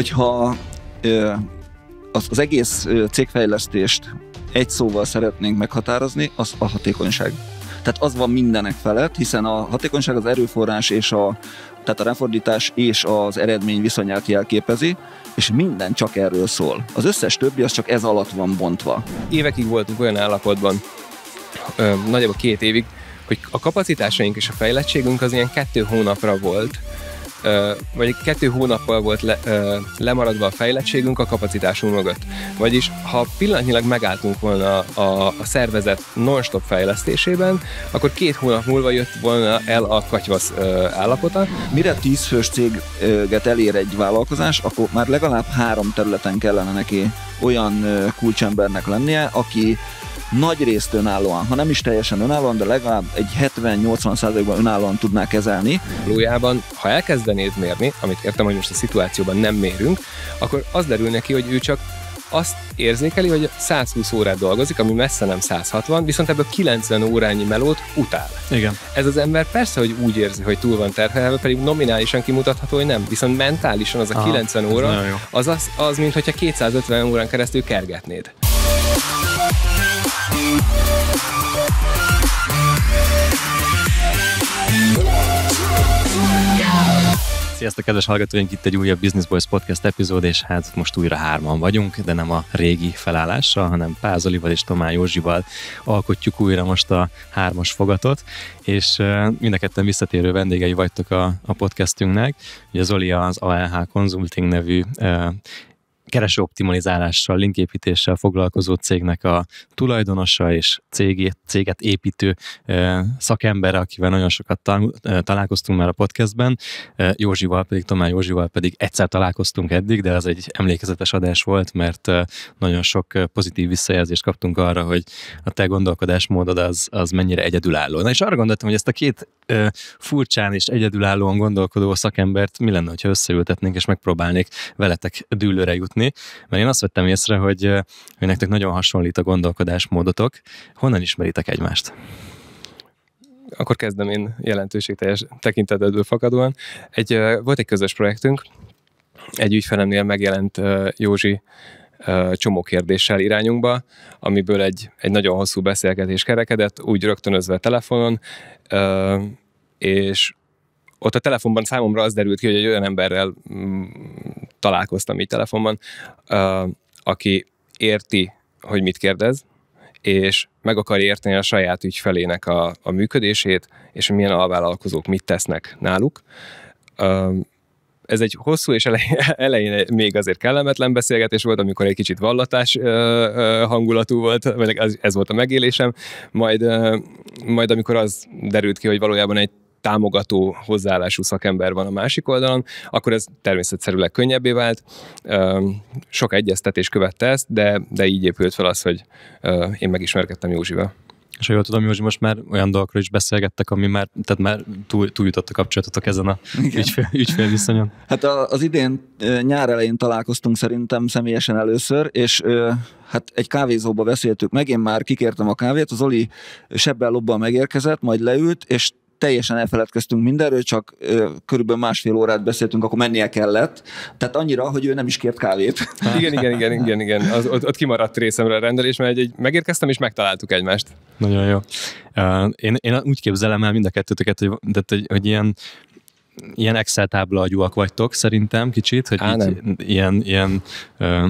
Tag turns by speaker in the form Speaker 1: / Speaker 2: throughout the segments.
Speaker 1: hogyha az, az egész cégfejlesztést egy szóval szeretnénk meghatározni, az a hatékonyság. Tehát az van mindenek felett, hiszen a hatékonyság az erőforrás és a, tehát a ráfordítás és az eredmény viszonyát jelképezi, és minden csak erről szól. Az összes többi az csak ez alatt van bontva.
Speaker 2: Évekig voltunk olyan állapotban, ö, nagyjából két évig, hogy a kapacitásaink és a fejlettségünk az ilyen kettő hónapra volt, vagy kettő hónappal volt le, lemaradva a fejlettségünk a kapacitásunk mögött. Vagyis, ha pillanatnyilag megálltunk volna a, a szervezet non-stop fejlesztésében, akkor két hónap múlva jött volna el a katyvasz állapota.
Speaker 1: Mire tíz fős céget elér egy vállalkozás, akkor már legalább három területen kellene neki olyan kulcsembernek lennie, aki nagy részt önállóan, ha nem is teljesen önállóan, de legalább egy 70-80%-ban önállóan tudná kezelni.
Speaker 2: Valójában, ha elkezdenéd mérni, amit értem, hogy most a szituációban nem mérünk, akkor az derül neki, hogy ő csak azt érzékeli, hogy 120 órát dolgozik, ami messze nem 160, viszont ebből 90 órányi melót utál.
Speaker 3: Igen.
Speaker 2: Ez az ember persze, hogy úgy érzi, hogy túl van terhelve, pedig nominálisan kimutatható, hogy nem. Viszont mentálisan az a Aha, 90 óra, az, az, az, mint hogyha 250 órán keresztül kergetnéd.
Speaker 3: Sziasztok, kedves hallgatóink! Itt egy újabb Business Boys Podcast epizód, és hát most újra hárman vagyunk, de nem a régi felállással, hanem Pázolival és Tomá Józsival alkotjuk újra most a hármas fogatot, és mind a ketten visszatérő vendégei vagytok a, a podcastünknek. Ugye Zoli az ALH Consulting nevű kereső optimalizálással, linképítéssel foglalkozó cégnek a tulajdonosa és cégét, céget építő szakembere, akivel nagyon sokat találkoztunk már a podcastben. Józsival pedig, Tomá Józsival pedig egyszer találkoztunk eddig, de ez egy emlékezetes adás volt, mert nagyon sok pozitív visszajelzést kaptunk arra, hogy a te gondolkodásmódod az, az mennyire egyedülálló. Na és arra gondoltam, hogy ezt a két furcsán és egyedülállóan gondolkodó szakembert mi lenne, ha összeültetnénk és megpróbálnék veletek dűlőre jutni jutni, mert én azt vettem észre, hogy, hogy nektek nagyon hasonlít a gondolkodásmódotok. Honnan ismeritek egymást?
Speaker 2: Akkor kezdem én jelentőségteljes tekintetedből fakadóan. Egy, volt egy közös projektünk, egy ügyfelemnél megjelent Józsi csomó kérdéssel irányunkba, amiből egy, egy nagyon hosszú beszélgetés kerekedett, úgy rögtönözve telefonon, és ott a telefonban számomra az derült ki, hogy egy olyan emberrel mm, találkoztam így telefonban, uh, aki érti, hogy mit kérdez, és meg akar érteni a saját ügyfelének a, a működését, és hogy milyen alvállalkozók mit tesznek náluk. Uh, ez egy hosszú és elején, még azért kellemetlen beszélgetés volt, amikor egy kicsit vallatás hangulatú volt, vagy ez, volt a megélésem, majd, majd amikor az derült ki, hogy valójában egy támogató hozzáállású szakember van a másik oldalon, akkor ez természetszerűleg könnyebbé vált. Sok egyeztetés követte ezt, de, de így épült fel az, hogy én megismerkedtem Józsival.
Speaker 3: És ha jól tudom, Józsi, most már olyan dolgokról is beszélgettek, ami már, tehát már túl, túljutott a kapcsolatotok ezen a ügyfél, ügyfél viszonyon.
Speaker 1: Hát az idén nyár elején találkoztunk szerintem személyesen először, és hát egy kávézóba beszéltük meg, én már kikértem a kávét, az Oli sebbel lobban megérkezett, majd leült, és teljesen elfeledkeztünk mindenről, csak ö, körülbelül másfél órát beszéltünk, akkor mennie kellett. Tehát annyira, hogy ő nem is kért kávét.
Speaker 2: igen, igen, igen, igen, igen. Az, ott, ott kimaradt részemre a rendelés, mert egy, egy, megérkeztem és megtaláltuk egymást.
Speaker 3: Nagyon jó. Uh, én, én úgy képzelem el mind a kettőtöket, hogy, de, hogy, hogy ilyen ilyen Excel tábla agyúak vagytok szerintem kicsit, hogy Á, így, ilyen, ilyen uh,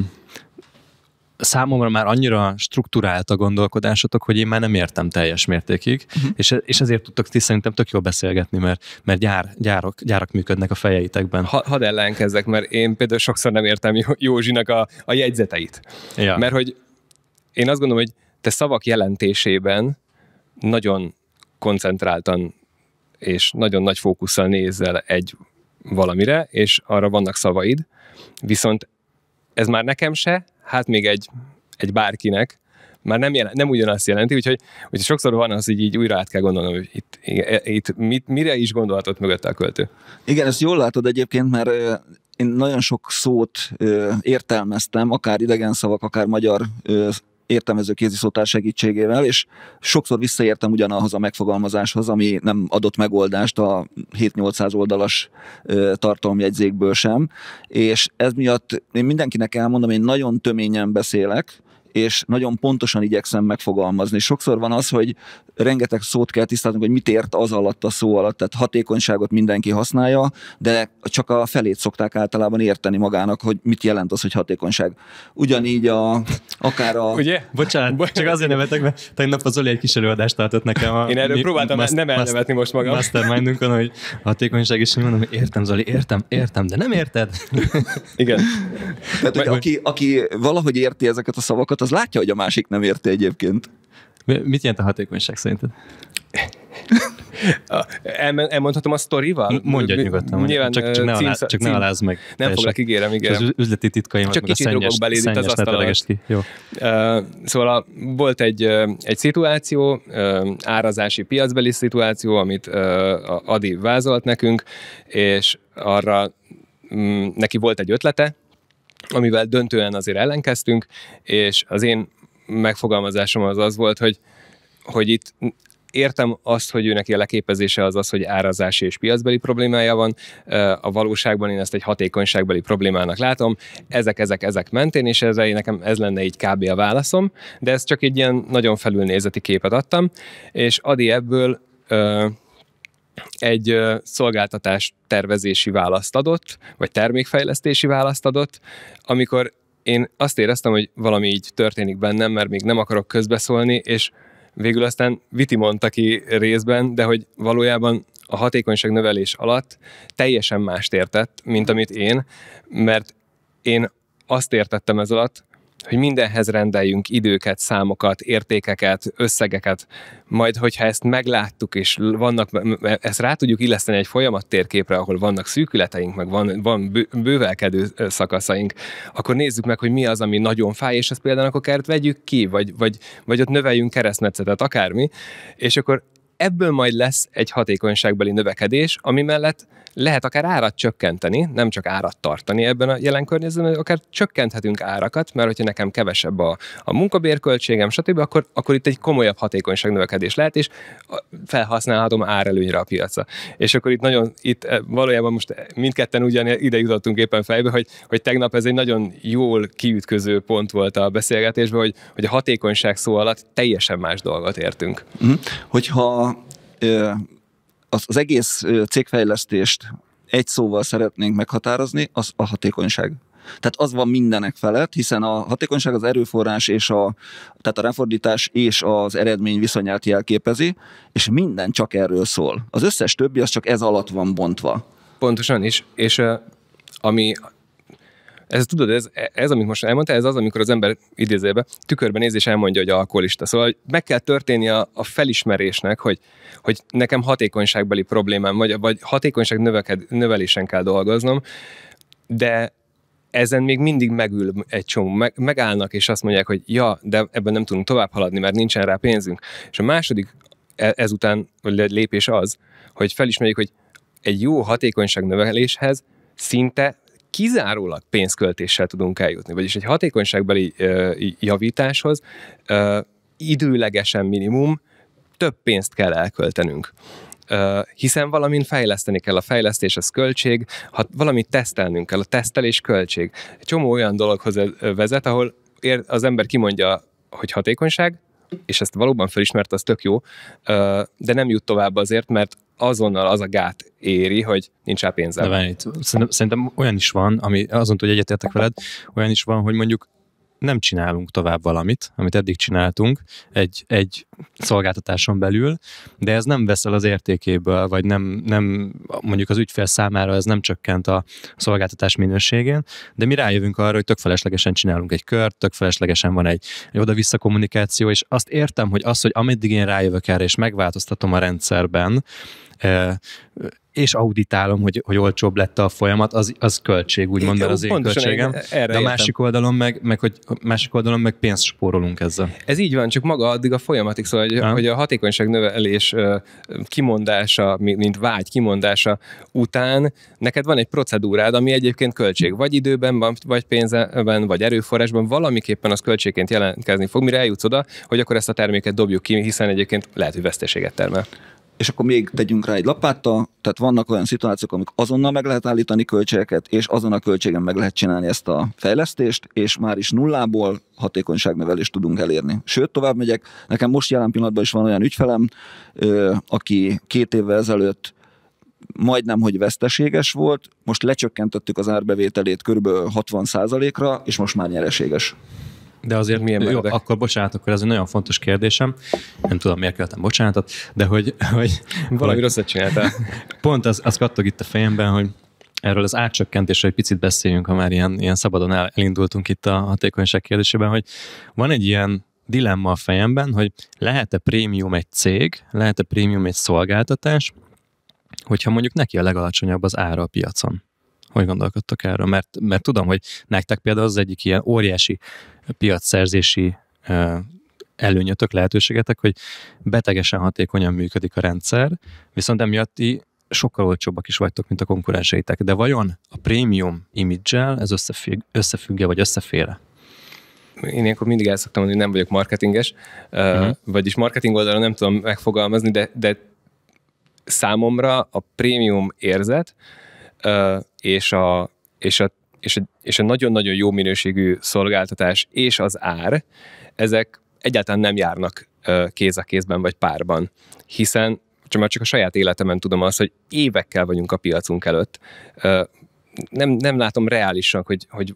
Speaker 3: számomra már annyira struktúrált a gondolkodásotok, hogy én már nem értem teljes mértékig, uh-huh. és, és ezért tudtok ti szerintem tök jól beszélgetni, mert, mert gyár, gyárok, gyárak működnek a fejeitekben.
Speaker 2: Ha, hadd ellenkezzek, mert én például sokszor nem értem Józsinak a, a jegyzeteit. Ja. Mert hogy én azt gondolom, hogy te szavak jelentésében nagyon koncentráltan és nagyon nagy fókusszal nézel egy valamire, és arra vannak szavaid, viszont ez már nekem se, hát még egy, egy bárkinek, már nem, jelent, nem ugyanazt jelenti, úgyhogy, úgyhogy sokszor van az, hogy így újra át kell gondolnom, hogy itt, itt mit, mire is gondolhatott mögötte a költő.
Speaker 1: Igen, ezt jól látod egyébként, mert én nagyon sok szót értelmeztem, akár idegen szavak, akár magyar értelmező kéziszótár segítségével, és sokszor visszaértem ugyanahoz a megfogalmazáshoz, ami nem adott megoldást a 7-800 oldalas tartalomjegyzékből sem, és ez miatt én mindenkinek elmondom, én nagyon töményen beszélek, és nagyon pontosan igyekszem megfogalmazni. Sokszor van az, hogy rengeteg szót kell tisztáznunk, hogy mit ért az alatt a szó alatt, tehát hatékonyságot mindenki használja, de csak a felét szokták általában érteni magának, hogy mit jelent az, hogy hatékonyság. Ugyanígy a, akár a...
Speaker 3: Ugye? Bocsánat, csak azért nevetek, mert tegnap az Zoli egy kis előadást tartott nekem. A,
Speaker 2: Én erről mi, próbáltam mas, nem elnevetni most magam.
Speaker 3: Mastermindunkon, hogy hatékonyság, és mondom, hogy értem Zoli, értem, értem, de nem érted?
Speaker 2: Igen.
Speaker 1: Tehát, hogy aki, aki valahogy érti ezeket a szavakat, az látja, hogy a másik nem érti egyébként.
Speaker 3: Mit jelent a hatékonyság szerinted?
Speaker 2: El, elmondhatom a sztorival?
Speaker 3: Mondja nyugodtan. Nyilván, csak, csak, ne, alá, csak ne aláz meg.
Speaker 2: Nem teljesen. foglak, ígérem, ígérem.
Speaker 3: Az üzleti titkaimat,
Speaker 2: csak
Speaker 3: meg
Speaker 2: kicsit
Speaker 3: a szennyes,
Speaker 2: beléd itt az asztal
Speaker 3: ki. Jó. Uh,
Speaker 2: szóval a, volt egy, egy szituáció, uh, árazási piacbeli szituáció, amit uh, Adi vázolt nekünk, és arra um, neki volt egy ötlete, amivel döntően azért ellenkeztünk, és az én megfogalmazásom az az volt, hogy, hogy itt értem azt, hogy ő neki a leképezése az az, hogy árazási és piacbeli problémája van. A valóságban én ezt egy hatékonyságbeli problémának látom. Ezek, ezek, ezek mentén, és ezzel nekem ez lenne így kb. a válaszom, de ez csak egy ilyen nagyon felülnézeti képet adtam, és Adi ebből egy szolgáltatás tervezési választ adott, vagy termékfejlesztési választ adott, amikor én azt éreztem, hogy valami így történik bennem, mert még nem akarok közbeszólni, és végül aztán Viti mondta ki részben, de hogy valójában a hatékonyság növelés alatt teljesen mást értett, mint amit én, mert én azt értettem ez alatt, hogy mindenhez rendeljünk időket, számokat, értékeket, összegeket, majd hogyha ezt megláttuk, és vannak, ezt rá tudjuk illeszteni egy folyamat térképre, ahol vannak szűkületeink, meg van, van bővelkedő szakaszaink, akkor nézzük meg, hogy mi az, ami nagyon fáj, és ezt például akkor vegyük ki, vagy, vagy, vagy ott növeljünk keresztmetszetet, akármi, és akkor ebből majd lesz egy hatékonyságbeli növekedés, ami mellett lehet akár árat csökkenteni, nem csak árat tartani ebben a jelen környezetben, akár csökkenthetünk árakat, mert hogyha nekem kevesebb a, a munkabérköltségem, stb., akkor, akkor itt egy komolyabb hatékonyság növekedés lehet, és felhasználhatom árelőnyre a piacra. És akkor itt nagyon, itt eh, valójában most mindketten ugyan ide jutottunk éppen fejbe, hogy, hogy tegnap ez egy nagyon jól kiütköző pont volt a beszélgetésben, hogy, hogy a hatékonyság szó alatt teljesen más dolgot értünk.
Speaker 1: Mm. Hogyha az, az egész cégfejlesztést egy szóval szeretnénk meghatározni, az a hatékonyság. Tehát az van mindenek felett, hiszen a hatékonyság az erőforrás és a, tehát a ráfordítás és az eredmény viszonyát jelképezi, és minden csak erről szól. Az összes többi az csak ez alatt van bontva.
Speaker 2: Pontosan is, és ami ez tudod, ez, ez, amit most elmondta, ez az, amikor az ember idézőbe tükörben néz és elmondja, hogy alkoholista. Szóval meg kell történni a, a felismerésnek, hogy, hogy nekem hatékonyságbeli problémám, vagy, vagy hatékonyság növeked, növelésen kell dolgoznom, de ezen még mindig megül egy csomó, meg, megállnak, és azt mondják, hogy ja, de ebben nem tudunk tovább haladni, mert nincsen rá pénzünk. És a második e, ezután lépés az, hogy felismerjük, hogy egy jó hatékonyság növeléshez szinte kizárólag pénzköltéssel tudunk eljutni, vagyis egy hatékonyságbeli javításhoz időlegesen minimum több pénzt kell elköltenünk. Hiszen valamin fejleszteni kell, a fejlesztés az költség, ha valamit tesztelnünk kell, a tesztelés költség. Egy csomó olyan dologhoz vezet, ahol az ember kimondja, hogy hatékonyság, és ezt valóban felismert, az tök jó, de nem jut tovább azért, mert azonnal az a gát éri, hogy nincs rá pénzem.
Speaker 3: Szerintem, szerintem olyan is van, ami azon, hogy egyetértek veled, olyan is van, hogy mondjuk nem csinálunk tovább valamit, amit eddig csináltunk egy, egy szolgáltatáson belül, de ez nem veszel az értékéből, vagy nem, nem mondjuk az ügyfél számára ez nem csökkent a szolgáltatás minőségén, de mi rájövünk arra, hogy tök feleslegesen csinálunk egy kört, tök feleslegesen van egy, egy oda-vissza kommunikáció, és azt értem, hogy az, hogy ameddig én rájövök erre, és megváltoztatom a rendszerben, és auditálom, hogy, hogy olcsóbb lett a folyamat, az, az költség, úgymond, mert az én költségem. Erre de a másik oldalon meg, meg, hogy másik oldalon meg pénzt spórolunk ezzel.
Speaker 2: Ez így van, csak maga addig a folyamatig, szóval, hogy, hogy a hatékonyság növelés kimondása, mint vágy kimondása után neked van egy procedúrád, ami egyébként költség. Vagy időben, van, vagy pénzben, vagy erőforrásban, valamiképpen az költségként jelentkezni fog, mire eljutsz oda, hogy akkor ezt a terméket dobjuk ki, hiszen egyébként lehet, hogy veszteséget termel
Speaker 1: és akkor még tegyünk rá egy lapáttal, tehát vannak olyan szituációk, amik azonnal meg lehet állítani költségeket, és azon a költségen meg lehet csinálni ezt a fejlesztést, és már is nullából hatékonyságnövelést tudunk elérni. Sőt, tovább megyek, nekem most jelen pillanatban is van olyan ügyfelem, aki két évvel ezelőtt majdnem, hogy veszteséges volt, most lecsökkentettük az árbevételét kb. 60%-ra, és most már nyereséges.
Speaker 3: De azért milyen jó, akkor bocsánat, akkor ez egy nagyon fontos kérdésem. Nem tudom, miért kellettem bocsánatot, de hogy... hogy
Speaker 2: Valami rosszat csináltál.
Speaker 3: Pont az, az kattog itt a fejemben, hogy erről az átcsökkentésről egy picit beszéljünk, ha már ilyen, ilyen szabadon el, elindultunk itt a hatékonyság kérdésében, hogy van egy ilyen dilemma a fejemben, hogy lehet-e prémium egy cég, lehet-e prémium egy szolgáltatás, hogyha mondjuk neki a legalacsonyabb az ára a piacon. Hogy gondolkodtok erről? Mert, mert tudom, hogy nektek például az egyik ilyen óriási piacszerzési előnyötök, lehetőségetek, hogy betegesen hatékonyan működik a rendszer, viszont emiatt ti sokkal olcsóbbak is vagytok, mint a konkurenseitek. De vajon a prémium image ez összefügg, összefügge, vagy összeféle?
Speaker 2: Én ilyenkor mindig el szoktam mondani, hogy nem vagyok marketinges, uh-huh. vagyis marketing oldalra nem tudom megfogalmazni, de, de számomra a prémium érzet és a, és a, és a, és a nagyon-nagyon jó minőségű szolgáltatás és az ár, ezek egyáltalán nem járnak kéz a kézben vagy párban, hiszen csak már csak a saját életemben tudom azt, hogy évekkel vagyunk a piacunk előtt. Nem, nem látom reálisan, hogy, hogy,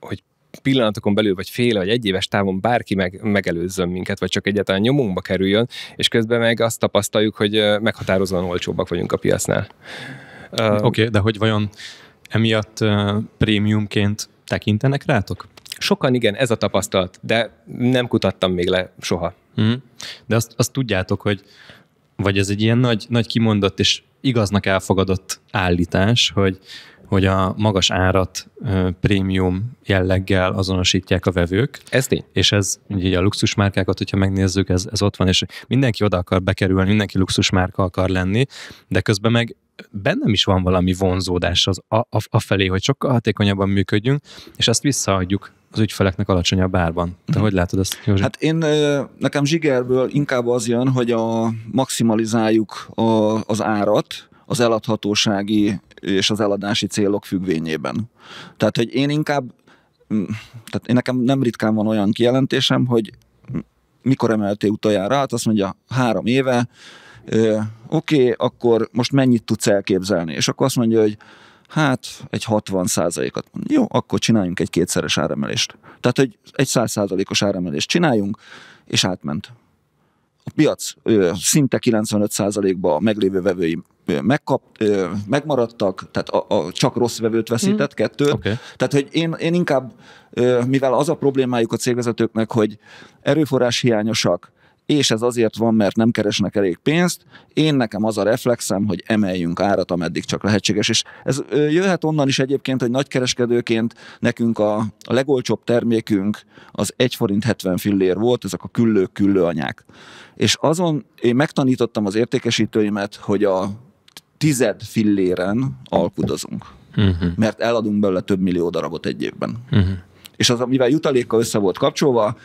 Speaker 2: hogy pillanatokon belül, vagy fél, vagy egy éves távon bárki meg, megelőzzön minket, vagy csak egyáltalán nyomunkba kerüljön, és közben meg azt tapasztaljuk, hogy meghatározóan olcsóbbak vagyunk a piacnál.
Speaker 3: Oké, okay, de hogy vajon emiatt uh, prémiumként tekintenek rátok?
Speaker 2: Sokan igen, ez a tapasztalat, de nem kutattam még le soha. Mm.
Speaker 3: De azt, azt tudjátok, hogy vagy ez egy ilyen nagy, nagy kimondott és igaznak elfogadott állítás, hogy, hogy a magas árat uh, prémium jelleggel azonosítják a vevők.
Speaker 2: Ez tény.
Speaker 3: És ez ugye a luxusmárkákat, hogyha megnézzük, ez, ez ott van, és mindenki oda akar bekerülni, mindenki luxusmárka akar lenni, de közben meg bennem is van valami vonzódás az a, a, a felé, hogy sokkal hatékonyabban működjünk, és ezt visszaadjuk az ügyfeleknek alacsonyabb árban. Te mm. hogy látod ezt,
Speaker 1: József? Hát én, nekem zsigerből inkább az jön, hogy a maximalizáljuk a, az árat, az eladhatósági és az eladási célok függvényében. Tehát, hogy én inkább, tehát én nekem nem ritkán van olyan kijelentésem, hogy mikor emeltél utoljára, hát azt mondja, három éve, oké, okay, akkor most mennyit tudsz elképzelni? És akkor azt mondja, hogy hát egy 60 százalékat. Jó, akkor csináljunk egy kétszeres áremelést. Tehát, hogy egy 100 százalékos áremelést csináljunk, és átment. A piac ö, szinte 95 százalékban a meglévő vevői megkap, ö, megmaradtak, tehát a, a, csak rossz vevőt veszített, mm. kettő. Okay. Tehát, hogy én, én inkább, ö, mivel az a problémájuk a cégvezetőknek, hogy erőforrás hiányosak, és ez azért van, mert nem keresnek elég pénzt. Én nekem az a reflexem, hogy emeljünk árat, ameddig csak lehetséges. És ez jöhet onnan is egyébként, hogy nagykereskedőként nekünk a, a legolcsóbb termékünk az 1 forint 70 fillér volt, ezek a küllők, küllőanyák. És azon én megtanítottam az értékesítőimet, hogy a tized filléren alkudozunk. Uh-huh. Mert eladunk belőle több millió darabot egy évben. Uh-huh. És az, mivel jutalékkal össze volt kapcsolva,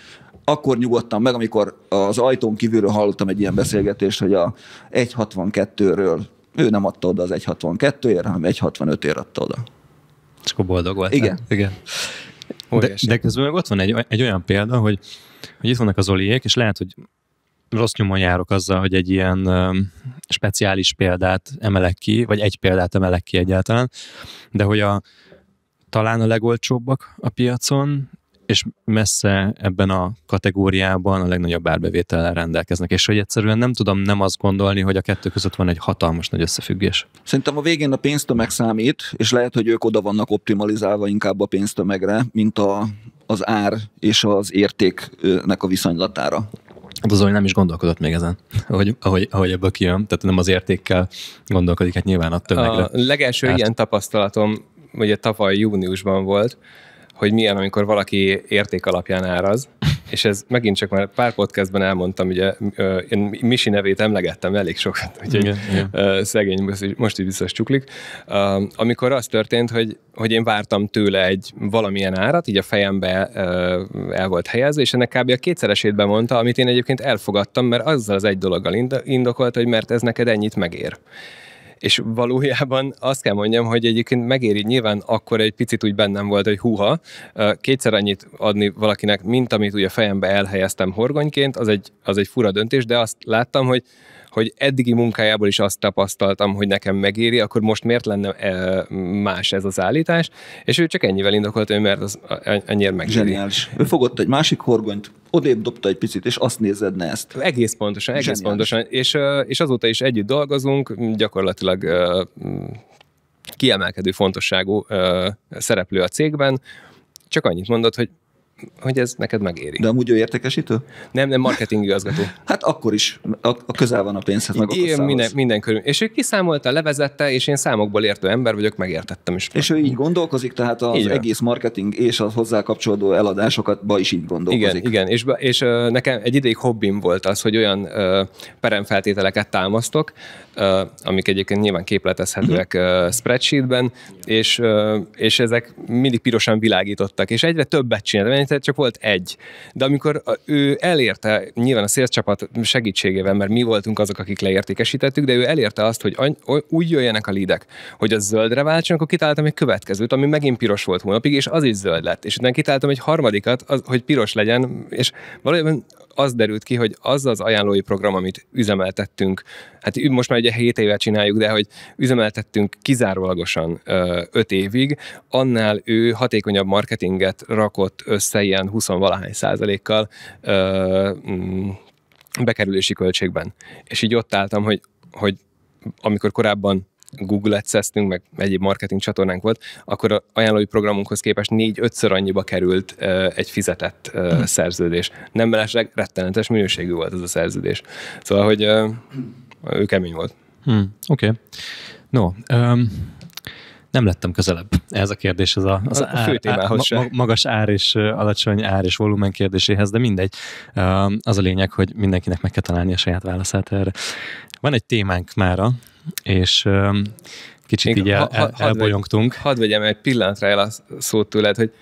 Speaker 1: akkor nyugodtam meg, amikor az ajtón kívülről hallottam egy ilyen beszélgetést, hogy a 1.62-ről ő nem adta oda az 1.62-ért, hanem 1.65-ért adta oda.
Speaker 3: És akkor boldog volt.
Speaker 1: Igen.
Speaker 3: Igen. De, de közben meg ott van egy, egy olyan példa, hogy, hogy itt vannak az oliék, és lehet, hogy rossz nyomon járok azzal, hogy egy ilyen um, speciális példát emelek ki, vagy egy példát emelek ki egyáltalán, de hogy a talán a legolcsóbbak a piacon, és messze ebben a kategóriában a legnagyobb árbevétellel rendelkeznek, és hogy egyszerűen nem tudom nem azt gondolni, hogy a kettő között van egy hatalmas nagy összefüggés.
Speaker 1: Szerintem a végén a pénztömeg számít, és lehet, hogy ők oda vannak optimalizálva inkább a pénztömegre, mint a, az ár és az értéknek a viszonylatára.
Speaker 3: Hát az, hogy nem is gondolkodott még ezen, ahogy, ahogy, ahogy ebből kijön, tehát nem az értékkel gondolkodik, hát nyilván a tömegre.
Speaker 2: A legelső Árt. ilyen tapasztalatom ugye tavaly júniusban volt, hogy milyen, amikor valaki érték alapján áraz, és ez megint csak már pár podcastban elmondtam, ugye én Misi nevét emlegettem elég sokat, úgyhogy igen, igen. szegény most is biztos csuklik. Amikor az történt, hogy, hogy én vártam tőle egy valamilyen árat, így a fejembe el volt helyezve, és ennek kb. a kétszeresét bemondta, amit én egyébként elfogadtam, mert azzal az egy dologgal indokolt, hogy mert ez neked ennyit megér és valójában azt kell mondjam, hogy egyébként megéri, nyilván akkor egy picit úgy bennem volt, hogy huha, kétszer annyit adni valakinek, mint amit ugye a fejembe elhelyeztem horgonyként, az egy, az egy fura döntés, de azt láttam, hogy hogy eddigi munkájából is azt tapasztaltam, hogy nekem megéri, akkor most miért lenne más ez az állítás, és ő csak ennyivel indokolt, hogy mert az ennyire megéri.
Speaker 1: Zseniális. Ő fogott egy másik horgonyt, odébb dobta egy picit, és azt nézedne ezt.
Speaker 2: Egész pontosan, egész Zseniális. pontosan. És, és azóta is együtt dolgozunk, gyakorlatilag kiemelkedő fontosságú szereplő a cégben, csak annyit mondott, hogy hogy ez neked megéri.
Speaker 1: De amúgy ő értékesítő?
Speaker 2: Nem, nem marketing igazgató.
Speaker 1: hát akkor is, a, a közel van a pénzhez, meg
Speaker 2: a minden, minden körül. És ő kiszámolta, levezette, és én számokból értő ember vagyok, megértettem is.
Speaker 1: És ő így gondolkozik, tehát az így egész marketing és a hozzá kapcsolódó eladásokat ba is így gondolkozik.
Speaker 2: Igen, igen. És, és nekem egy ideig hobbim volt az, hogy olyan peremfeltételeket támasztok, amik egyébként nyilván képletezhetőek uh, spreadsheetben, és, és ezek mindig pirosan világítottak, és egyre többet csináltam tehát csak volt egy. De amikor ő elérte, nyilván a szélcsapat segítségével, mert mi voltunk azok, akik leértékesítettük, de ő elérte azt, hogy úgy jöjjenek a lídek, hogy a zöldre váltson, akkor kitaláltam egy következőt, ami megint piros volt hónapig, és az is zöld lett. És utána kitaláltam egy harmadikat, az, hogy piros legyen, és valójában az derült ki, hogy az az ajánlói program, amit üzemeltettünk, hát most már ugye 7 éve csináljuk, de hogy üzemeltettünk kizárólagosan 5 évig, annál ő hatékonyabb marketinget rakott össze ilyen 20-valahány százalékkal mm, bekerülési költségben. És így ott álltam, hogy, hogy amikor korábban Google ads meg egyéb marketing csatornánk volt, akkor a ajánlói programunkhoz képest négy-ötször annyiba került uh, egy fizetett uh, hmm. szerződés. Nem mellesleg rettenetes minőségű volt ez a szerződés. Szóval, hogy uh, ő kemény volt.
Speaker 3: Hmm, Oké. Okay. No, um, nem lettem közelebb ez a kérdés, az a, az
Speaker 2: a, ár, ár,
Speaker 3: ma, magas ár és alacsony ár és volumen kérdéséhez, de mindegy. Az a lényeg, hogy mindenkinek meg kell találni a saját válaszát erre. Van egy témánk mára, és kicsit Még így el, el, elbolyongtunk.
Speaker 2: Hadd vegyem egy pillanatra el a szót tőled, hogy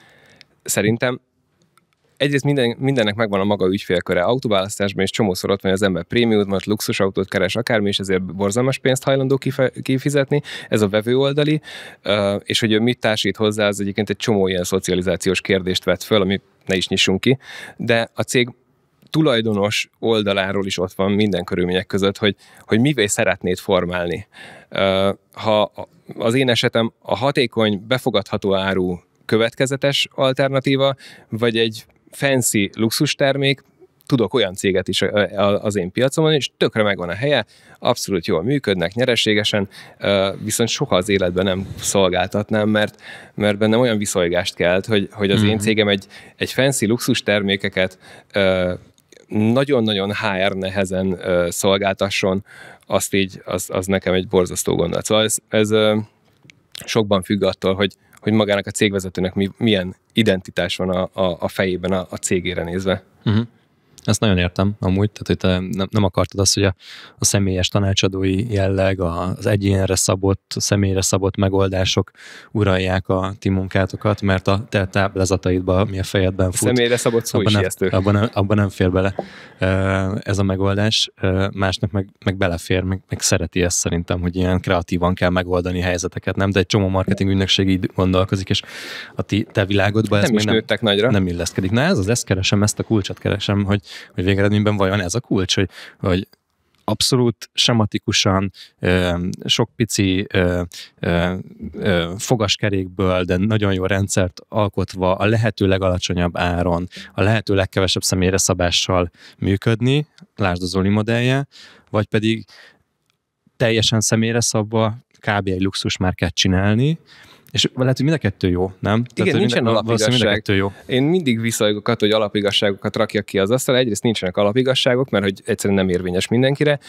Speaker 2: szerintem egyrészt minden, mindennek megvan a maga ügyfélköre. Autóválasztásban is csomószor ott van, az ember prémiumot, most luxusautót keres akármi, és ezért borzalmas pénzt hajlandó kifizetni. Ez a vevő oldali, és hogy ő mit társít hozzá, az egyébként egy csomó ilyen szocializációs kérdést vett föl, ami ne is nyissunk ki. De a cég tulajdonos oldaláról is ott van minden körülmények között, hogy, hogy mivé szeretnéd formálni. Ha az én esetem a hatékony, befogadható áru következetes alternatíva, vagy egy fancy luxus termék, tudok olyan céget is az én piacomon, és tökre megvan a helye, abszolút jól működnek, nyereségesen, viszont soha az életben nem szolgáltatnám, mert, mert bennem olyan viszolgást kelt, hogy, hogy az mm-hmm. én mhm. cégem egy, egy fancy luxus termékeket nagyon-nagyon HR nehezen szolgáltasson, azt így, az, az nekem egy borzasztó gondolat. Szóval ez, ez sokban függ attól, hogy, hogy magának a cégvezetőnek mi, milyen identitás van a, a, a fejében a, a cégére nézve. Uh-huh.
Speaker 3: Ezt nagyon értem amúgy, tehát hogy te nem, nem akartad azt, hogy a, a személyes tanácsadói jelleg, az egyénre szabott, személyre szabott megoldások uralják a ti munkátokat, mert a te táblázataidban, mi a fejedben fut.
Speaker 2: Személyre szabott szó
Speaker 3: abban, nem, abban, nem, abban nem fér bele ez a megoldás, másnak meg, meg belefér, meg, meg szereti ezt szerintem, hogy ilyen kreatívan kell megoldani helyzeteket, nem? De egy csomó marketing ügynökség így gondolkozik, és a ti, te világodban ez
Speaker 2: nem is nőttek nem, nagyra.
Speaker 3: nem illeszkedik. Na ez az, ezt keresem, ezt a kulcsot keresem, hogy, hogy végeredményben vajon ez a kulcs, hogy, hogy abszolút sematikusan, sok pici fogaskerékből, de nagyon jó rendszert alkotva a lehető legalacsonyabb áron, a lehető legkevesebb személyre szabással működni, lásd a Zoli modellje, vagy pedig teljesen személyre szabva kb. egy luxus márkát csinálni, És lehet, hogy mind a kettő jó, nem?
Speaker 2: Igen,
Speaker 3: Tehát,
Speaker 2: nincsen
Speaker 3: valószínűleg mind kettő jó.
Speaker 2: Én mindig visszajogok attól, hogy alapigasságokat rakjak ki az asztalra. Egyrészt nincsenek alapigasságok, mert hogy egyszerűen nem érvényes mindenkire.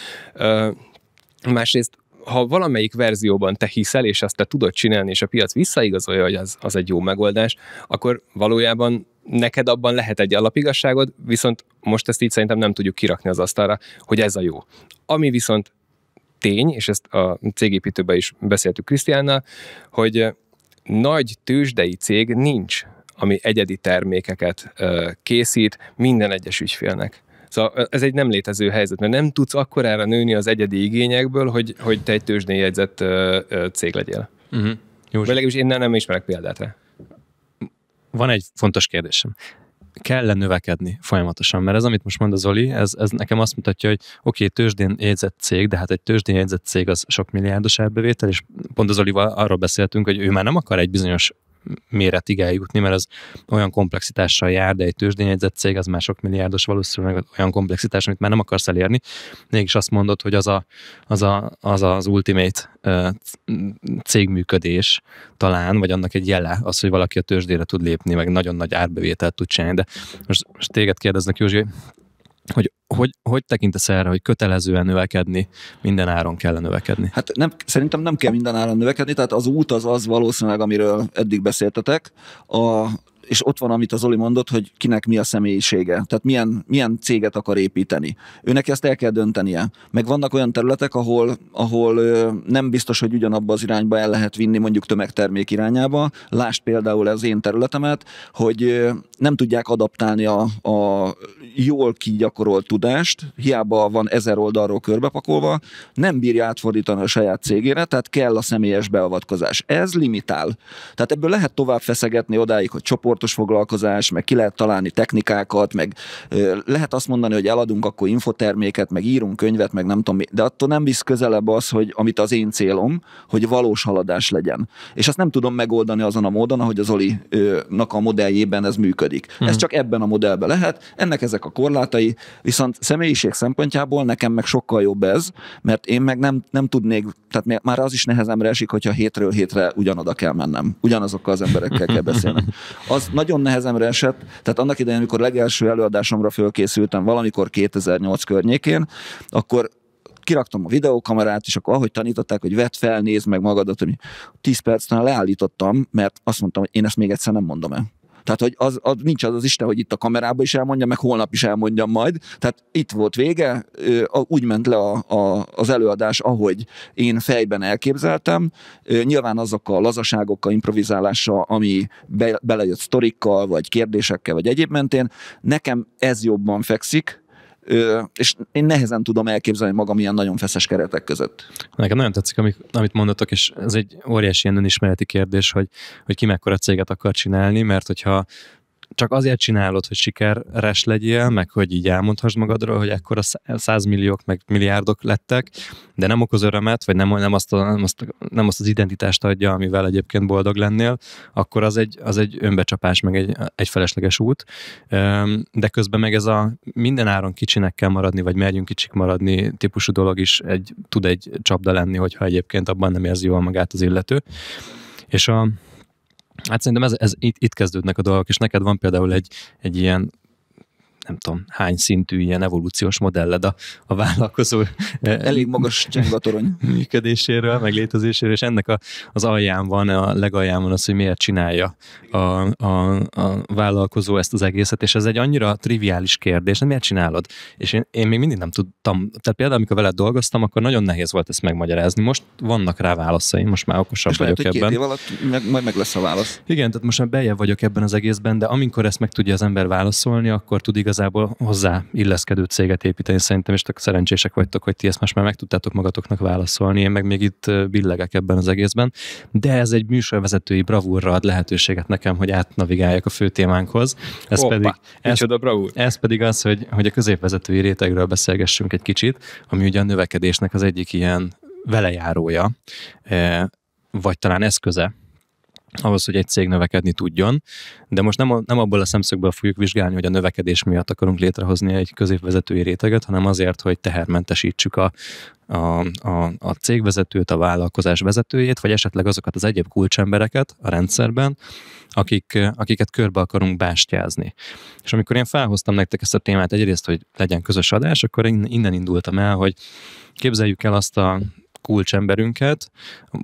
Speaker 2: Másrészt, ha valamelyik verzióban te hiszel, és azt te tudod csinálni, és a piac visszaigazolja, hogy az, az egy jó megoldás, akkor valójában neked abban lehet egy alapigasságod, viszont most ezt így szerintem nem tudjuk kirakni az asztalra, hogy ez a jó. Ami viszont tény, és ezt a cégépítőben is beszéltük Krisztiánnal, hogy nagy tőzsdei cég nincs, ami egyedi termékeket készít minden egyes ügyfélnek. Szóval ez egy nem létező helyzet, mert nem tudsz akkorára nőni az egyedi igényekből, hogy, hogy te egy tőzsdén jegyzett cég legyél.
Speaker 3: Uh-huh. Jó,
Speaker 2: Vagy legalábbis én nem, nem ismerek példát rá.
Speaker 3: van egy fontos kérdésem. Kell-e növekedni folyamatosan? Mert ez, amit most mond a Zoli, ez, ez nekem azt mutatja, hogy oké, okay, tőzsdén jegyzett cég, de hát egy tőzsdén jegyzett cég az sok milliárdos árbevétel, és pont az Zolival arról beszéltünk, hogy ő már nem akar egy bizonyos méretig eljutni, mert az olyan komplexitással jár, de egy tőzsdényegyzett cég az már sok milliárdos valószínűleg olyan komplexitás, amit már nem akarsz elérni. Mégis azt mondod, hogy az a, az, a, az, az ultimate cégműködés talán, vagy annak egy jele, az, hogy valaki a tőzsdére tud lépni, meg nagyon nagy árbevételt tud csinálni. De most, most téged kérdeznek, Józsi, hogy, hogy hogy tekintesz erre, hogy kötelezően növekedni, minden áron kell növekedni?
Speaker 1: Hát nem, szerintem nem kell minden áron növekedni, tehát az út az az valószínűleg, amiről eddig beszéltetek, a, és ott van, amit az Zoli mondott, hogy kinek mi a személyisége, tehát milyen, milyen céget akar építeni. Őnek ezt el kell döntenie. Meg vannak olyan területek, ahol, ahol nem biztos, hogy ugyanabba az irányba el lehet vinni, mondjuk tömegtermék irányába. Lásd például az én területemet, hogy nem tudják adaptálni a, a jól kigyakorolt tudást, hiába van ezer oldalról körbepakolva, nem bírja átfordítani a saját cégére, tehát kell a személyes beavatkozás. Ez limitál. Tehát ebből lehet tovább feszegetni odáig, hogy csoportos foglalkozás, meg ki lehet találni technikákat, meg ö, lehet azt mondani, hogy eladunk akkor infoterméket, meg írunk könyvet, meg nem tudom mi, de attól nem visz közelebb az, hogy amit az én célom, hogy valós haladás legyen. És azt nem tudom megoldani azon a módon, ahogy az Oli-nak a modelljében ez működik. Hmm. Ez csak ebben a modellben lehet, ennek ezek a korlátai, viszont személyiség szempontjából nekem meg sokkal jobb ez, mert én meg nem, nem tudnék, tehát már az is nehezemre esik, hogyha hétről hétre ugyanoda kell mennem. Ugyanazokkal az emberekkel kell beszélnem. Az nagyon nehezemre esett, tehát annak idején, amikor legelső előadásomra fölkészültem, valamikor 2008 környékén, akkor kiraktam a videókamerát, és akkor ahogy tanították, hogy vedd fel, nézd meg magadat, hogy 10 perc talán leállítottam, mert azt mondtam, hogy én ezt még egyszer nem mondom el. Tehát, hogy az, az nincs az az Isten, hogy itt a kamerában is elmondja, meg holnap is elmondjam majd. Tehát itt volt vége, úgy ment le a, a, az előadás, ahogy én fejben elképzeltem. Nyilván azokkal a lazaságokkal, improvizálással, ami be, belejött sztorikkal, vagy kérdésekkel, vagy egyéb mentén. Nekem ez jobban fekszik, és én nehezen tudom elképzelni magam ilyen nagyon feszes keretek között.
Speaker 3: Nekem nagyon tetszik, amit, amit mondatok, és ez egy óriási ilyen önismereti kérdés, hogy, hogy ki mekkora céget akar csinálni, mert hogyha csak azért csinálod, hogy sikeres legyél, meg hogy így elmondhassd magadról, hogy ekkora százmilliók, meg milliárdok lettek, de nem okoz örömet, vagy nem, nem, azt, a, nem, azt, nem azt az identitást adja, amivel egyébként boldog lennél, akkor az egy, az egy önbecsapás, meg egy, egy felesleges út. De közben meg ez a minden áron kicsinek kell maradni, vagy merjünk kicsik maradni típusú dolog is egy, tud egy csapda lenni, hogyha egyébként abban nem érzi jól magát az illető. És a, Hát szerintem ez, ez itt, itt kezdődnek a dolgok, és neked van például egy, egy ilyen nem tudom, hány szintű ilyen evolúciós modelled a, a vállalkozó
Speaker 1: Elég magas csengatorony.
Speaker 3: működéséről, meg létezéséről, és ennek a, az alján van, a legalján van az, hogy miért csinálja a, a, a vállalkozó ezt az egészet, és ez egy annyira triviális kérdés, de miért csinálod? És én, én még mindig nem tudtam, tehát például amikor veled dolgoztam, akkor nagyon nehéz volt ezt megmagyarázni. Most vannak rá válaszaim, most már okosabb
Speaker 1: És lehet,
Speaker 3: vagyok
Speaker 1: két
Speaker 3: ebben.
Speaker 1: év alatt meg, majd meg lesz a válasz.
Speaker 3: Igen, tehát most már beljebb vagyok ebben az egészben, de amikor ezt meg tudja az ember válaszolni, akkor tud igazából hozzá illeszkedő céget építeni szerintem, és tök szerencsések vagytok, hogy ti ezt most már meg tudtátok magatoknak válaszolni, én meg még itt billegek ebben az egészben, de ez egy műsorvezetői bravúrra ad lehetőséget nekem, hogy átnavigáljak a fő témánkhoz. Ez
Speaker 2: Hoppá,
Speaker 3: pedig, ez,
Speaker 2: bravúr.
Speaker 3: ez pedig az, hogy, hogy a középvezetői rétegről beszélgessünk egy kicsit, ami ugye a növekedésnek az egyik ilyen velejárója, eh, vagy talán eszköze, ahhoz, hogy egy cég növekedni tudjon. De most nem, a, nem abból a szemszögből fogjuk vizsgálni, hogy a növekedés miatt akarunk létrehozni egy középvezetői réteget, hanem azért, hogy tehermentesítsük a, a, a, a cégvezetőt, a vállalkozás vezetőjét, vagy esetleg azokat az egyéb kulcsembereket a rendszerben, akik, akiket körbe akarunk bástyázni. És amikor én felhoztam nektek ezt a témát egyrészt, hogy legyen közös adás, akkor innen indultam el, hogy képzeljük el azt a kulcsemberünket,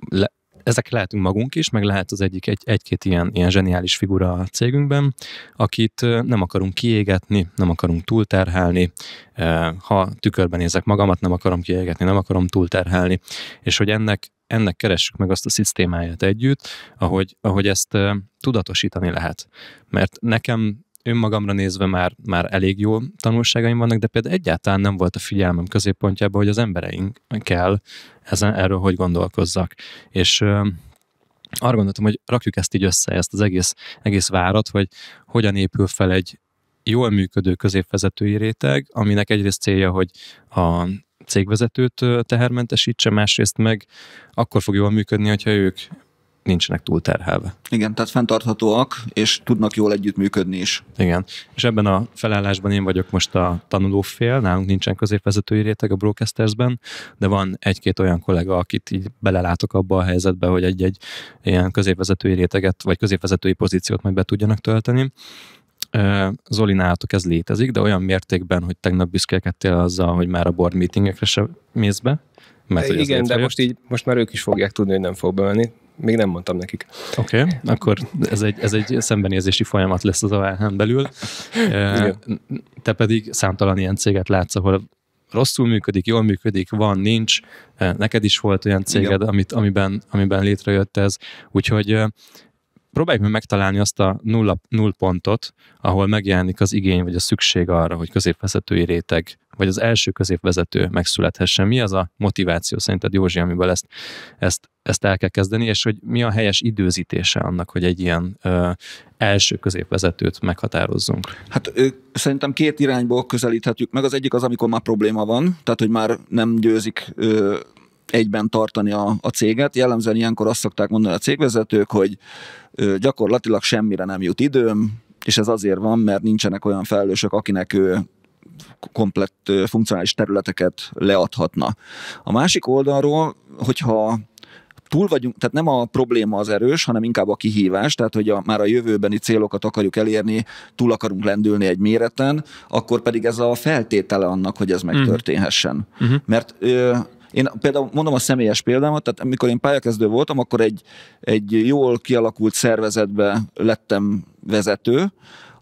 Speaker 3: le, ezek lehetünk magunk is, meg lehet az egyik egy, egy-két ilyen, ilyen zseniális figura a cégünkben, akit nem akarunk kiégetni, nem akarunk túlterhelni, ha tükörben nézek magamat, nem akarom kiégetni, nem akarom túlterhelni, és hogy ennek, ennek keressük meg azt a szisztémáját együtt, ahogy, ahogy ezt tudatosítani lehet. Mert nekem önmagamra nézve már, már elég jó tanulságaim vannak, de például egyáltalán nem volt a figyelmem középpontjában, hogy az embereink kell ezen, erről hogy gondolkozzak. És arra gondoltam, hogy rakjuk ezt így össze, ezt az egész, egész várat, hogy hogyan épül fel egy jól működő középvezetői réteg, aminek egyrészt célja, hogy a cégvezetőt tehermentesítse, másrészt meg akkor fog jól működni, hogyha ők nincsenek túl terhelve.
Speaker 1: Igen, tehát fenntarthatóak, és tudnak jól együttműködni is.
Speaker 3: Igen, és ebben a felállásban én vagyok most a tanulófél, nálunk nincsen középvezetői réteg a Broadcastersben, de van egy-két olyan kollega, akit így belelátok abba a helyzetbe, hogy egy-egy ilyen középvezetői réteget, vagy középvezetői pozíciót majd be tudjanak tölteni. Zoli, nálatok ez létezik, de olyan mértékben, hogy tegnap büszkélkedtél azzal, hogy már a board meetingekre se mész be?
Speaker 2: Mert, Igen, de most így, most már ők is fogják tudni, hogy nem fog bemenni. Még nem mondtam nekik.
Speaker 3: Oké, okay, akkor ez egy, ez egy szembenézési folyamat lesz az AHN belül. Te pedig számtalan ilyen céget látsz, ahol rosszul működik, jól működik, van, nincs. Neked is volt olyan céged, amit, amiben, amiben létrejött ez. Úgyhogy próbáljuk meg megtalálni azt a nulla, null pontot, ahol megjelenik az igény vagy a szükség arra, hogy középvezetői réteg, vagy az első középvezető megszülethessen. Mi az a motiváció szerinted, Józsi, amiből ezt, ezt, ezt el kell kezdeni, és hogy mi a helyes időzítése annak, hogy egy ilyen ö, első középvezetőt meghatározzunk?
Speaker 1: Hát ö, szerintem két irányból közelíthetjük meg. Az egyik az, amikor már probléma van, tehát hogy már nem győzik ö, egyben tartani a, a céget. Jellemzően ilyenkor azt szokták mondani a cégvezetők, hogy ö, gyakorlatilag semmire nem jut időm, és ez azért van, mert nincsenek olyan felelősök, akinek ő komplett funkcionális területeket leadhatna. A másik oldalról, hogyha túl vagyunk, tehát nem a probléma az erős, hanem inkább a kihívás, tehát hogy a, már a jövőbeni célokat akarjuk elérni, túl akarunk lendülni egy méreten, akkor pedig ez a feltétele annak, hogy ez megtörténhessen. Uh-huh. Mert ö, én például mondom a személyes példámat, tehát amikor én pályakezdő voltam, akkor egy, egy jól kialakult szervezetbe lettem vezető,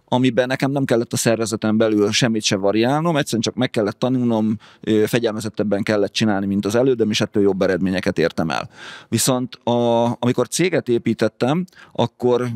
Speaker 1: amiben nekem nem kellett a szervezeten belül semmit se variálnom, egyszerűen csak meg kellett tanulnom, fegyelmezettebben kellett csinálni, mint az elődöm, és ettől jobb eredményeket értem el. Viszont a, amikor céget építettem, akkor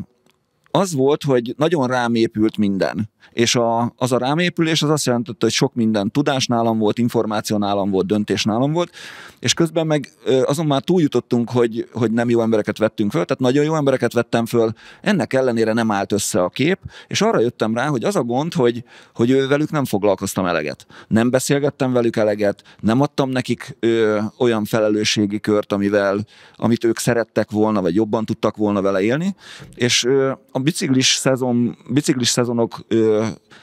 Speaker 1: az volt, hogy nagyon rám épült minden. És a, az a rámépülés az azt jelentette, hogy sok minden tudás nálam volt, információ nálam volt, döntés nálam volt, és közben meg azon már túljutottunk, hogy, hogy nem jó embereket vettünk föl, tehát nagyon jó embereket vettem föl, ennek ellenére nem állt össze a kép, és arra jöttem rá, hogy az a gond, hogy, hogy ő velük nem foglalkoztam eleget. Nem beszélgettem velük eleget, nem adtam nekik ö, olyan felelősségi kört, amivel, amit ők szerettek volna, vagy jobban tudtak volna vele élni, és ö, a biciklis szezon, biciklis szezonok ö,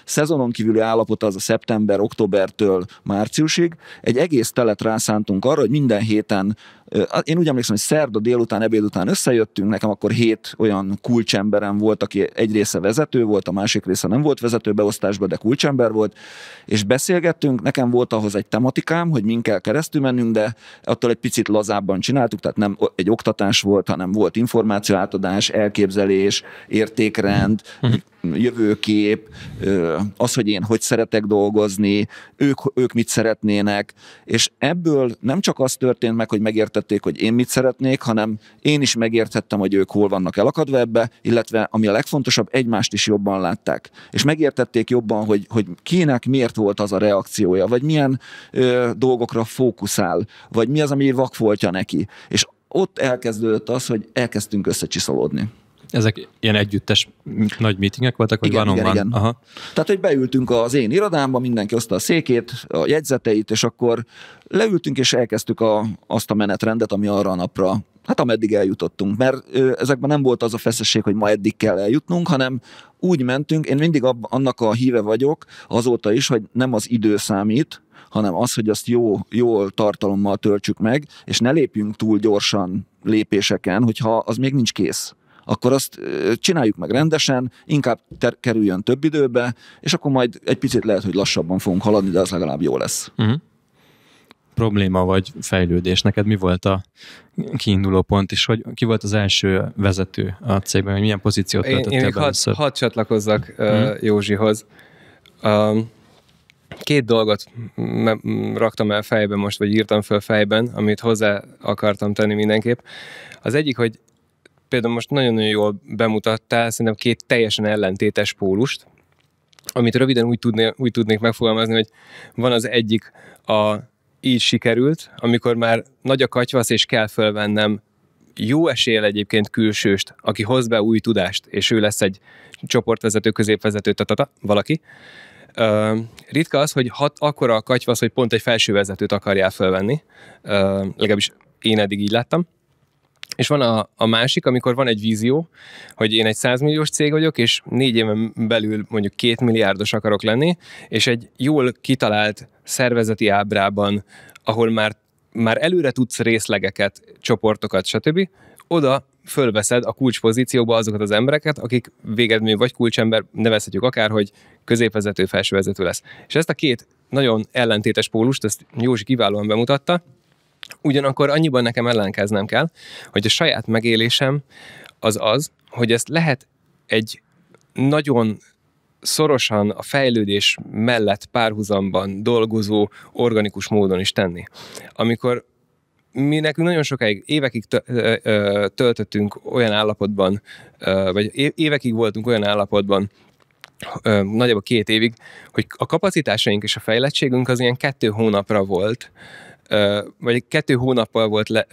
Speaker 1: szezonon kívüli állapot az a szeptember, októbertől márciusig. Egy egész telet rászántunk arra, hogy minden héten én úgy emlékszem, hogy szerda délután, ebéd után összejöttünk, nekem akkor hét olyan kulcsemberem volt, aki egy része vezető volt, a másik része nem volt vezető beosztásban, de kulcsember volt, és beszélgettünk, nekem volt ahhoz egy tematikám, hogy min kell keresztül mennünk, de attól egy picit lazábban csináltuk, tehát nem egy oktatás volt, hanem volt információátadás, elképzelés, értékrend, uh-huh jövőkép, az, hogy én hogy szeretek dolgozni, ők, ők mit szeretnének, és ebből nem csak az történt meg, hogy megértették, hogy én mit szeretnék, hanem én is megértettem, hogy ők hol vannak elakadva ebbe, illetve ami a legfontosabb, egymást is jobban látták. És megértették jobban, hogy, hogy kinek miért volt az a reakciója, vagy milyen ö, dolgokra fókuszál, vagy mi az, ami vakfoltja neki. És ott elkezdődött az, hogy elkezdtünk összecsiszolódni.
Speaker 3: Ezek ilyen együttes nagy meetingek voltak, vagy
Speaker 1: Igen,
Speaker 3: van
Speaker 1: igen, igen.
Speaker 3: Aha.
Speaker 1: Tehát, hogy beültünk az én irodámba, mindenki hozta a székét, a jegyzeteit, és akkor leültünk, és elkezdtük a, azt a menetrendet, ami arra a napra, hát ameddig eljutottunk. Mert ö, ezekben nem volt az a feszesség, hogy ma eddig kell eljutnunk, hanem úgy mentünk, én mindig ab, annak a híve vagyok, azóta is, hogy nem az idő számít, hanem az, hogy azt jó, jól tartalommal töltsük meg, és ne lépjünk túl gyorsan lépéseken, hogyha az még nincs kész akkor azt csináljuk meg rendesen, inkább ter- kerüljön több időbe, és akkor majd egy picit lehet, hogy lassabban fogunk haladni, de az legalább jó lesz.
Speaker 3: Uh-huh. Probléma vagy fejlődés. Neked mi volt a kiinduló pont, és hogy ki volt az első vezető a cégben, hogy milyen pozíciót
Speaker 2: Én,
Speaker 3: töltöttél
Speaker 2: én
Speaker 3: be
Speaker 2: hadd had csatlakozzak uh,
Speaker 3: Mhm.
Speaker 2: Józsihoz. Um, két dolgot raktam el fejben most, vagy írtam föl fejben, amit hozzá akartam tenni mindenképp. Az egyik, hogy például most nagyon-nagyon jól bemutattál szerintem két teljesen ellentétes pólust, amit röviden úgy, tudné, úgy tudnék megfogalmazni, hogy van az egyik a így sikerült, amikor már nagy a katyvasz, és kell fölvennem jó esél egyébként külsőst, aki hoz be új tudást, és ő lesz egy csoportvezető, középvezető, tatata, valaki. Ö, ritka az, hogy hat, akkora a katyvasz, hogy pont egy felső vezetőt akarjál fölvenni. Ö, legalábbis én eddig így láttam. És van a, a másik, amikor van egy vízió, hogy én egy 100 milliós cég vagyok, és négy éven belül mondjuk két milliárdos akarok lenni, és egy jól kitalált szervezeti ábrában, ahol már, már előre tudsz részlegeket, csoportokat, stb., oda fölveszed a kulcspozícióba azokat az embereket, akik végeredményben vagy kulcsember, nevezhetjük akár, hogy középvezető, felsővezető lesz. És ezt a két nagyon ellentétes pólust, ezt Józsi kiválóan bemutatta, Ugyanakkor annyiban nekem ellenkeznem kell, hogy a saját megélésem az az, hogy ezt lehet egy nagyon szorosan a fejlődés mellett párhuzamban dolgozó organikus módon is tenni. Amikor mi nekünk nagyon sokáig, évekig töltöttünk olyan állapotban, vagy évekig voltunk olyan állapotban, nagyjából két évig, hogy a kapacitásaink és a fejlettségünk az ilyen kettő hónapra volt, vagy kettő hónappal volt le,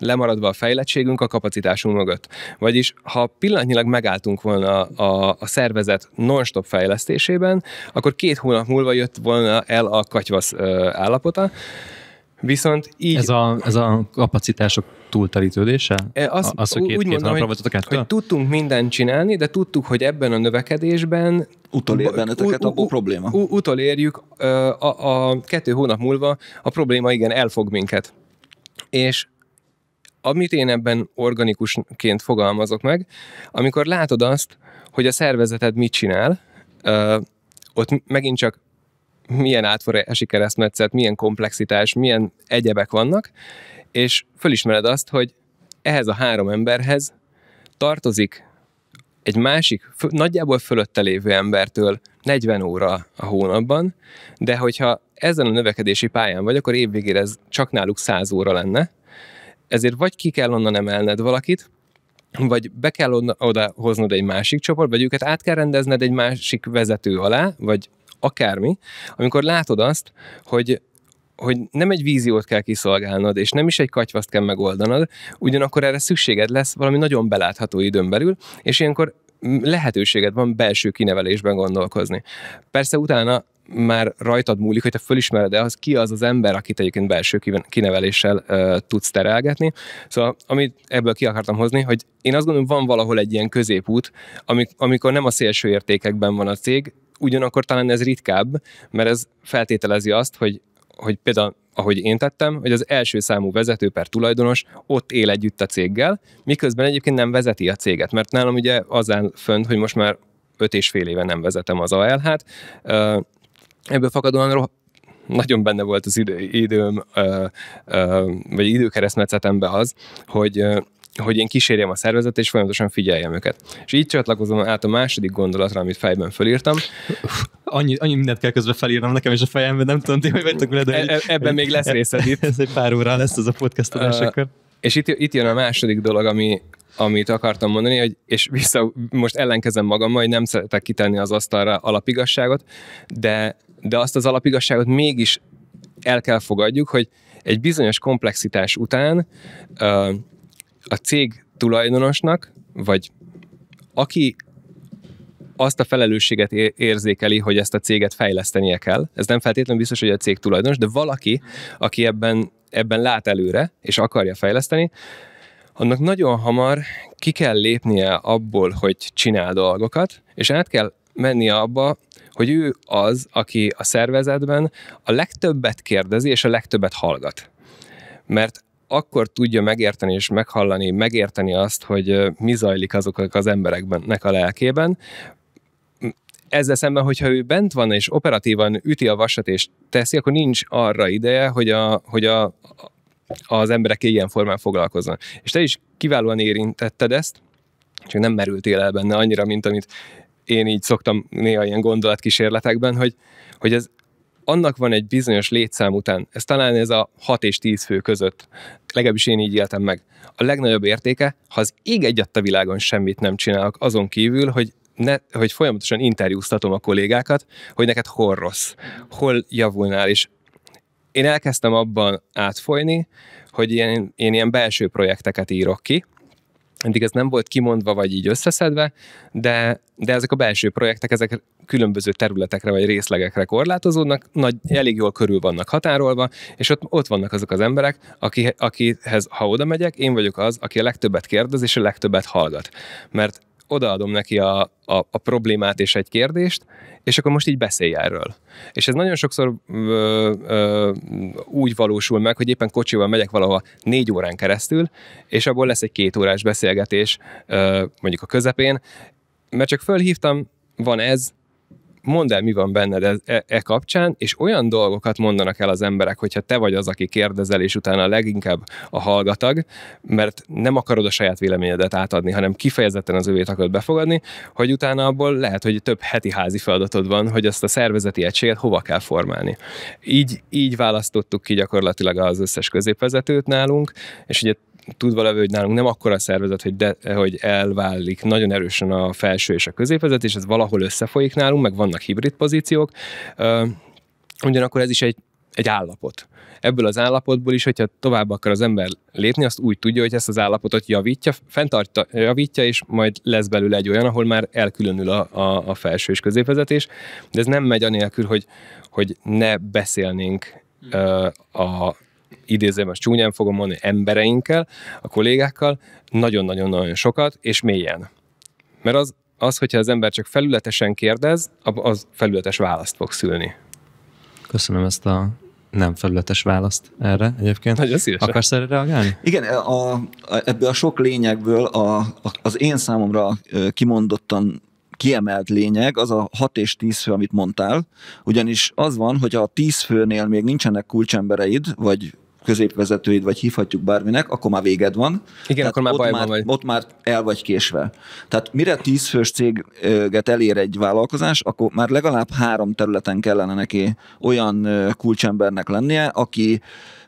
Speaker 2: lemaradva a fejlettségünk a kapacitásunk mögött. Vagyis, ha pillanatnyilag megálltunk volna a, a szervezet non-stop fejlesztésében, akkor két hónap múlva jött volna el a katyvasz állapota, Viszont így...
Speaker 3: Ez a, ez a kapacitások túlterítődése?
Speaker 2: E,
Speaker 3: Az, az hogy két,
Speaker 2: úgy
Speaker 3: két
Speaker 2: mondom, hogy,
Speaker 3: ettől?
Speaker 2: hogy tudtunk mindent csinálni, de tudtuk, hogy ebben a növekedésben
Speaker 1: Utolér benneteket
Speaker 2: u-
Speaker 1: a
Speaker 2: u-
Speaker 1: probléma.
Speaker 2: u- utolérjük, ö, a, a kettő hónap múlva a probléma igen elfog minket. És amit én ebben organikusként fogalmazok meg, amikor látod azt, hogy a szervezeted mit csinál, ott megint csak milyen átforási keresztmetszet, milyen komplexitás, milyen egyebek vannak, és fölismered azt, hogy ehhez a három emberhez tartozik egy másik, nagyjából fölötte lévő embertől 40 óra a hónapban, de hogyha ezen a növekedési pályán vagy, akkor évvégére ez csak náluk 100 óra lenne, ezért vagy ki kell onnan emelned valakit, vagy be kell oda hoznod egy másik csoport, vagy őket át kell rendezned egy másik vezető alá, vagy akármi, amikor látod azt, hogy hogy nem egy víziót kell kiszolgálnod, és nem is egy katyvaszt kell megoldanod, ugyanakkor erre szükséged lesz valami nagyon belátható időn belül, és ilyenkor lehetőséged van belső kinevelésben gondolkozni. Persze utána már rajtad múlik, hogy te fölismered-e az, ki az az ember, akit egyébként belső kineveléssel uh, tudsz terelgetni. Szóval amit ebből ki akartam hozni, hogy én azt gondolom, van valahol egy ilyen középút, amik, amikor nem a szélső értékekben van a cég, ugyanakkor talán ez ritkább, mert ez feltételezi azt, hogy hogy például, ahogy én tettem, hogy az első számú vezető per tulajdonos ott él együtt a céggel, miközben egyébként nem vezeti a céget, mert nálam ugye az áll fönt, hogy most már öt és fél éve nem vezetem az ALH-t. Ebből fakadóan nagyon benne volt az idő, időm, vagy időkeresztmetszetembe az, hogy hogy én kísérjem a szervezetet, és folyamatosan figyeljem őket. És így csatlakozom át a második gondolatra, amit fejben fölírtam.
Speaker 3: Annyi, annyi mindent kell közben felírnom nekem is a fejemben, nem tudom, ti hogy vagytok vele, de...
Speaker 2: E- ebben még lesz részed itt.
Speaker 3: Ez egy pár óra lesz ez a podcast adás
Speaker 2: uh,
Speaker 3: akkor.
Speaker 2: És itt, itt jön a második dolog, ami, amit akartam mondani, hogy, és vissza, most ellenkezem magammal, hogy nem szeretek kitenni az asztalra alapigasságot, de, de azt az alapigasságot mégis el kell fogadjuk, hogy egy bizonyos komplexitás után uh, a cég tulajdonosnak, vagy aki azt a felelősséget érzékeli, hogy ezt a céget fejlesztenie kell. Ez nem feltétlenül biztos, hogy a cég tulajdonos, de valaki, aki ebben, ebben lát előre, és akarja fejleszteni, annak nagyon hamar ki kell lépnie abból, hogy csinál dolgokat, és át kell mennie abba, hogy ő az, aki a szervezetben a legtöbbet kérdezi, és a legtöbbet hallgat. Mert akkor tudja megérteni és meghallani, megérteni azt, hogy mi zajlik azoknak az embereknek a lelkében, ezzel szemben, hogyha ő bent van és operatívan üti a vasat és teszi, akkor nincs arra ideje, hogy, a, hogy a, az emberek ilyen formán foglalkoznak. És te is kiválóan érintetted ezt, csak nem merültél el benne annyira, mint amit én így szoktam néha ilyen gondolatkísérletekben, hogy, hogy ez annak van egy bizonyos létszám után, ez talán ez a 6 és 10 fő között, legalábbis én így éltem meg. A legnagyobb értéke, ha az ég egyat a világon semmit nem csinálok, azon kívül, hogy ne, hogy folyamatosan interjúztatom a kollégákat, hogy neked hol rossz, hol javulnál, és én elkezdtem abban átfolyni, hogy ilyen, én ilyen belső projekteket írok ki, eddig ez nem volt kimondva, vagy így összeszedve, de, de ezek a belső projektek, ezek különböző területekre vagy részlegekre korlátozódnak, nagy, elég jól körül vannak határolva, és ott, ott vannak azok az emberek, aki, akihez, ha oda megyek, én vagyok az, aki a legtöbbet kérdez, és a legtöbbet hallgat. Mert odaadom neki a, a, a problémát és egy kérdést, és akkor most így beszélj erről. És ez nagyon sokszor ö, ö, úgy valósul meg, hogy éppen kocsival megyek valahova négy órán keresztül, és abból lesz egy két órás beszélgetés ö, mondjuk a közepén, mert csak fölhívtam, van ez, mondd el, mi van benned e, e, e kapcsán, és olyan dolgokat mondanak el az emberek, hogyha te vagy az, aki kérdezel, és utána leginkább a hallgatag, mert nem akarod a saját véleményedet átadni, hanem kifejezetten az övét akarod befogadni, hogy utána abból lehet, hogy több heti házi feladatod van, hogy azt a szervezeti egységet hova kell formálni. Így, így választottuk ki gyakorlatilag az összes középvezetőt nálunk, és ugye tudva levő, hogy nálunk nem akkora szervezet, hogy, de, hogy elválik nagyon erősen a felső és a középvezetés, ez valahol összefolyik nálunk, meg vannak hibrid pozíciók. Ugyanakkor ez is egy, egy állapot. Ebből az állapotból is, hogyha tovább akar az ember lépni, azt úgy tudja, hogy ezt az állapotot javítja, fenntartja, javítja, és majd lesz belőle egy olyan, ahol már elkülönül a, a, a felső és középvezetés. De ez nem megy anélkül, hogy, hogy ne beszélnénk a idézem, most csúnyán fogom mondani, embereinkkel, a kollégákkal, nagyon-nagyon-nagyon sokat, és mélyen. Mert az, az, hogyha az ember csak felületesen kérdez, az felületes választ fog szülni.
Speaker 3: Köszönöm ezt a nem felületes választ erre egyébként.
Speaker 2: Nagyon szívesen.
Speaker 3: Akarsz erre reagálni?
Speaker 1: Igen, a, a, ebből a sok lényegből a, a, az én számomra kimondottan kiemelt lényeg az a 6 és 10 fő, amit mondtál, ugyanis az van, hogy a 10 főnél még nincsenek kulcsembereid, vagy középvezetőid, vagy hívhatjuk bárminek, akkor már véged van.
Speaker 2: Igen, Tehát akkor már bajban
Speaker 1: már,
Speaker 2: vagy.
Speaker 1: Ott már el vagy késve. Tehát mire tízfős céget elér egy vállalkozás, akkor már legalább három területen kellene neki olyan kulcsembernek lennie, aki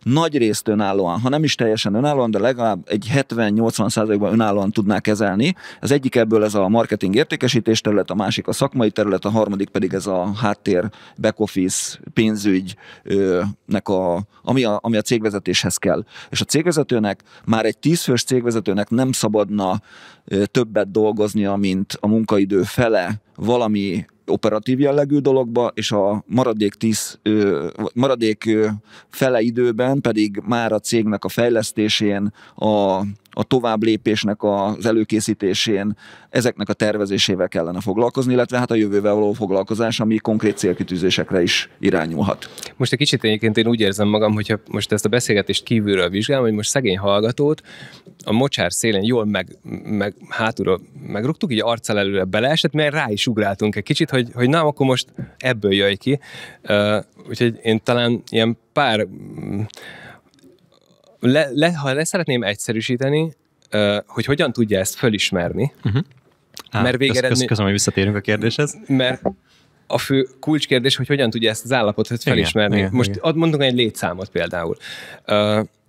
Speaker 1: nagy részt önállóan, ha nem is teljesen önállóan, de legalább egy 70-80 százalékban önállóan tudná kezelni. Az egyik ebből ez a marketing értékesítés terület, a másik a szakmai terület, a harmadik pedig ez a háttér, back office, pénzügynek a, ami a, ami a cégvezetéshez kell. És a cégvezetőnek, már egy tízfős cégvezetőnek nem szabadna többet dolgoznia, mint a munkaidő fele valami operatív jellegű dologba, és a maradék, tíz, maradék fele időben pedig már a cégnek a fejlesztésén, a a tovább lépésnek az előkészítésén, ezeknek a tervezésével kellene foglalkozni, illetve hát a jövővel való foglalkozás, ami konkrét célkitűzésekre is irányulhat.
Speaker 2: Most egy kicsit egyébként én úgy érzem magam, hogyha most ezt a beszélgetést kívülről vizsgálom, hogy most szegény hallgatót a mocsár szélén jól meg, meg hátulról megrúgtuk, így arccal előre beleesett, mert rá is ugráltunk egy kicsit, hogy, hogy na, akkor most ebből jöjj ki. Uh, úgyhogy én talán ilyen pár le, le, ha le szeretném egyszerűsíteni, hogy hogyan tudja ezt fölismerni, uh-huh.
Speaker 3: Á, mert végeredmény... Köszönöm, köszönöm, hogy visszatérünk a kérdéshez.
Speaker 2: Mert a fő kulcskérdés, hogy hogyan tudja ezt az állapotot felismerni. Igen, Most igen. mondunk egy létszámot például.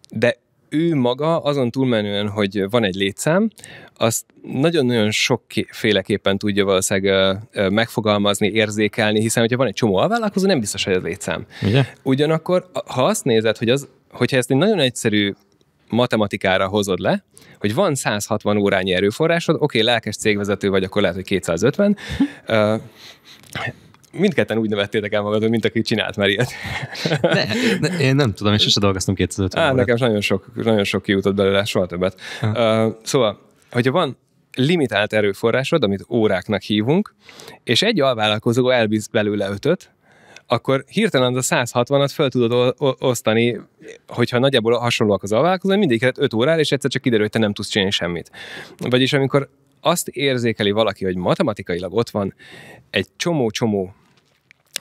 Speaker 2: De ő maga azon túlmenően, hogy van egy létszám, azt nagyon-nagyon sokféleképpen tudja valószínűleg megfogalmazni, érzékelni, hiszen hogyha van egy csomó alvállalkozó, nem biztos, hogy ez létszám. Ugye? Ugyanakkor, ha azt nézed, hogy az hogyha ezt egy nagyon egyszerű matematikára hozod le, hogy van 160 órányi erőforrásod, oké, okay, lelkes cégvezető vagy, akkor lehet, hogy 250. Uh, mindketten úgy nevettétek el magadon, mint aki csinált már ilyet.
Speaker 3: Ne, ne, én nem tudom, és sose dolgoztam 250 Á,
Speaker 2: nekem nagyon sok, nagyon sok kijutott belőle, soha többet. Uh, szóval, hogyha van limitált erőforrásod, amit óráknak hívunk, és egy alvállalkozó elbíz belőle ötöt, akkor hirtelen az a 160-at fel tudod osztani, hogyha nagyjából hasonlóak az alvállalkozó, mindegyikre 5 órára, és egyszer csak kiderül, hogy te nem tudsz csinálni semmit. Vagyis amikor azt érzékeli valaki, hogy matematikailag ott van egy csomó-csomó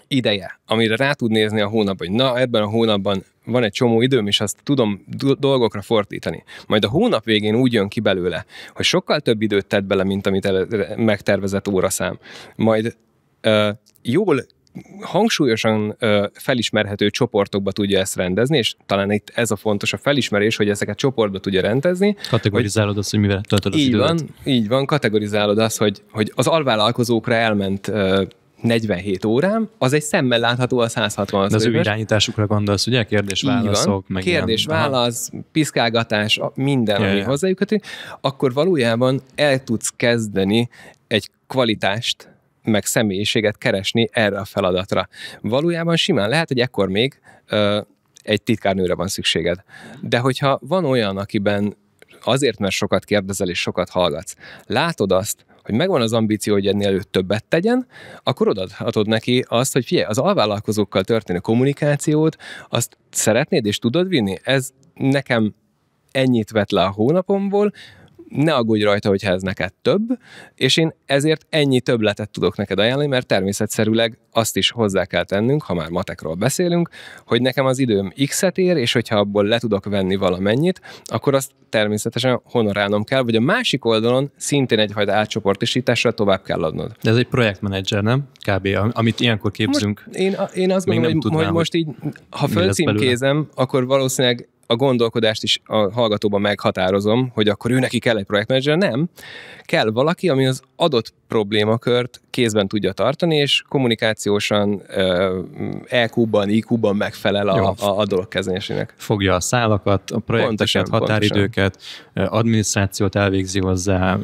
Speaker 2: ideje, amire rá tud nézni a hónapban, hogy na, ebben a hónapban van egy csomó időm, és azt tudom dolgokra fordítani. Majd a hónap végén úgy jön ki belőle, hogy sokkal több időt tett bele, mint amit megtervezett óraszám. Majd uh, jól hangsúlyosan ö, felismerhető csoportokba tudja ezt rendezni, és talán itt ez a fontos, a felismerés, hogy ezeket csoportba tudja rendezni.
Speaker 3: Kategorizálod hogy, azt, hogy mivel töltöd az
Speaker 2: így
Speaker 3: időt.
Speaker 2: Van, így van, kategorizálod azt, hogy, hogy az alvállalkozókra elment ö, 47 órám, az egy szemmel látható a 160
Speaker 3: De az ő irányításukra gondolsz, ugye? Kérdés-válaszok.
Speaker 2: Meg Kérdés-válasz, piszkálgatás, minden, ami hozzájuk akkor valójában el tudsz kezdeni egy kvalitást meg személyiséget keresni erre a feladatra. Valójában simán lehet, hogy ekkor még ö, egy titkárnőre van szükséged. De hogyha van olyan, akiben azért, mert sokat kérdezel és sokat hallgatsz, látod azt, hogy megvan az ambíció, hogy ennél előtt többet tegyen, akkor odaadhatod neki azt, hogy figyelj, az alvállalkozókkal történő kommunikációt, azt szeretnéd és tudod vinni? Ez nekem ennyit vett le a hónapomból, ne aggódj rajta, hogyha ez neked több, és én ezért ennyi többletet tudok neked ajánlani, mert természetszerűleg azt is hozzá kell tennünk, ha már matekról beszélünk, hogy nekem az időm X-et ér, és hogyha abból le tudok venni valamennyit, akkor azt természetesen honorálnom kell, vagy a másik oldalon szintén egyfajta átcsoportosítással tovább kell adnod.
Speaker 3: De ez egy projektmenedzser, nem? Kb. amit ilyenkor képzünk.
Speaker 2: Most én, én azt gondolom, hogy, hogy most így, ha fölcímkézem, akkor valószínűleg a gondolkodást is a hallgatóban meghatározom, hogy akkor ő neki kell egy projektmenedzser, nem. Kell valaki, ami az adott problémakört kézben tudja tartani, és kommunikációsan EQ-ban, IQ-ban megfelel a, a, a dolog kezelésének.
Speaker 3: Fogja a szálakat, a projekteket, pontosan, határidőket, pontosan. adminisztrációt elvégzi hozzá,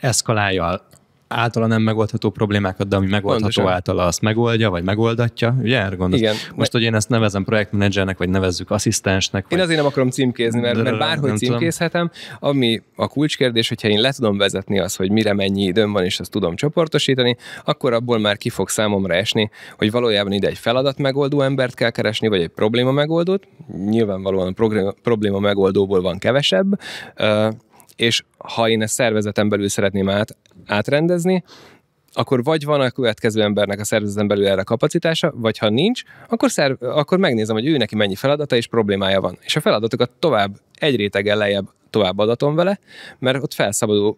Speaker 3: eszkalálja általa nem megoldható problémákat, de ami megoldható Pontosan. általa azt megoldja, vagy megoldatja. Ugye erre gondolsz? Igen. Most, hogy én ezt nevezem projektmenedzsernek, vagy nevezzük asszisztensnek.
Speaker 2: Vagy... Én azért nem akarom címkézni, mert, mert bárhogy címkézhetem, ami a kulcskérdés, hogyha én le tudom vezetni az, hogy mire mennyi időm van, és azt tudom csoportosítani, akkor abból már ki fog számomra esni, hogy valójában ide egy feladat megoldó embert kell keresni, vagy egy probléma megoldót. Nyilvánvalóan a probléma megoldóból van kevesebb, és ha én ezt szervezeten belül szeretném át, átrendezni, akkor vagy van a következő embernek a szervezeten belül erre kapacitása, vagy ha nincs, akkor, szerv, akkor megnézem, hogy ő neki mennyi feladata és problémája van. És a feladatokat tovább, egy réteggel lejjebb tovább adatom vele, mert ott felszabadul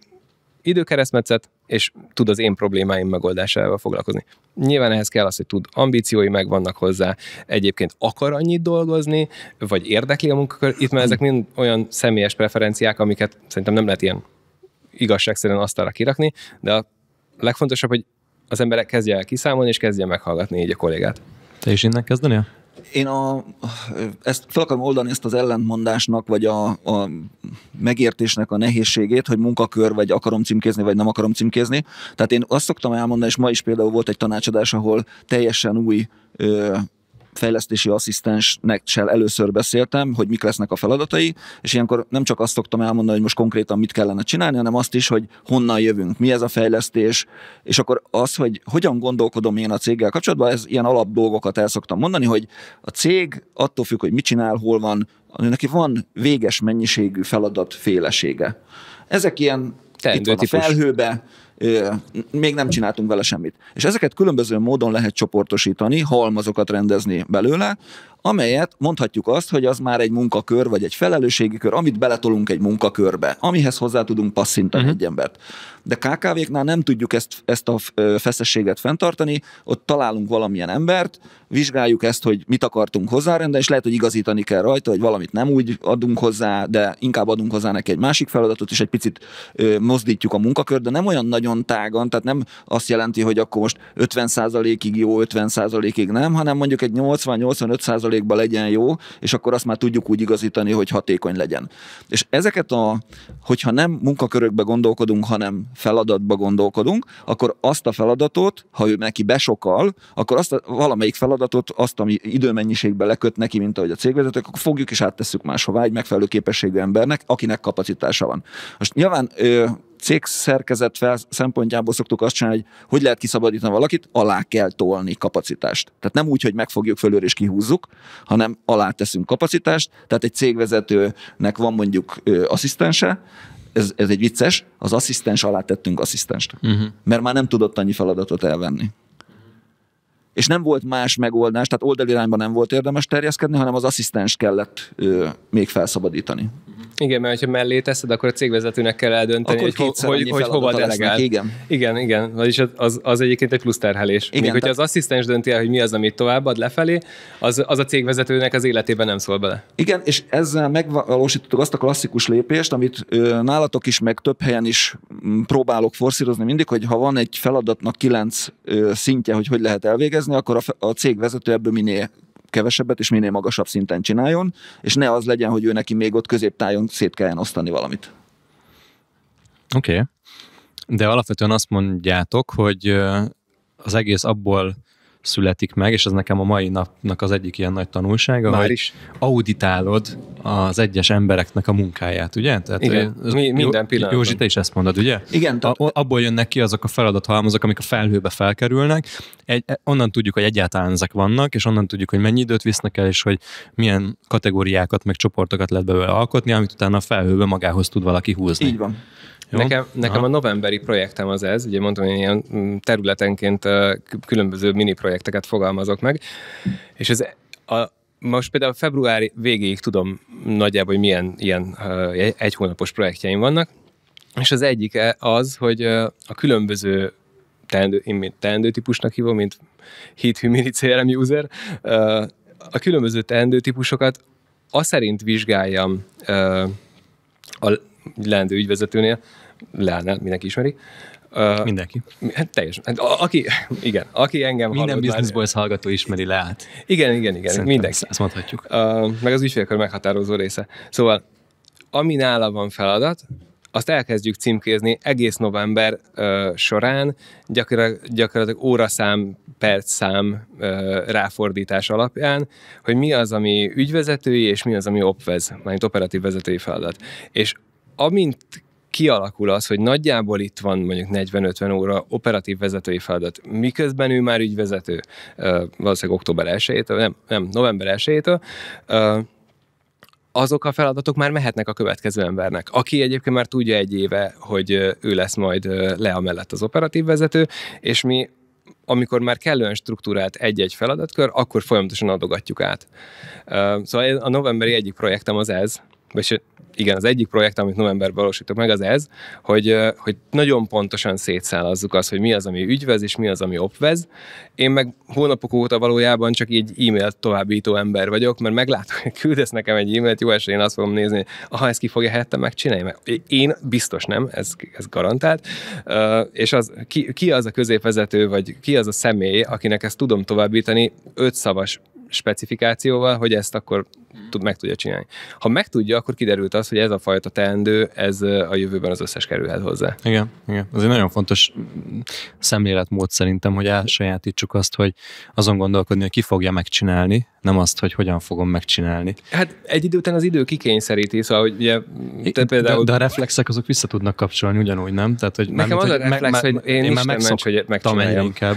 Speaker 2: időkeresztmetszet, és tud az én problémáim megoldásával foglalkozni. Nyilván ehhez kell az, hogy tud ambíciói megvannak hozzá, egyébként akar annyit dolgozni, vagy érdekli a munkakör. Itt már ezek mind olyan személyes preferenciák, amiket szerintem nem lehet ilyen igazságszerűen asztalra kirakni, de a legfontosabb, hogy az emberek kezdje el kiszámolni, és kezdje meghallgatni így a kollégát.
Speaker 3: Te is innen kezdeni?
Speaker 1: Én a, ezt fel akarom oldani, ezt az ellentmondásnak, vagy a, a megértésnek a nehézségét, hogy munkakör, vagy akarom címkézni, vagy nem akarom címkézni. Tehát én azt szoktam elmondani, és ma is például volt egy tanácsadás, ahol teljesen új ö, fejlesztési asszisztensnek először beszéltem, hogy mik lesznek a feladatai, és ilyenkor nem csak azt szoktam elmondani, hogy most konkrétan mit kellene csinálni, hanem azt is, hogy honnan jövünk, mi ez a fejlesztés, és akkor az, hogy hogyan gondolkodom én a céggel kapcsolatban, ez ilyen alap dolgokat el szoktam mondani, hogy a cég attól függ, hogy mit csinál, hol van, neki van véges mennyiségű feladat félesége. Ezek ilyen itt van a felhőbe, még nem csináltunk vele semmit. És ezeket különböző módon lehet csoportosítani, halmazokat rendezni belőle, amelyet mondhatjuk azt, hogy az már egy munkakör, vagy egy felelősségi kör, amit beletolunk egy munkakörbe, amihez hozzá tudunk passzintani uh-huh. egy embert. De KKV-knál nem tudjuk ezt, ezt a feszességet fenntartani, ott találunk valamilyen embert, vizsgáljuk ezt, hogy mit akartunk hozzárendelni, és lehet, hogy igazítani kell rajta, hogy valamit nem úgy adunk hozzá, de inkább adunk hozzá neki egy másik feladatot, és egy picit ö, mozdítjuk a munkakört, de nem olyan nagyon tágan, tehát nem azt jelenti, hogy akkor most 50%-ig jó, 50%-ig nem, hanem mondjuk egy 80-85% százalékban legyen jó, és akkor azt már tudjuk úgy igazítani, hogy hatékony legyen. És ezeket a, hogyha nem munkakörökbe gondolkodunk, hanem feladatba gondolkodunk, akkor azt a feladatot, ha ő neki besokal, akkor azt a, valamelyik feladatot, azt, ami időmennyiségben leköt neki, mint ahogy a cégvezetők, akkor fogjuk és áttesszük máshova egy megfelelő képességű embernek, akinek kapacitása van. Most nyilván cégszerkezet fel, szempontjából szoktuk azt csinálni, hogy hogy lehet kiszabadítani valakit, alá kell tolni kapacitást. Tehát nem úgy, hogy megfogjuk fölül és kihúzzuk, hanem alá teszünk kapacitást. Tehát egy cégvezetőnek van mondjuk ö, asszisztense, ez, ez egy vicces, az asszisztens alá tettünk asszisztenst. Uh-huh. Mert már nem tudott annyi feladatot elvenni és nem volt más megoldás, tehát oldalirányban nem volt érdemes terjeszkedni, hanem az asszisztens kellett ö, még felszabadítani.
Speaker 2: Igen, mert ha mellé teszed, akkor a cégvezetőnek kell eldönteni,
Speaker 1: Akkor
Speaker 2: hogy, ho- hogy, hogy hova delegál.
Speaker 1: Igen.
Speaker 2: Igen, igen, vagyis az, az, az egyébként egy plusz terhelés. Igen, Még hogyha az asszisztens dönti el, hogy mi az, amit továbbad lefelé, az, az a cégvezetőnek az életében nem szól bele.
Speaker 1: Igen, és ezzel megvalósítottuk azt a klasszikus lépést, amit ö, nálatok is, meg több helyen is m, próbálok forszírozni mindig, hogy ha van egy feladatnak kilenc ö, szintje, hogy hogy lehet elvégezni, akkor a, a cégvezető ebből minél kevesebbet és minél magasabb szinten csináljon, és ne az legyen, hogy ő neki még ott középtájon szét kelljen osztani valamit.
Speaker 3: Oké. Okay. De alapvetően azt mondjátok, hogy az egész abból születik meg, és ez nekem a mai napnak az egyik ilyen nagy tanulsága,
Speaker 2: Már
Speaker 3: hogy
Speaker 2: is.
Speaker 3: auditálod az egyes embereknek a munkáját, ugye? Tehát,
Speaker 2: Igen, mi- minden pillanatban.
Speaker 3: Józsi, te is ezt mondod, ugye?
Speaker 1: Igen,
Speaker 3: A,
Speaker 1: tehát,
Speaker 3: abból jönnek ki azok a feladathalmazok, amik a felhőbe felkerülnek. Egy, e- onnan tudjuk, hogy egyáltalán ezek vannak, és onnan tudjuk, hogy mennyi időt visznek el, és hogy milyen kategóriákat, meg csoportokat lehet belőle alkotni, amit utána a felhőbe magához tud valaki húzni.
Speaker 1: így van.
Speaker 3: Jó?
Speaker 2: Nekem, nekem
Speaker 3: Aha.
Speaker 2: a novemberi projektem az ez, ugye mondtam, hogy ilyen mm, területenként különböző mini projekteket fogalmazok meg, és ez a, most például február végéig tudom nagyjából, hogy milyen ilyen egy- hónapos projektjeim vannak, és az egyik az, hogy a különböző teendő, én mint teendő típusnak hívom, mint hit humidity CRM user, a különböző teendő típusokat azt szerint vizsgáljam a leendő ügyvezetőnél, Leánál, mindenki ismeri, Uh,
Speaker 3: Mindenki.
Speaker 2: hát teljesen. Hát, a- aki, igen, aki engem
Speaker 3: Minden
Speaker 2: hallott
Speaker 3: Business
Speaker 2: már,
Speaker 3: Boys hallgató ismeri Leát.
Speaker 2: Igen, igen, igen,
Speaker 3: Szerintem
Speaker 2: mindenki.
Speaker 3: Ezt mondhatjuk.
Speaker 2: Uh, meg az ügyfélkör meghatározó része. Szóval, ami nála van feladat, azt elkezdjük címkézni egész november uh, során, gyakorlatilag, gyakorlatilag óraszám, percszám uh, ráfordítás alapján, hogy mi az, ami ügyvezetői, és mi az, ami opvez, mármint operatív vezetői feladat. És amint kialakul az, hogy nagyjából itt van mondjuk 40-50 óra operatív vezetői feladat, miközben ő már ügyvezető, valószínűleg október 1 nem, nem, november 1 azok a feladatok már mehetnek a következő embernek, aki egyébként már tudja egy éve, hogy ő lesz majd ö, Lea mellett az operatív vezető, és mi amikor már kellően struktúrált egy-egy feladatkör, akkor folyamatosan adogatjuk át. Szóval a novemberi egyik projektem az ez, vagy igen, az egyik projekt, amit novemberben valósítok meg, az ez, hogy, hogy nagyon pontosan szétszálazzuk azt, hogy mi az, ami ügyvez, és mi az, ami opvez. Én meg hónapok óta valójában csak így e-mail továbbító ember vagyok, mert meglátom, hogy küldesz nekem egy e-mailt, jó esélyén azt fogom nézni, aha, ezt ki fogja helyettem megcsinálni. Meg én biztos nem, ez, ez garantált. És az, ki, ki az a középvezető, vagy ki az a személy, akinek ezt tudom továbbítani öt szavas specifikációval, hogy ezt akkor tud, meg tudja csinálni. Ha meg tudja, akkor kiderült az, hogy ez a fajta teendő, ez a jövőben az összes kerülhet hozzá.
Speaker 3: Igen, igen. Ez egy nagyon fontos mm, szemléletmód szerintem, hogy elsajátítsuk azt, hogy azon gondolkodni, hogy ki fogja megcsinálni, nem azt, hogy hogyan fogom megcsinálni.
Speaker 2: Hát egy idő után az idő kikényszeríti, szóval hogy ugye, te például...
Speaker 3: De, de a reflexek azok vissza tudnak kapcsolni ugyanúgy, nem? Tehát, hogy
Speaker 2: Nekem az a
Speaker 3: hogy
Speaker 2: reflex, hogy én ments, hogy
Speaker 3: megszoktam
Speaker 2: megcsináljam.
Speaker 3: egyre inkább.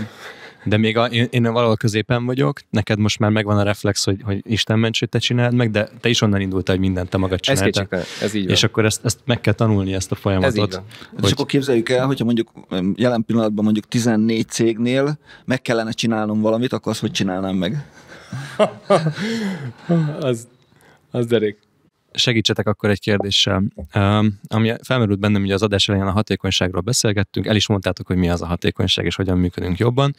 Speaker 3: De még a, én, én valahol középen vagyok, neked most már megvan a reflex, hogy, hogy Isten ments, hogy te csináld meg, de te is onnan indultál, hogy mindent te magad
Speaker 2: Ez
Speaker 3: csináltál.
Speaker 2: kétségtelen, ez így van.
Speaker 3: És akkor ezt, ezt meg kell tanulni, ezt a
Speaker 2: ez így
Speaker 3: folyamatot.
Speaker 2: van.
Speaker 1: És
Speaker 3: Hogy-
Speaker 1: akkor képzeljük el, hogyha mondjuk jelen pillanatban mondjuk 14 cégnél meg kellene csinálnom valamit, akkor azt hogy csinálnám meg?
Speaker 2: Az, az derék.
Speaker 3: Segítsetek akkor egy kérdéssel. Ami felmerült bennem, ugye az adás elején a hatékonyságról beszélgettünk, el is mondtátok, hogy mi az a hatékonyság, és hogyan működünk jobban.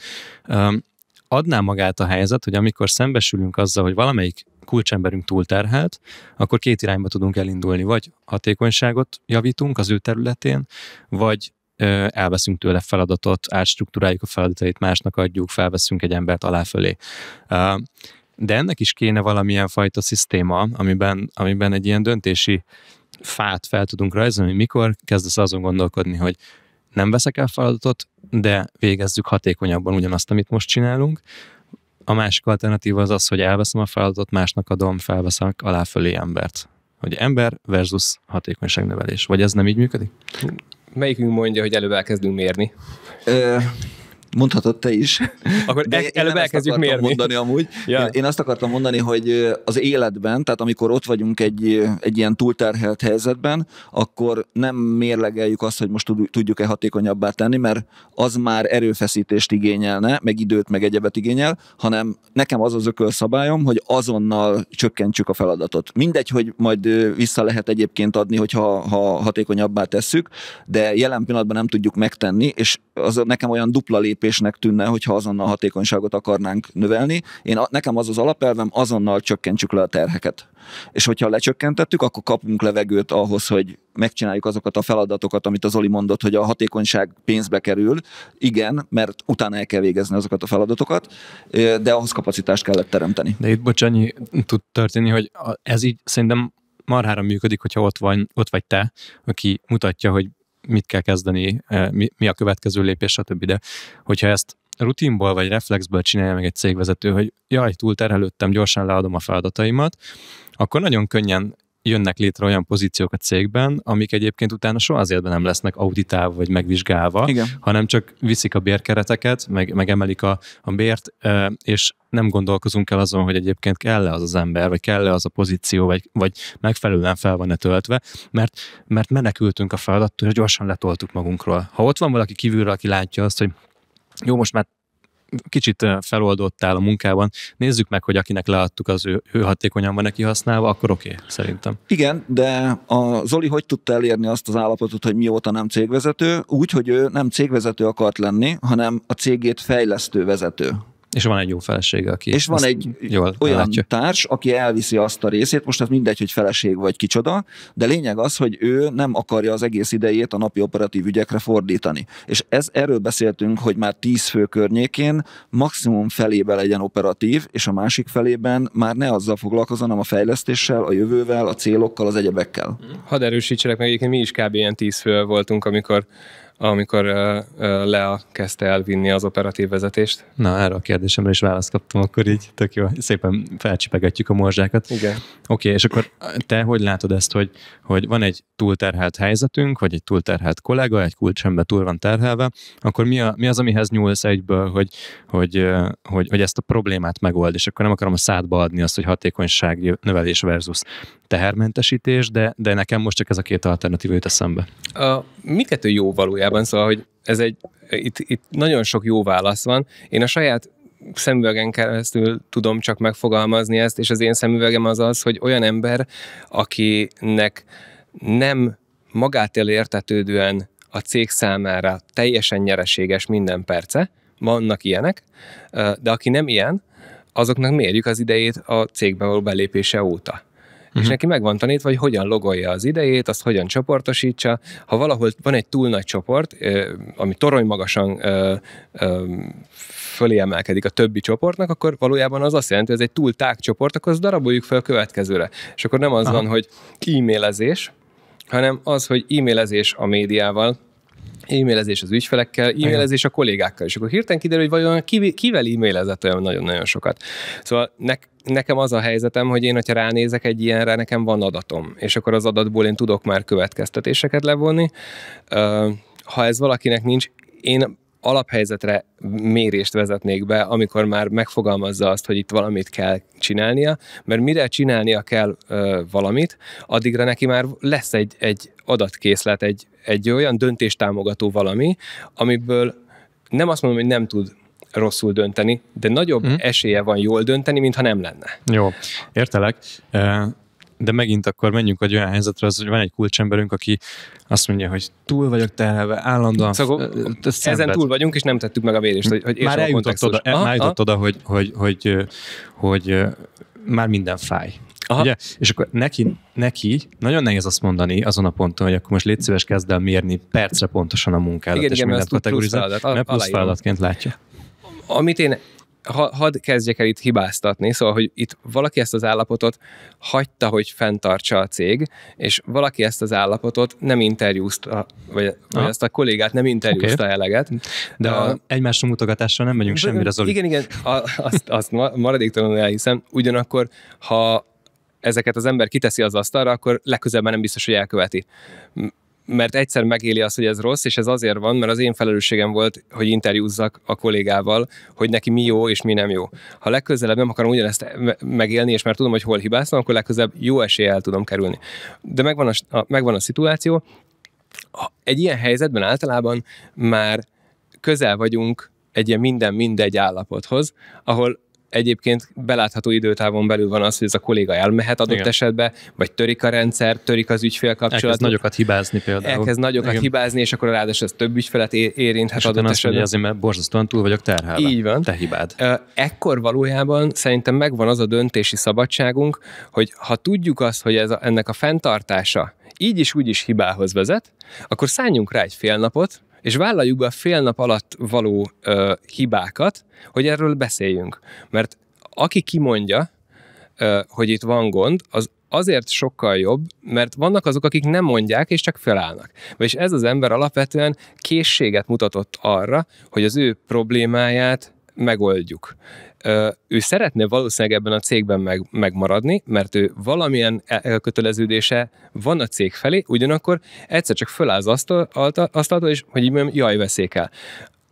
Speaker 3: Adná magát a helyzet, hogy amikor szembesülünk azzal, hogy valamelyik kulcsemberünk túlterhelt, akkor két irányba tudunk elindulni, vagy hatékonyságot javítunk az ő területén, vagy elveszünk tőle feladatot, átstruktúráljuk a feladatait, másnak adjuk, felveszünk egy embert aláfölé. De ennek is kéne valamilyen fajta szisztéma, amiben, amiben egy ilyen döntési fát fel tudunk rajzolni, mikor kezdesz azon gondolkodni, hogy nem veszek el feladatot, de végezzük hatékonyabban ugyanazt, amit most csinálunk. A másik alternatíva az az, hogy elveszem a feladatot, másnak adom, felveszek alá fölé embert. Hogy ember versus hatékonyságnövelés. Vagy ez nem így működik?
Speaker 2: Melyikünk mondja, hogy előbb elkezdünk mérni?
Speaker 1: Ö, mondhatod te is.
Speaker 2: Akkor De előbb elkezdjük mérni.
Speaker 1: mondani amúgy. Ja. Én, én azt akartam mondani, hogy az életben, tehát amikor ott vagyunk egy, egy ilyen túlterhelt helyzetben, akkor nem mérlegeljük azt, hogy most tudjuk-e hatékonyabbá tenni, mert az már erőfeszítést igényelne, meg időt, meg egyebet igényel, hanem nekem az az ökölszabályom, hogy azonnal csökkentsük a feladatot. Mindegy, hogy majd vissza lehet egyébként adni, hogyha ha hatékonyabbá tesszük, de jelen pillanatban nem tudjuk megtenni, és az nekem olyan dupla lépésnek tűnne, hogyha azonnal hatékonyságot akarnánk növelni. Én, nekem az az alapelvem, azonnal csökkentsük le a terheket. És hogyha lecsökkentettük, akkor kapunk levegőt ahhoz, hogy megcsináljuk azokat a feladatokat, amit az Oli mondott, hogy a hatékonyság pénzbe kerül. Igen, mert utána el kell végezni azokat a feladatokat, de ahhoz kapacitást kellett teremteni.
Speaker 3: De itt bocsányi tud történni, hogy ez így szerintem marhára működik, hogyha ott vagy, ott vagy te, aki mutatja, hogy mit kell kezdeni, eh, mi, mi a következő lépés, stb. De hogyha ezt rutinból vagy reflexből csinálja meg egy cégvezető, hogy jaj, túlterhelődtem, gyorsan leadom a feladataimat, akkor nagyon könnyen jönnek létre olyan pozíciók a cégben, amik egyébként utána soha az életben nem lesznek auditálva vagy megvizsgálva, Igen. hanem csak viszik a bérkereteket, meg, meg emelik a, a bért, és nem gondolkozunk el azon, hogy egyébként kell-e az az ember, vagy kell-e az a pozíció, vagy, vagy megfelelően fel van-e töltve, mert, mert menekültünk a feladattól, és gyorsan letoltuk magunkról. Ha ott van valaki kívülről, aki látja azt, hogy jó, most már kicsit feloldottál a munkában, nézzük meg, hogy akinek leadtuk, az ő, ő hatékonyan van neki használva, akkor oké, okay, szerintem.
Speaker 1: Igen, de a Zoli hogy tudta elérni azt az állapotot, hogy mióta nem cégvezető? Úgy, hogy ő nem cégvezető akart lenni, hanem a cégét fejlesztő vezető.
Speaker 3: És van egy jó felesége, aki
Speaker 1: És van egy jól olyan látja. társ, aki elviszi azt a részét, most az mindegy, hogy feleség vagy kicsoda, de lényeg az, hogy ő nem akarja az egész idejét a napi operatív ügyekre fordítani. És ez erről beszéltünk, hogy már tíz fő környékén maximum felébe legyen operatív, és a másik felében már ne azzal foglalkozon, hanem a fejlesztéssel, a jövővel, a célokkal, az egyebekkel.
Speaker 2: Hadd erősítsenek meg, egyébként mi is kb. ilyen tíz fő voltunk, amikor amikor uh, uh, Lea kezdte elvinni az operatív vezetést?
Speaker 3: Na, erre a kérdésemre is választ kaptam, akkor így tök jó, szépen felcsipegetjük a morzsákat.
Speaker 2: Igen. Oké,
Speaker 3: okay, és akkor te hogy látod ezt, hogy, hogy van egy túlterhelt helyzetünk, vagy egy túlterhelt kollega, egy kulcsembe túl van terhelve, akkor mi, a, mi az, amihez nyúlsz egyből, hogy, hogy, hogy, hogy ezt a problémát megold, és akkor nem akarom a szádba adni azt, hogy hatékonyság növelés versus tehermentesítés, de, de nekem most csak ez a két alternatíva jut eszembe.
Speaker 2: A, mindkettő jó valójában, szóval, hogy ez egy, itt, itt nagyon sok jó válasz van. Én a saját szemüvegen keresztül tudom csak megfogalmazni ezt, és az én szemüvegem az az, hogy olyan ember, akinek nem magától értetődően a cég számára teljesen nyereséges minden perce, vannak ilyenek, de aki nem ilyen, azoknak mérjük az idejét a cégbe való belépése óta uh-huh. és neki meg van tanítva, hogy hogyan logolja az idejét, azt hogyan csoportosítsa. Ha valahol van egy túl nagy csoport, ami torony magasan fölé emelkedik a többi csoportnak, akkor valójában az azt jelenti, hogy ez egy túl tág csoport, akkor azt daraboljuk fel a következőre. És akkor nem az Aha. van, hogy e-mailezés, hanem az, hogy e-mailezés a médiával, e-mailezés az ügyfelekkel, e-mailezés a kollégákkal, és akkor hirtelen kiderül, hogy vajon kivel e-mailezett olyan nagyon-nagyon sokat. Szóval ne, nekem az a helyzetem, hogy én, hogyha ránézek egy ilyenre, nekem van adatom, és akkor az adatból én tudok már következtetéseket levonni. Ha ez valakinek nincs, én alaphelyzetre mérést vezetnék be, amikor már megfogalmazza azt, hogy itt valamit kell csinálnia, mert mire csinálnia kell ö, valamit, addigra neki már lesz egy, egy adatkészlet, egy, egy olyan döntéstámogató valami, amiből nem azt mondom, hogy nem tud rosszul dönteni, de nagyobb mm. esélye van jól dönteni, mintha nem lenne.
Speaker 3: Jó, értelek. De megint akkor menjünk egy olyan helyzetre, az, hogy van egy kulcsemberünk, aki azt mondja, hogy túl vagyok terhelve, állandóan
Speaker 2: szóval, Ezen túl vagyunk, és nem tettük meg a vérést, hogy, hogy
Speaker 3: már eljutott oda, aha, már jutott oda, hogy, hogy, hogy, hogy, már minden fáj. Aha. Ugye? És akkor neki, neki nagyon nehéz azt mondani azon a ponton, hogy akkor most légy szíves kezd el mérni percre pontosan a munkádat,
Speaker 2: igen,
Speaker 3: és
Speaker 2: igen, mindent kategorizálni,
Speaker 3: mert plusz feladatként látja.
Speaker 2: Amit én ha, hadd kezdjek el itt hibáztatni, szóval, hogy itt valaki ezt az állapotot hagyta, hogy fenntartsa a cég, és valaki ezt az állapotot nem interjúzta, vagy, vagy ezt a kollégát nem interjúzta okay. eleget.
Speaker 3: De a, a egymásra mutogatással nem megyünk semmire, Zoli.
Speaker 2: Igen, igen, a, azt, azt maradéktalanul elhiszem. Ugyanakkor, ha ezeket az ember kiteszi az asztalra, akkor legközelebb nem biztos, hogy elköveti mert egyszer megéli azt, hogy ez rossz, és ez azért van, mert az én felelősségem volt, hogy interjúzzak a kollégával, hogy neki mi jó és mi nem jó. Ha legközelebb nem akarom ugyanezt megélni, és már tudom, hogy hol hibáztam, akkor legközelebb jó esélye el tudom kerülni. De megvan a, a, megvan a szituáció. Egy ilyen helyzetben általában már közel vagyunk egy ilyen minden mindegy állapothoz, ahol egyébként belátható időtávon belül van az, hogy ez a kolléga elmehet adott Igen. esetben, vagy törik a rendszer, törik az ügyfél kapcsolat.
Speaker 3: Elkezd nagyokat hibázni például.
Speaker 2: Elkezd nagyokat Igen. hibázni, és akkor ráadásul ez több ügyfelet érinthet
Speaker 3: és
Speaker 2: adott
Speaker 3: azt esetben. azért, mert borzasztóan túl vagyok terhelve.
Speaker 2: Így van.
Speaker 3: Te hibád.
Speaker 2: Ekkor valójában szerintem megvan az a döntési szabadságunk, hogy ha tudjuk azt, hogy ez a, ennek a fenntartása így is úgy is hibához vezet, akkor szálljunk rá egy fél napot, és vállaljuk be a fél nap alatt való ö, hibákat, hogy erről beszéljünk. Mert aki kimondja, ö, hogy itt van gond, az azért sokkal jobb, mert vannak azok, akik nem mondják, és csak felállnak. És ez az ember alapvetően készséget mutatott arra, hogy az ő problémáját megoldjuk ő szeretne valószínűleg ebben a cégben meg, megmaradni, mert ő valamilyen elköteleződése van a cég felé, ugyanakkor egyszer csak föláll az asztaltól, és hogy így mondjam, jaj, veszék el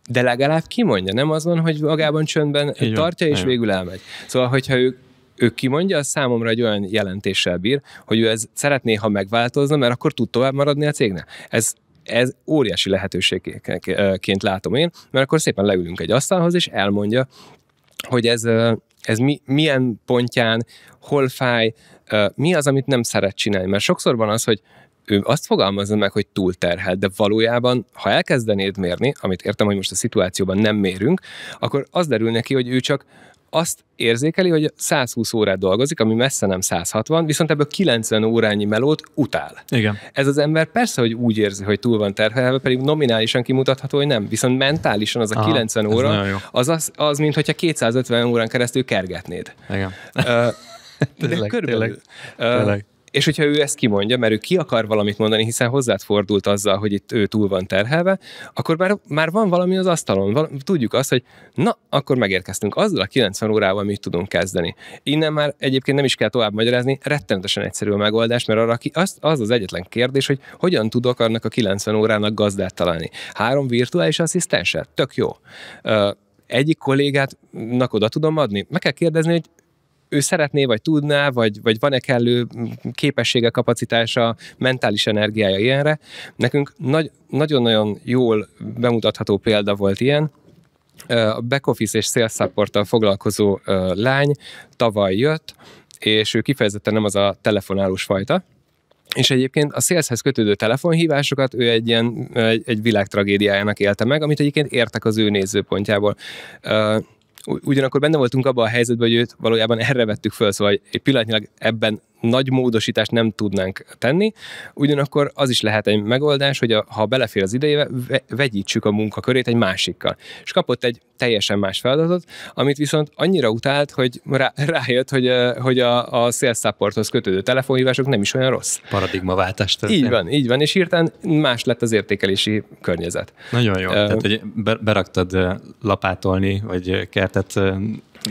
Speaker 2: de legalább kimondja, nem az van, hogy magában csöndben Így tartja, van. és végül elmegy. Szóval, hogyha ő ő kimondja, az számomra egy olyan jelentéssel bír, hogy ő ez szeretné, ha megváltozna, mert akkor tud tovább maradni a cégnek. Ez ez óriási lehetőségként látom én, mert akkor szépen leülünk egy asztalhoz, és elmondja, hogy ez, ez mi, milyen pontján, hol fáj, mi az, amit nem szeret csinálni. Mert sokszor van az, hogy ő azt fogalmazza meg, hogy túlterhelt, de valójában, ha elkezdenéd mérni, amit értem, hogy most a szituációban nem mérünk, akkor az derül neki, hogy ő csak azt érzékeli, hogy 120 órát dolgozik, ami messze nem 160, viszont ebből 90 órányi melót utál.
Speaker 3: Igen.
Speaker 2: Ez az ember persze, hogy úgy érzi, hogy túl van terhelve, pedig nominálisan kimutatható, hogy nem. Viszont mentálisan az a Aha, 90 óra, az, az, az, mint hogyha 250 órán keresztül kergetnéd.
Speaker 3: Igen.
Speaker 2: Uh, de tényleg, körülbelül. Tényleg, tényleg. És hogyha ő ezt kimondja, mert ő ki akar valamit mondani, hiszen hozzád fordult azzal, hogy itt ő túl van terhelve, akkor már, már van valami az asztalon. Val- tudjuk azt, hogy na, akkor megérkeztünk. Azzal a 90 órával mit tudunk kezdeni. Innen már egyébként nem is kell tovább magyarázni, rettenetesen egyszerű a megoldás, mert arra ki, az, az az egyetlen kérdés, hogy hogyan tudok annak a 90 órának gazdát találni. Három virtuális asszisztenset? Tök jó. Uh, egyik kollégátnak oda tudom adni? Meg kell kérdezni, hogy ő szeretné, vagy tudná, vagy, vagy van-e kellő képessége, kapacitása, mentális energiája ilyenre. Nekünk nagy, nagyon-nagyon jól bemutatható példa volt ilyen, a back office és sales support foglalkozó lány tavaly jött, és ő kifejezetten nem az a telefonálós fajta, és egyébként a szélszhez kötődő telefonhívásokat ő egy ilyen egy, egy világ tragédiájának élte meg, amit egyébként értek az ő nézőpontjából. Ugyanakkor benne voltunk abban a helyzetben, hogy őt valójában erre vettük föl, szóval egy pillanatnyilag ebben nagy módosítást nem tudnánk tenni, ugyanakkor az is lehet egy megoldás, hogy a, ha belefér az ideje, vegyítsük a munkakörét egy másikkal. És kapott egy teljesen más feladatot, amit viszont annyira utált, hogy rá, rájött, hogy, hogy a, a sales supporthoz kötődő telefonhívások nem is olyan rossz.
Speaker 3: Paradigmaváltás
Speaker 2: Így van, így van, és hirtelen más lett az értékelési környezet.
Speaker 3: Nagyon jó. Uh, Tehát, hogy beraktad lapátolni, vagy kertet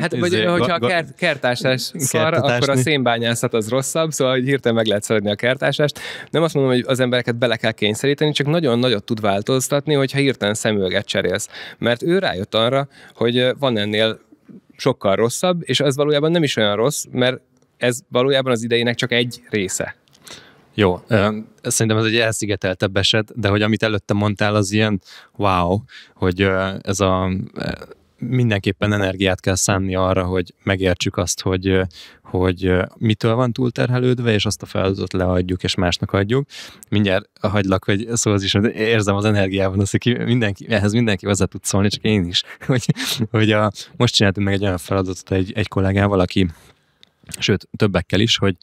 Speaker 2: Hát, vagy izé, hogyha a kert, kertásás szar, akkor a szénbányászat az rosszabb, szóval hogy hirtelen meg lehet szeretni a kertásást. Nem azt mondom, hogy az embereket bele kell kényszeríteni, csak nagyon nagyot tud változtatni, hogyha hirtelen szemüveget cserélsz. Mert ő rájött arra, hogy van ennél sokkal rosszabb, és ez valójában nem is olyan rossz, mert ez valójában az idejének csak egy része.
Speaker 3: Jó, szerintem ez egy elszigeteltebb eset, de hogy amit előtte mondtál, az ilyen wow, hogy ez a mindenképpen energiát kell szánni arra, hogy megértsük azt, hogy, hogy mitől van túlterhelődve, és azt a feladatot leadjuk, és másnak adjuk. Mindjárt hagylak, hogy szó az is, érzem az energiában, azt, hogy mindenki, ehhez mindenki hozzá tud szólni, csak én is. Hogy, hogy a, most csináltunk meg egy olyan feladatot egy, egy kollégával, aki, sőt, többekkel is, hogy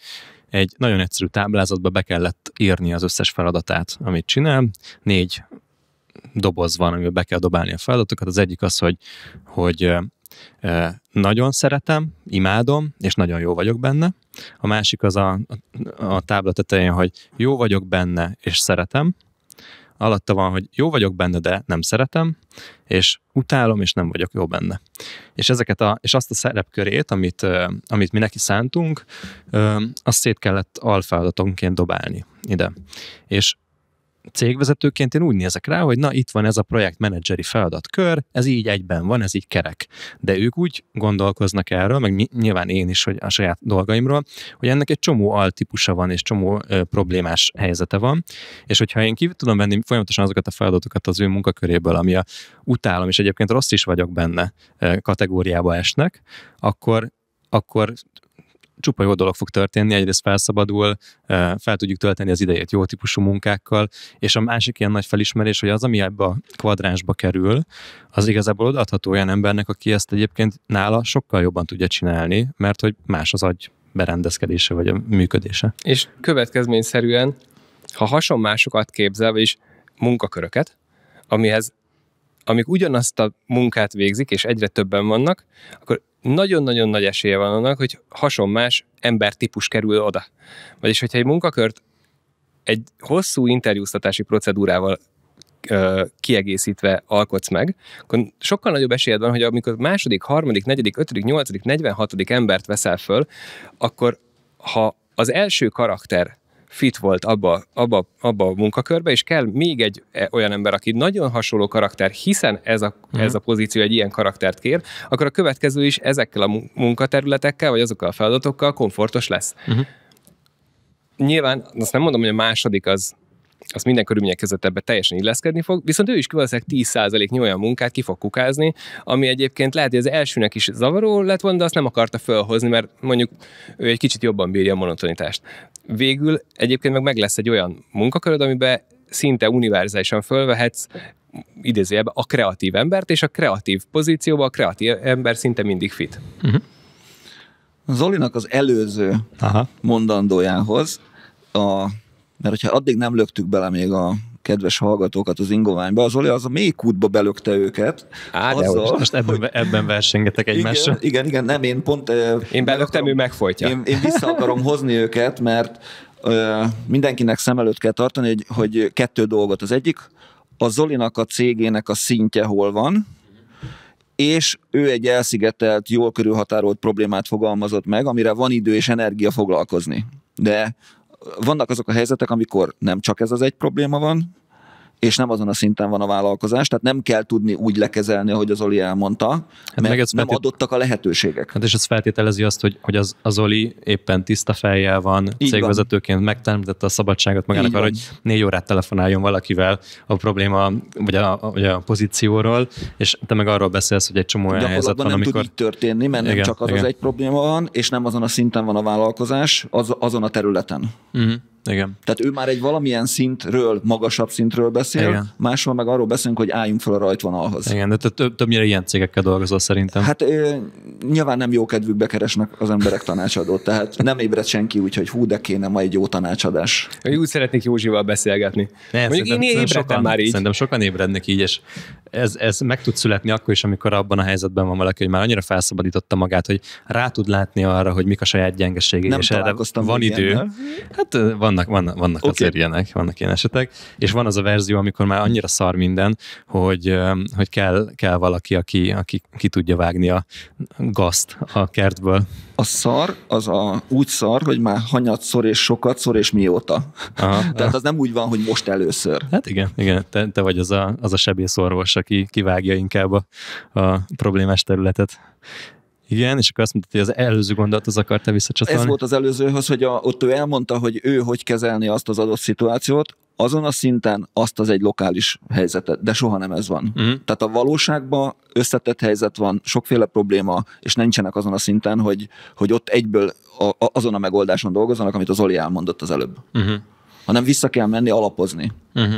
Speaker 3: egy nagyon egyszerű táblázatba be kellett írni az összes feladatát, amit csinál. Négy doboz van, amiben be kell dobálni a feladatokat. Az egyik az, hogy, hogy nagyon szeretem, imádom, és nagyon jó vagyok benne. A másik az a, a tábla tetején, hogy jó vagyok benne, és szeretem. Alatta van, hogy jó vagyok benne, de nem szeretem, és utálom, és nem vagyok jó benne. És, ezeket a, és azt a szerepkörét, amit, amit mi neki szántunk, azt szét kellett alfeladatonként dobálni ide. És cégvezetőként én úgy nézek rá, hogy na itt van ez a projektmenedzseri feladatkör, ez így egyben van, ez így kerek. De ők úgy gondolkoznak erről, meg nyilván én is, hogy a saját dolgaimról, hogy ennek egy csomó altípusa van, és csomó ö, problémás helyzete van, és hogyha én ki tudom venni folyamatosan azokat a feladatokat az ő munkaköréből, ami a utálom, és egyébként rossz is vagyok benne kategóriába esnek, akkor akkor csupa jó dolog fog történni, egyrészt felszabadul, fel tudjuk tölteni az idejét jó típusú munkákkal, és a másik ilyen nagy felismerés, hogy az, ami ebbe a kvadránsba kerül, az igazából odaadható olyan embernek, aki ezt egyébként nála sokkal jobban tudja csinálni, mert hogy más az agy berendezkedése vagy a működése.
Speaker 2: És következményszerűen, ha hasonmásokat képzel, vagyis munkaköröket, amihez amik ugyanazt a munkát végzik, és egyre többen vannak, akkor nagyon-nagyon nagy esélye van annak, hogy hasonmás embertípus kerül oda. Vagyis, hogyha egy munkakört egy hosszú interjúztatási procedúrával ö, kiegészítve alkotsz meg, akkor sokkal nagyobb esélyed van, hogy amikor második, harmadik, negyedik, ötödik, nyolcadik, negyvenhatodik embert veszel föl, akkor ha az első karakter fit volt abba, abba, abba a munkakörbe, és kell még egy e, olyan ember, aki nagyon hasonló karakter, hiszen ez a, uh-huh. ez a pozíció egy ilyen karaktert kér, akkor a következő is ezekkel a munkaterületekkel, vagy azokkal a feladatokkal komfortos lesz. Uh-huh. Nyilván azt nem mondom, hogy a második az, az minden körülmények között ebbe teljesen illeszkedni fog, viszont ő is valószínűleg 10%-nyi olyan munkát ki fog kukázni, ami egyébként lehet, hogy az elsőnek is zavaró lett volna, de azt nem akarta fölhozni, mert mondjuk ő egy kicsit jobban bírja a monotonitást. Végül egyébként meg meg lesz egy olyan munkaköröd, amiben szinte univerzálisan fölvehetsz idézőjelben a kreatív embert, és a kreatív pozícióban a kreatív ember szinte mindig fit. Uh-huh.
Speaker 1: Zolinak az előző Aha. mondandójához a mert hogyha addig nem löktük bele még a kedves hallgatókat az ingoványba, az Oli az a mély kútba belökte őket.
Speaker 3: Á, de azzal, most ebben, ebben versengetek egymással.
Speaker 1: Igen, igen, igen, nem, én pont...
Speaker 2: Én belöktem, ő megfolytja.
Speaker 1: Én, én vissza akarom hozni őket, mert ö, mindenkinek szem előtt kell tartani, hogy, hogy kettő dolgot. Az egyik, a Zolinak a cégének a szintje hol van, és ő egy elszigetelt, jól körülhatárolt problémát fogalmazott meg, amire van idő és energia foglalkozni. De vannak azok a helyzetek, amikor nem csak ez az egy probléma van, és nem azon a szinten van a vállalkozás, tehát nem kell tudni úgy lekezelni, hogy az Oli elmondta, hát mert meg ez nem feltét... adottak a lehetőségek.
Speaker 3: Hát és ez feltételezi azt, hogy, hogy az, az Oli éppen tiszta fejjel van, Így cégvezetőként megteremtette a szabadságot magának arra, hogy négy órát telefonáljon valakivel a probléma, vagy a, vagy a pozícióról, és te meg arról beszélsz, hogy egy csomó olyan helyzet van,
Speaker 1: nem
Speaker 3: amikor...
Speaker 1: tud így történni, mert igen, nem csak az igen. az egy probléma van, és nem azon a szinten van a vállalkozás, az, azon a területen. Uh-huh.
Speaker 3: Igen.
Speaker 1: Tehát ő már egy valamilyen szintről, magasabb szintről beszél, Igen. máshol meg arról beszélünk, hogy álljunk fel a rajtvonalhoz.
Speaker 3: Igen, de több, többnyire ilyen cégekkel dolgozol szerintem.
Speaker 1: Hát nyilván nem jó kedvükbe keresnek az emberek tanácsadót, tehát nem ébred senki úgy, hogy hú, de kéne ma egy jó tanácsadás.
Speaker 2: Én úgy szeretnék Józsival beszélgetni.
Speaker 3: Ne, Mondjuk én ébredtem sokan, már így. Szerintem sokan ébrednek így, és ez, ez meg tud születni akkor is, amikor abban a helyzetben van valaki, hogy már annyira felszabadította magát, hogy rá tud látni arra, hogy mik a saját gyengeségei, és erre van idő. Ilyennel. Hát vannak, vannak, vannak okay. azért ilyenek, vannak ilyen esetek, és van az a verzió, amikor már annyira szar minden, hogy, hogy kell, kell valaki, aki, aki ki tudja vágni a gazt a kertből.
Speaker 1: A szar az a, úgy szar, hogy már hanyatszor és sokat szor és mióta. Aha, Tehát az nem úgy van, hogy most először.
Speaker 3: Hát igen, igen. Te, te vagy az a, az a sebészorvos, aki kivágja inkább a, a problémás területet. Igen, és akkor azt mondta, hogy az előző az akarta visszacsatolni.
Speaker 1: Ez volt az előzőhöz, hogy a, ott ő elmondta, hogy ő hogy kezelni azt az adott szituációt, azon a szinten azt az egy lokális helyzetet, de soha nem ez van. Uh-huh. Tehát a valóságban összetett helyzet van, sokféle probléma, és nincsenek azon a szinten, hogy, hogy ott egyből a, a, azon a megoldáson dolgozzanak, amit az Oli elmondott az előbb. Uh-huh. Hanem vissza kell menni alapozni. Uh-huh.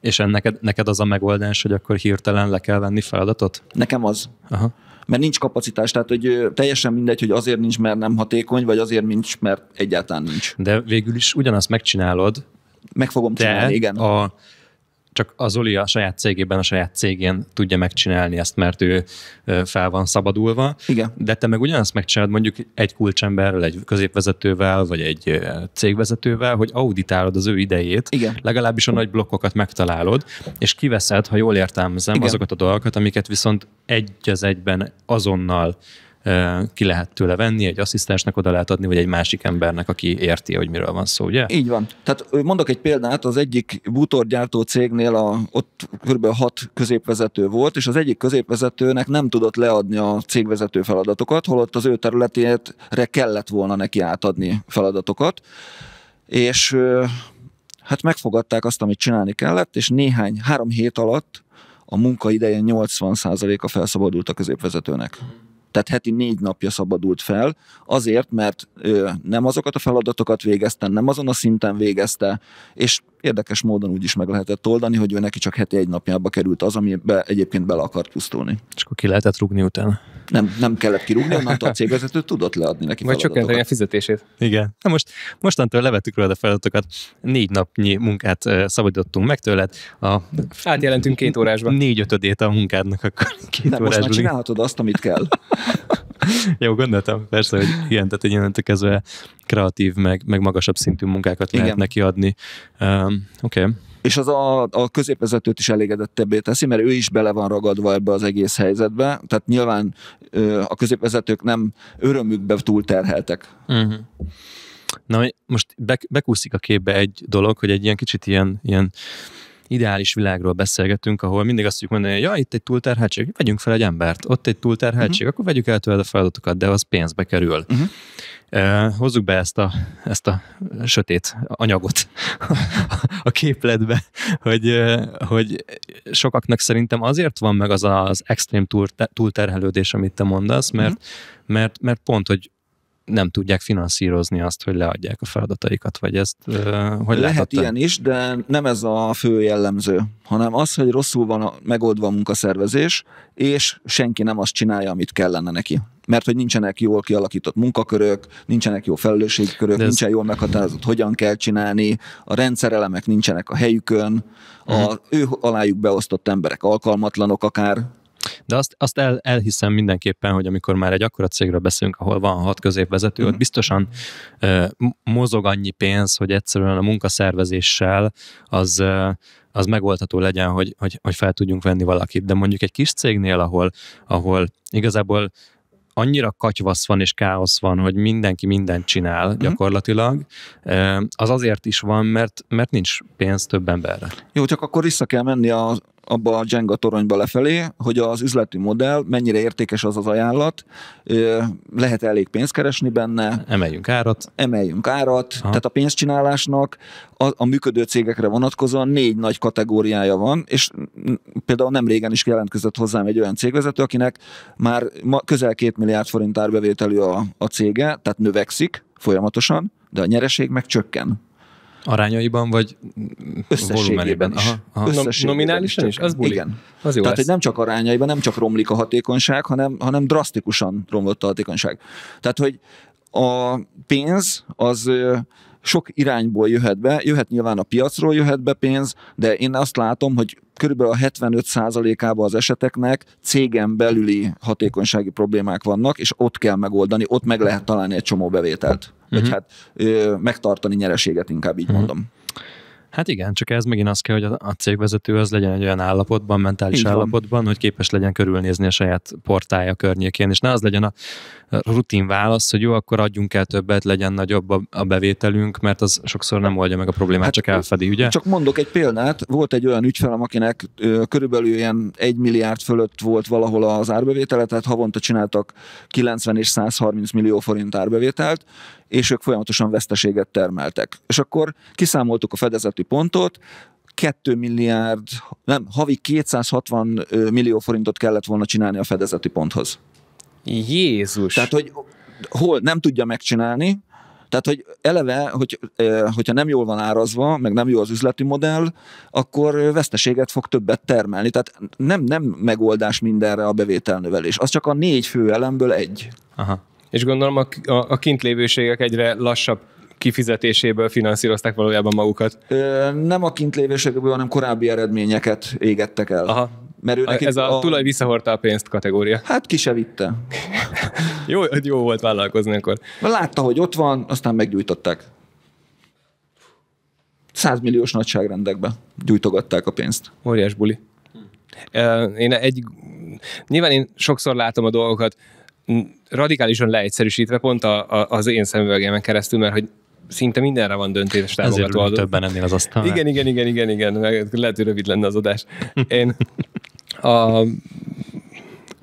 Speaker 3: És neked, neked az a megoldás, hogy akkor hirtelen le kell venni feladatot?
Speaker 1: Nekem az. Aha mert nincs kapacitás, tehát hogy teljesen mindegy, hogy azért nincs, mert nem hatékony, vagy azért nincs, mert egyáltalán nincs.
Speaker 3: De végül is ugyanazt megcsinálod,
Speaker 1: meg fogom csinálni, igen.
Speaker 3: A csak az Zoli a saját cégében, a saját cégén tudja megcsinálni ezt, mert ő fel van szabadulva.
Speaker 1: Igen.
Speaker 3: De te meg ugyanazt megcsinálod mondjuk egy kulcsemberrel, egy középvezetővel, vagy egy cégvezetővel, hogy auditálod az ő idejét,
Speaker 1: Igen.
Speaker 3: legalábbis a nagy blokkokat megtalálod, és kiveszed, ha jól értelmezem, Igen. azokat a dolgokat, amiket viszont egy az egyben azonnal ki lehet tőle venni, egy asszisztensnek oda lehet adni, vagy egy másik embernek, aki érti, hogy miről van szó, ugye?
Speaker 1: Így van. Tehát mondok egy példát, az egyik bútorgyártó cégnél a, ott kb. hat középvezető volt, és az egyik középvezetőnek nem tudott leadni a cégvezető feladatokat, holott az ő területére kellett volna neki átadni feladatokat, és hát megfogadták azt, amit csinálni kellett, és néhány, három hét alatt a munkaideje 80%-a felszabadult a középvezetőnek tehát heti négy napja szabadult fel, azért, mert ő nem azokat a feladatokat végezte, nem azon a szinten végezte, és érdekes módon úgy is meg lehetett oldani, hogy ő neki csak heti egy napjába került az, amibe egyébként bele akart pusztulni.
Speaker 3: És akkor ki lehetett rúgni utána?
Speaker 1: Nem, nem kellett kirúgni, onnantól a cégvezető tudott leadni neki
Speaker 2: Vagy csökkenteni a fizetését.
Speaker 3: Igen. Na most, mostantól levettük róla a feladatokat, négy napnyi munkát szabadítottunk meg tőled. A
Speaker 2: Átjelentünk két órásba.
Speaker 3: Négy ötödét a munkádnak akkor két
Speaker 1: nem, most már csinálhatod azt, amit kell.
Speaker 3: Jó, gondoltam persze, hogy igen, tehát egy innentől kezdve kreatív, meg, meg magasabb szintű munkákat igen. lehet neki adni. Um, Oké. Okay.
Speaker 1: És az a, a középvezetőt is elégedettebbé teszi, mert ő is bele van ragadva ebbe az egész helyzetbe. Tehát nyilván a középvezetők nem örömükbe túlterheltek. Uh-huh.
Speaker 3: Na, most be, bekúszik a képbe egy dolog, hogy egy ilyen kicsit ilyen, ilyen ideális világról beszélgetünk, ahol mindig azt tudjuk mondani, hogy ja, itt egy túlterheltség, vegyünk fel egy embert, ott egy túlterheltség, uh-huh. akkor vegyük el tőled a feladatokat, de az pénzbe kerül. Uh-huh. Uh, hozzuk be ezt a, ezt a sötét anyagot a képletbe, hogy, hogy sokaknak szerintem azért van meg az az extrém túlterhelődés, amit te mondasz, mert, uh-huh. mert, mert pont, hogy nem tudják finanszírozni azt, hogy leadják a feladataikat, vagy ezt hogy
Speaker 1: Lehet látotta? ilyen is, de nem ez a fő jellemző, hanem az, hogy rosszul van a, megoldva a munkaszervezés, és senki nem azt csinálja, amit kellene neki. Mert hogy nincsenek jól kialakított munkakörök, nincsenek jó felelősségkörök, ez... nincsen jól meghatározott, hogyan kell csinálni, a rendszerelemek nincsenek a helyükön, a uh-huh. ő alájuk beosztott emberek alkalmatlanok akár,
Speaker 3: de azt, azt el, elhiszem mindenképpen, hogy amikor már egy akkora cégről beszélünk, ahol van hat középvezető, ott biztosan uh, mozog annyi pénz, hogy egyszerűen a munkaszervezéssel az, uh, az megoldható legyen, hogy, hogy, hogy fel tudjunk venni valakit. De mondjuk egy kis cégnél, ahol, ahol igazából annyira katyvasz van és káosz van, hogy mindenki mindent csinál uh-huh. gyakorlatilag, az azért is van, mert, mert nincs pénz több emberre.
Speaker 1: Jó, csak akkor vissza kell menni a, abba a Jenga toronyba lefelé, hogy az üzleti modell mennyire értékes az az ajánlat, lehet elég pénzt keresni benne.
Speaker 3: Emeljünk árat.
Speaker 1: Emeljünk árat. Aha. Tehát a pénzcsinálásnak a, a működő cégekre vonatkozóan négy nagy kategóriája van, és például nem régen is jelentkezett hozzám egy olyan cégvezető, akinek már közel két milliárd forint árbevételű a, a cége, tehát növekszik folyamatosan, de a nyereség meg csökken.
Speaker 3: Arányaiban, vagy
Speaker 1: volumenében? Is. Aha, aha.
Speaker 2: Összességében Nominálisan is? Az buli.
Speaker 1: Igen. Az jó Tehát, lesz. hogy nem csak arányaiban, nem csak romlik a hatékonyság, hanem, hanem drasztikusan romlott a hatékonyság. Tehát, hogy a pénz az sok irányból jöhet be, jöhet nyilván a piacról jöhet be pénz, de én azt látom, hogy körülbelül a 75%-ában az eseteknek cégen belüli hatékonysági problémák vannak, és ott kell megoldani, ott meg lehet találni egy csomó bevételt. Uh-huh. Vagy mhm. hát ö, megtartani nyereséget, inkább így uh-huh. mondom.
Speaker 3: Hát igen, csak ez megint az kell, hogy a cégvezető az legyen egy olyan állapotban, mentális Így állapotban, van. hogy képes legyen körülnézni a saját portája környékén, és ne az legyen a rutin válasz, hogy jó, akkor adjunk el többet, legyen nagyobb a bevételünk, mert az sokszor nem oldja meg a problémát, hát, csak elfedi, ugye?
Speaker 1: Csak mondok egy példát, volt egy olyan ügyfelem, akinek körülbelül ilyen egy milliárd fölött volt valahol az árbevétele, tehát havonta csináltak 90 és 130 millió forint árbevételt, és ők folyamatosan veszteséget termeltek. És akkor kiszámoltuk a fedezeti pontot, 2 milliárd, nem, havi 260 millió forintot kellett volna csinálni a fedezeti ponthoz.
Speaker 2: Jézus!
Speaker 1: Tehát, hogy hol nem tudja megcsinálni, tehát, hogy eleve, hogy, hogyha nem jól van árazva, meg nem jó az üzleti modell, akkor veszteséget fog többet termelni. Tehát nem, nem megoldás mindenre a bevételnövelés. Az csak a négy fő elemből egy.
Speaker 2: Aha. És gondolom a, a, a kintlévőségek egyre lassabb kifizetéséből finanszírozták valójában magukat.
Speaker 1: Ö, nem a kintlévésekből, hanem korábbi eredményeket égettek el.
Speaker 2: Aha.
Speaker 1: Mert ő
Speaker 2: A,
Speaker 1: neki
Speaker 2: ez a, a tulaj visszahordta a pénzt kategória.
Speaker 1: Hát ki se vitte.
Speaker 2: Jó, jó volt vállalkozni akkor.
Speaker 1: Látta, hogy ott van, aztán meggyújtották. 100 milliós nagyságrendekbe gyújtogatták a pénzt.
Speaker 2: Óriás buli. Én egy, nyilván én sokszor látom a dolgokat radikálisan leegyszerűsítve, pont a, a, az én szemüvegemen keresztül, mert hogy szinte mindenre van döntés
Speaker 3: Ezért
Speaker 2: támogató
Speaker 3: ülünk
Speaker 2: adó.
Speaker 3: többen ennél az asztalnál.
Speaker 2: Igen, igen, igen, igen, igen. Meg Lehet, hogy rövid lenne az adás. Én a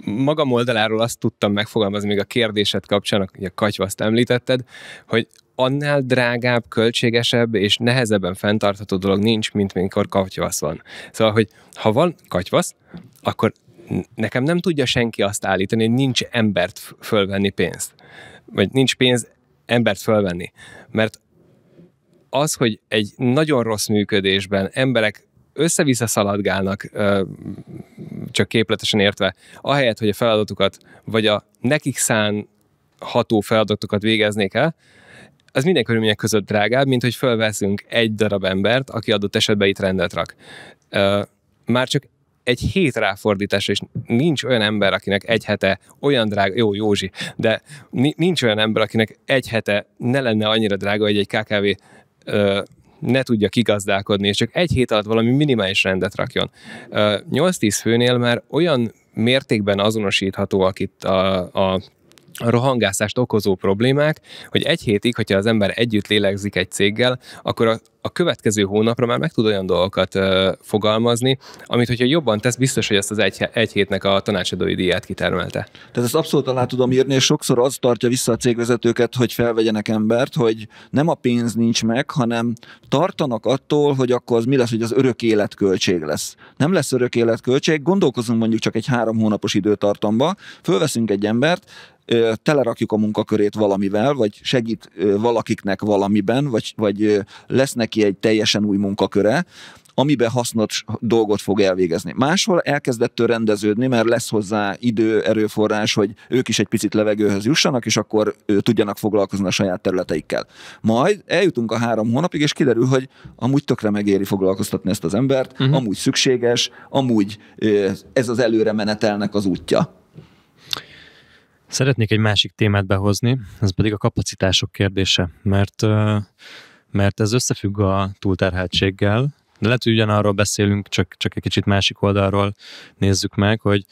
Speaker 2: magam oldaláról azt tudtam megfogalmazni még a kérdésed kapcsán, a katyvaszt említetted, hogy annál drágább, költségesebb és nehezebben fenntartható dolog nincs, mint mikor katyvasz van. Szóval, hogy ha van katyvasz, akkor nekem nem tudja senki azt állítani, hogy nincs embert fölvenni pénzt. Vagy nincs pénz embert fölvenni. Mert az, hogy egy nagyon rossz működésben emberek össze-vissza szaladgálnak, csak képletesen értve, ahelyett, hogy a feladatukat, vagy a nekik szán ható feladatokat végeznék el, az minden körülmények között drágább, mint hogy fölveszünk egy darab embert, aki adott esetben itt rendet rak. Már csak egy hét ráfordításra, és nincs olyan ember, akinek egy hete olyan drága, jó Józsi, de ni- nincs olyan ember, akinek egy hete ne lenne annyira drága, hogy egy KKV ne tudja kigazdálkodni, és csak egy hét alatt valami minimális rendet rakjon. Ö, 8-10 főnél már olyan mértékben azonosíthatóak itt a a rohangászást okozó problémák, hogy egy hétig, hogyha az ember együtt lélegzik egy céggel, akkor a, a következő hónapra már meg tud olyan dolgokat ö, fogalmazni, amit, hogyha jobban tesz, biztos, hogy ezt az egy, egy hétnek a tanácsadói díját kitermelte.
Speaker 1: Tehát ezt abszolút alá tudom írni, és sokszor az tartja vissza a cégvezetőket, hogy felvegyenek embert, hogy nem a pénz nincs meg, hanem tartanak attól, hogy akkor az mi lesz, hogy az örök életköltség lesz. Nem lesz örök életköltség, gondolkozunk mondjuk csak egy három hónapos időtartamba, fölveszünk egy embert, telerakjuk a munkakörét valamivel, vagy segít valakiknek valamiben, vagy, vagy lesz neki egy teljesen új munkaköre, amiben hasznos dolgot fog elvégezni. Máshol elkezdettől rendeződni, mert lesz hozzá idő, erőforrás, hogy ők is egy picit levegőhöz jussanak, és akkor tudjanak foglalkozni a saját területeikkel. Majd eljutunk a három hónapig, és kiderül, hogy amúgy tökre megéri foglalkoztatni ezt az embert, uh-huh. amúgy szükséges, amúgy ez az előre menetelnek az útja.
Speaker 3: Szeretnék egy másik témát behozni, ez pedig a kapacitások kérdése, mert, mert ez összefügg a túlterheltséggel, de lehet, hogy ugyanarról beszélünk, csak, csak egy kicsit másik oldalról nézzük meg, hogy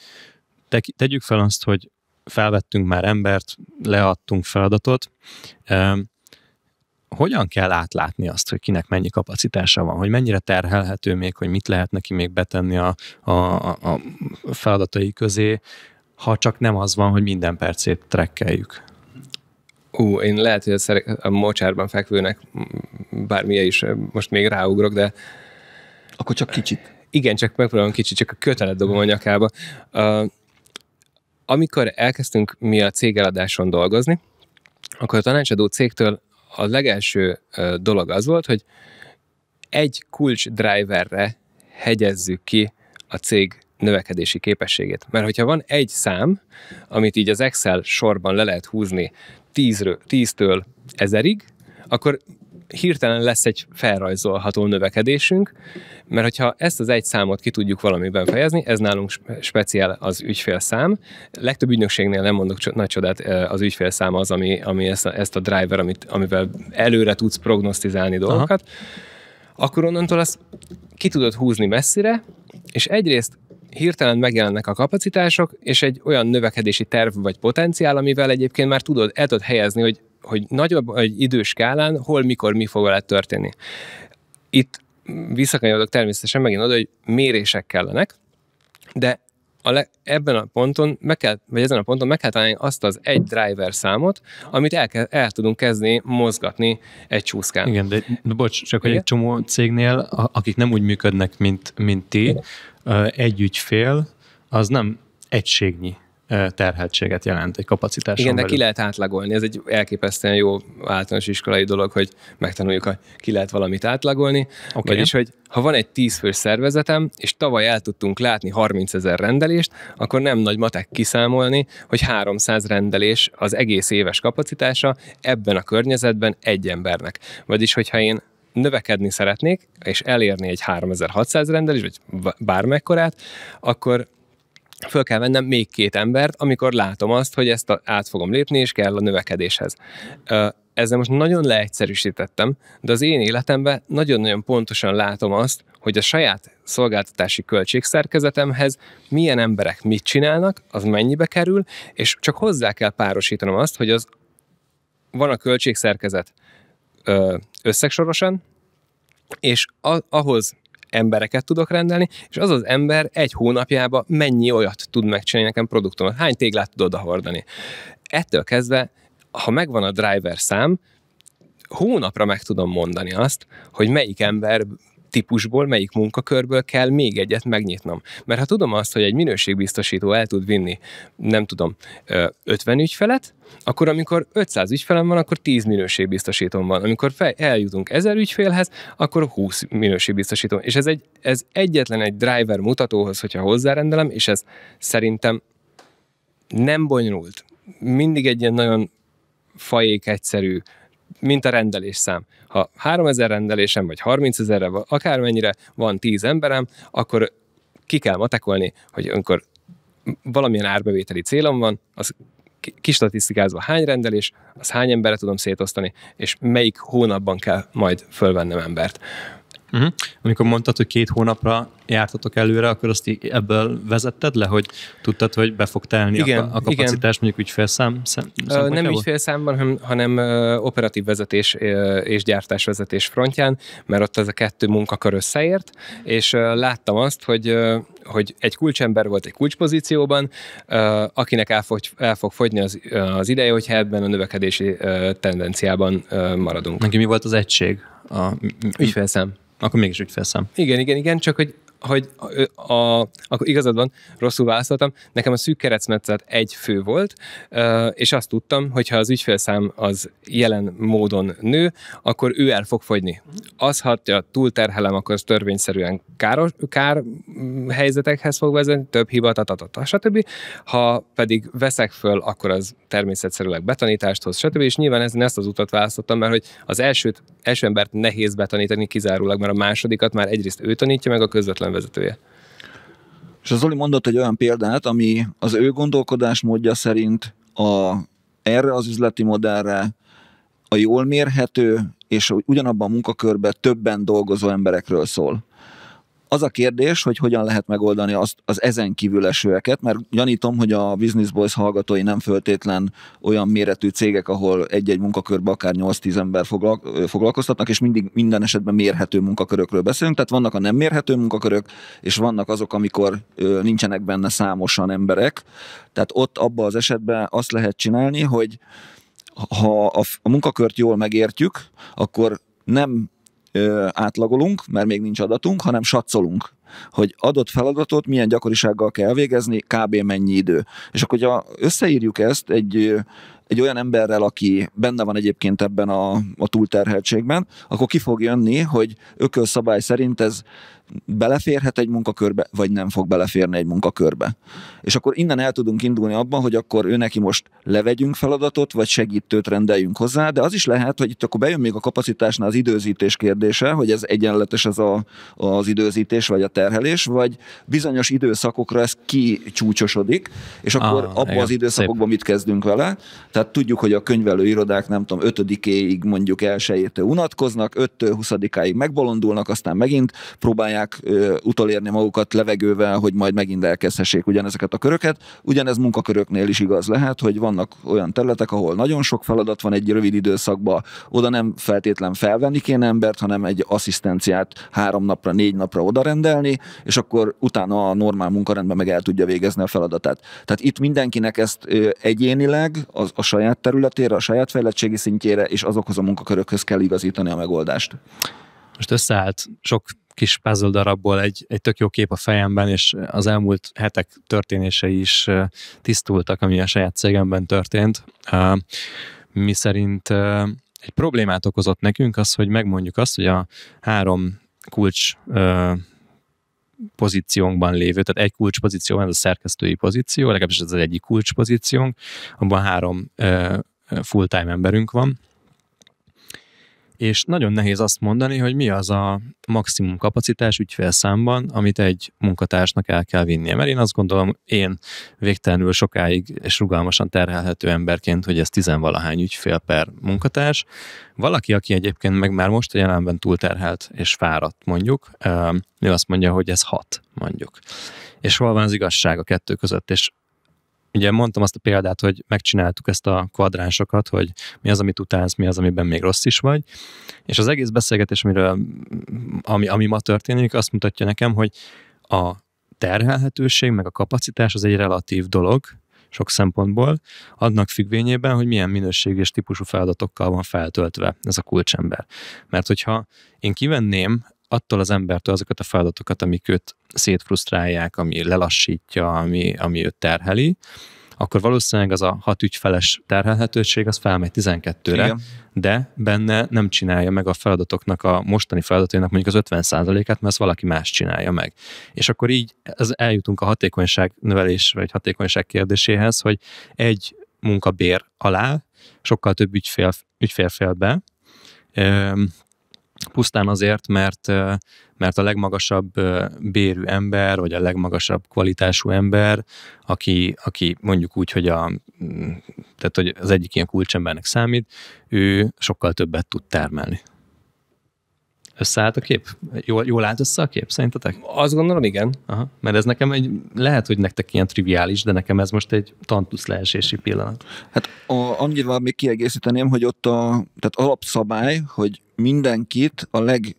Speaker 3: te, tegyük fel azt, hogy felvettünk már embert, leadtunk feladatot, hogyan kell átlátni azt, hogy kinek mennyi kapacitása van, hogy mennyire terhelhető még, hogy mit lehet neki még betenni a, a a feladatai közé, ha csak nem az van, hogy minden percét trekkeljük.
Speaker 2: Ú, én lehet, hogy a, szere- a mocsárban fekvőnek bármilyen is most még ráugrok, de
Speaker 1: Akkor csak kicsit.
Speaker 2: igen, csak megpróbálom kicsit, csak a kötelet dobom a nyakába. Uh, amikor elkezdtünk mi a cégeladáson dolgozni, akkor a tanácsadó cégtől a legelső dolog az volt, hogy egy kulcs driverre hegyezzük ki a cég növekedési képességét. Mert hogyha van egy szám, amit így az Excel sorban le lehet húzni 10-ről, 10-től ezerig, akkor hirtelen lesz egy felrajzolható növekedésünk, mert hogyha ezt az egy számot ki tudjuk valamiben fejezni, ez nálunk spe- speciál az ügyfélszám. Legtöbb ügynökségnél nem mondok nagy csodát, az ügyfélszám az, ami, ami ezt, a, ezt a driver, amit, amivel előre tudsz prognosztizálni dolgokat, akkor onnantól azt ki tudod húzni messzire, és egyrészt hirtelen megjelennek a kapacitások, és egy olyan növekedési terv vagy potenciál, amivel egyébként már tudod, el tudod helyezni, hogy, hogy nagyobb egy időskálán hol, mikor, mi fog veled történni. Itt visszakanyarodok természetesen megint oda, hogy mérések kellenek, de a le, ebben a ponton, meg kell, vagy ezen a ponton meg kell találni azt az egy driver számot, amit el, kell, el tudunk kezdeni mozgatni egy csúszkán.
Speaker 3: Igen, de, de bocs, csak hogy
Speaker 2: Igen?
Speaker 3: egy csomó cégnél, akik nem úgy működnek, mint, mint ti, egy ügyfél, az nem egységnyi terheltséget jelent egy kapacitás.
Speaker 2: Igen, de ki lehet átlagolni. Ez egy elképesztően jó általános iskolai dolog, hogy megtanuljuk, hogy ki lehet valamit átlagolni. Okay. Vagyis, hogy ha van egy 10 fős szervezetem, és tavaly el tudtunk látni 30 ezer rendelést, akkor nem nagy matek kiszámolni, hogy 300 rendelés az egész éves kapacitása ebben a környezetben egy embernek. Vagyis, hogyha én növekedni szeretnék, és elérni egy 3600 rendelés, vagy bármekkorát, akkor föl kell vennem még két embert, amikor látom azt, hogy ezt a, át fogom lépni, és kell a növekedéshez. Ezzel most nagyon leegyszerűsítettem, de az én életemben nagyon-nagyon pontosan látom azt, hogy a saját szolgáltatási költségszerkezetemhez milyen emberek mit csinálnak, az mennyibe kerül, és csak hozzá kell párosítanom azt, hogy az van a költségszerkezet összegsorosan, és ahhoz embereket tudok rendelni, és az az ember egy hónapjába mennyi olyat tud megcsinálni nekem produktomat, hány téglát tud odahordani. Ettől kezdve, ha megvan a driver szám, hónapra meg tudom mondani azt, hogy melyik ember típusból, melyik munkakörből kell még egyet megnyitnom. Mert ha tudom azt, hogy egy minőségbiztosító el tud vinni, nem tudom, 50 ügyfelet, akkor amikor 500 ügyfelem van, akkor 10 minőségbiztosítóm van. Amikor fel, eljutunk 1000 ügyfélhez, akkor 20 minőségbiztosítóm. És ez, egy, ez egyetlen egy driver mutatóhoz, hogyha hozzárendelem, és ez szerintem nem bonyolult. Mindig egy ilyen nagyon fajék egyszerű, mint a rendelésszám. Ha 3000 rendelésem, vagy 30 ezerre, akármennyire van 10 emberem, akkor ki kell matekolni, hogy önkor valamilyen árbevételi célom van, az kistatisztikázva hány rendelés, az hány emberre tudom szétosztani, és melyik hónapban kell majd fölvennem embert.
Speaker 3: Uh-huh. Amikor mondtad, hogy két hónapra jártatok előre, akkor azt ebből vezetted le, hogy tudtad, hogy be fog telni igen, a, a kapacitás igen. mondjuk ügyfélszám szem,
Speaker 2: Nem ügyfélszámban, hanem, hanem operatív vezetés és gyártásvezetés frontján, mert ott ez a kettő munkakör összeért, és láttam azt, hogy hogy egy kulcsember volt egy kulcspozícióban, akinek el fog, el fog fogyni az, az ideje, hogyha ebben a növekedési tendenciában maradunk.
Speaker 3: Neki mi volt az egység?
Speaker 2: A, ügyfélszám.
Speaker 3: Akkor mégis ügyfélszám.
Speaker 2: Igen, igen, igen, csak hogy hogy a, akkor igazad van, rosszul válaszoltam, nekem a szűk kerecmetszet egy fő volt, és azt tudtam, hogy ha az ügyfélszám az jelen módon nő, akkor ő el fog fogyni. Az, ha túlterhelem, akkor az törvényszerűen káros, kár helyzetekhez fog vezetni, több hiba, tatatata, stb. Ha pedig veszek föl, akkor az természetszerűleg betanítást hoz, stb. És nyilván ezen ezt az utat választottam, mert hogy az elsőt, első embert nehéz betanítani kizárólag, mert a másodikat már egyrészt ő tanítja meg a közvetlen vezetője.
Speaker 1: És az Zoli mondott egy olyan példát, ami az ő gondolkodásmódja szerint a, erre az üzleti modellre a jól mérhető és ugyanabban a munkakörben többen dolgozó emberekről szól. Az a kérdés, hogy hogyan lehet megoldani azt, az ezen kívül esőeket, mert gyanítom, hogy a Business Boys hallgatói nem föltétlen olyan méretű cégek, ahol egy-egy munkakörbe akár 8-10 ember foglalkoztatnak, és mindig minden esetben mérhető munkakörökről beszélünk, tehát vannak a nem mérhető munkakörök, és vannak azok, amikor nincsenek benne számosan emberek, tehát ott abban az esetben azt lehet csinálni, hogy ha a munkakört jól megértjük, akkor nem átlagolunk, mert még nincs adatunk, hanem satszolunk hogy adott feladatot milyen gyakorisággal kell végezni, kb. mennyi idő. És akkor, hogyha összeírjuk ezt egy, egy olyan emberrel, aki benne van egyébként ebben a, a túlterheltségben, akkor ki fog jönni, hogy ökölszabály szerint ez beleférhet egy munkakörbe, vagy nem fog beleférni egy munkakörbe. És akkor innen el tudunk indulni abban, hogy akkor ő neki most levegyünk feladatot, vagy segítőt rendeljünk hozzá, de az is lehet, hogy itt akkor bejön még a kapacitásnál az időzítés kérdése, hogy ez egyenletes ez a, az időzítés, vagy a terhelés, vagy bizonyos időszakokra ez kicsúcsosodik, és akkor ah, abban az időszakokban szép. mit kezdünk vele. Tehát tudjuk, hogy a könyvelőirodák nem tudom, ötödikéig mondjuk elsőjétől unatkoznak, 5-től 20-áig megbolondulnak, aztán megint próbálják próbálják utolérni magukat levegővel, hogy majd megint elkezdhessék ugyanezeket a köröket. Ugyanez munkaköröknél is igaz lehet, hogy vannak olyan területek, ahol nagyon sok feladat van egy rövid időszakban, oda nem feltétlen felvenni kéne embert, hanem egy asszisztenciát három napra, négy napra oda rendelni, és akkor utána a normál munkarendben meg el tudja végezni a feladatát. Tehát itt mindenkinek ezt egyénileg a, a saját területére, a saját fejlettségi szintjére és azokhoz a munkakörökhöz kell igazítani a megoldást
Speaker 3: most összeállt sok kis puzzle darabból egy, egy tök jó kép a fejemben, és az elmúlt hetek történései is tisztultak, ami a saját cégemben történt. Mi szerint egy problémát okozott nekünk az, hogy megmondjuk azt, hogy a három kulcs pozíciónkban lévő, tehát egy kulcspozíció ez a szerkesztői pozíció, legalábbis ez az egyik kulcspozíciónk, abban három full-time emberünk van, és nagyon nehéz azt mondani, hogy mi az a maximum kapacitás ügyfélszámban, amit egy munkatársnak el kell vinnie. Mert én azt gondolom, én végtelenül sokáig és rugalmasan terhelhető emberként, hogy ez tizenvalahány ügyfél per munkatárs. Valaki, aki egyébként meg már most a jelenben túlterhelt és fáradt mondjuk, ő azt mondja, hogy ez hat mondjuk. És hol van az igazság a kettő között, és ugye mondtam azt a példát, hogy megcsináltuk ezt a kvadránsokat, hogy mi az, amit utálsz, mi az, amiben még rossz is vagy, és az egész beszélgetés, amiről, ami, ami ma történik, azt mutatja nekem, hogy a terhelhetőség, meg a kapacitás az egy relatív dolog, sok szempontból, annak függvényében, hogy milyen minőség és típusú feladatokkal van feltöltve ez a kulcsember. Mert hogyha én kivenném attól az embertől azokat a feladatokat, amik őt szétfrusztrálják, ami lelassítja, ami, ami őt terheli, akkor valószínűleg az a hat ügyfeles terhelhetőség az felmegy 12-re, Igen. de benne nem csinálja meg a feladatoknak, a mostani feladatainak mondjuk az 50%-át, mert ezt valaki más csinálja meg. És akkor így ez eljutunk a hatékonyság növelés vagy hatékonyság kérdéséhez, hogy egy munkabér alá sokkal több ügyfél, ügyfél fél be, pusztán azért, mert, mert a legmagasabb bérű ember, vagy a legmagasabb kvalitású ember, aki, aki mondjuk úgy, hogy, a, tehát, hogy az egyik ilyen kulcsembernek számít, ő sokkal többet tud termelni. Összeállt a kép? Jól, jól állt össze a kép, szerintetek?
Speaker 2: Azt gondolom, igen.
Speaker 3: Aha, mert ez nekem egy, lehet, hogy nektek ilyen triviális, de nekem ez most egy tantusz leesési pillanat.
Speaker 1: Hát a, annyival még kiegészíteném, hogy ott a tehát alapszabály, hogy mindenkit a leg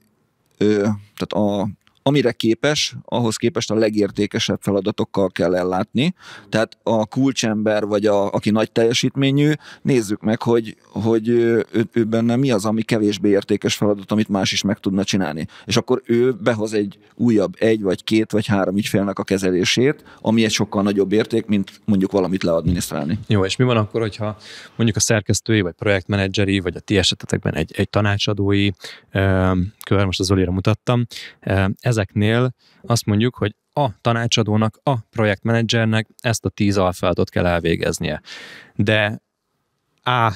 Speaker 1: ö, tehát a amire képes, ahhoz képest a legértékesebb feladatokkal kell ellátni. Tehát a kulcsember, vagy a, aki nagy teljesítményű, nézzük meg, hogy, hogy ő, ő benne mi az, ami kevésbé értékes feladat, amit más is meg tudna csinálni. És akkor ő behoz egy újabb egy, vagy két, vagy három ügyfélnek a kezelését, ami egy sokkal nagyobb érték, mint mondjuk valamit leadminisztrálni.
Speaker 3: Jó, és mi van akkor, hogyha mondjuk a szerkesztői, vagy projektmenedzseri, vagy a ti esetetekben egy, egy tanácsadói kör, most az Zolira mutattam, ezeknél azt mondjuk, hogy a tanácsadónak, a projektmenedzsernek ezt a tíz alfeladatot kell elvégeznie. De A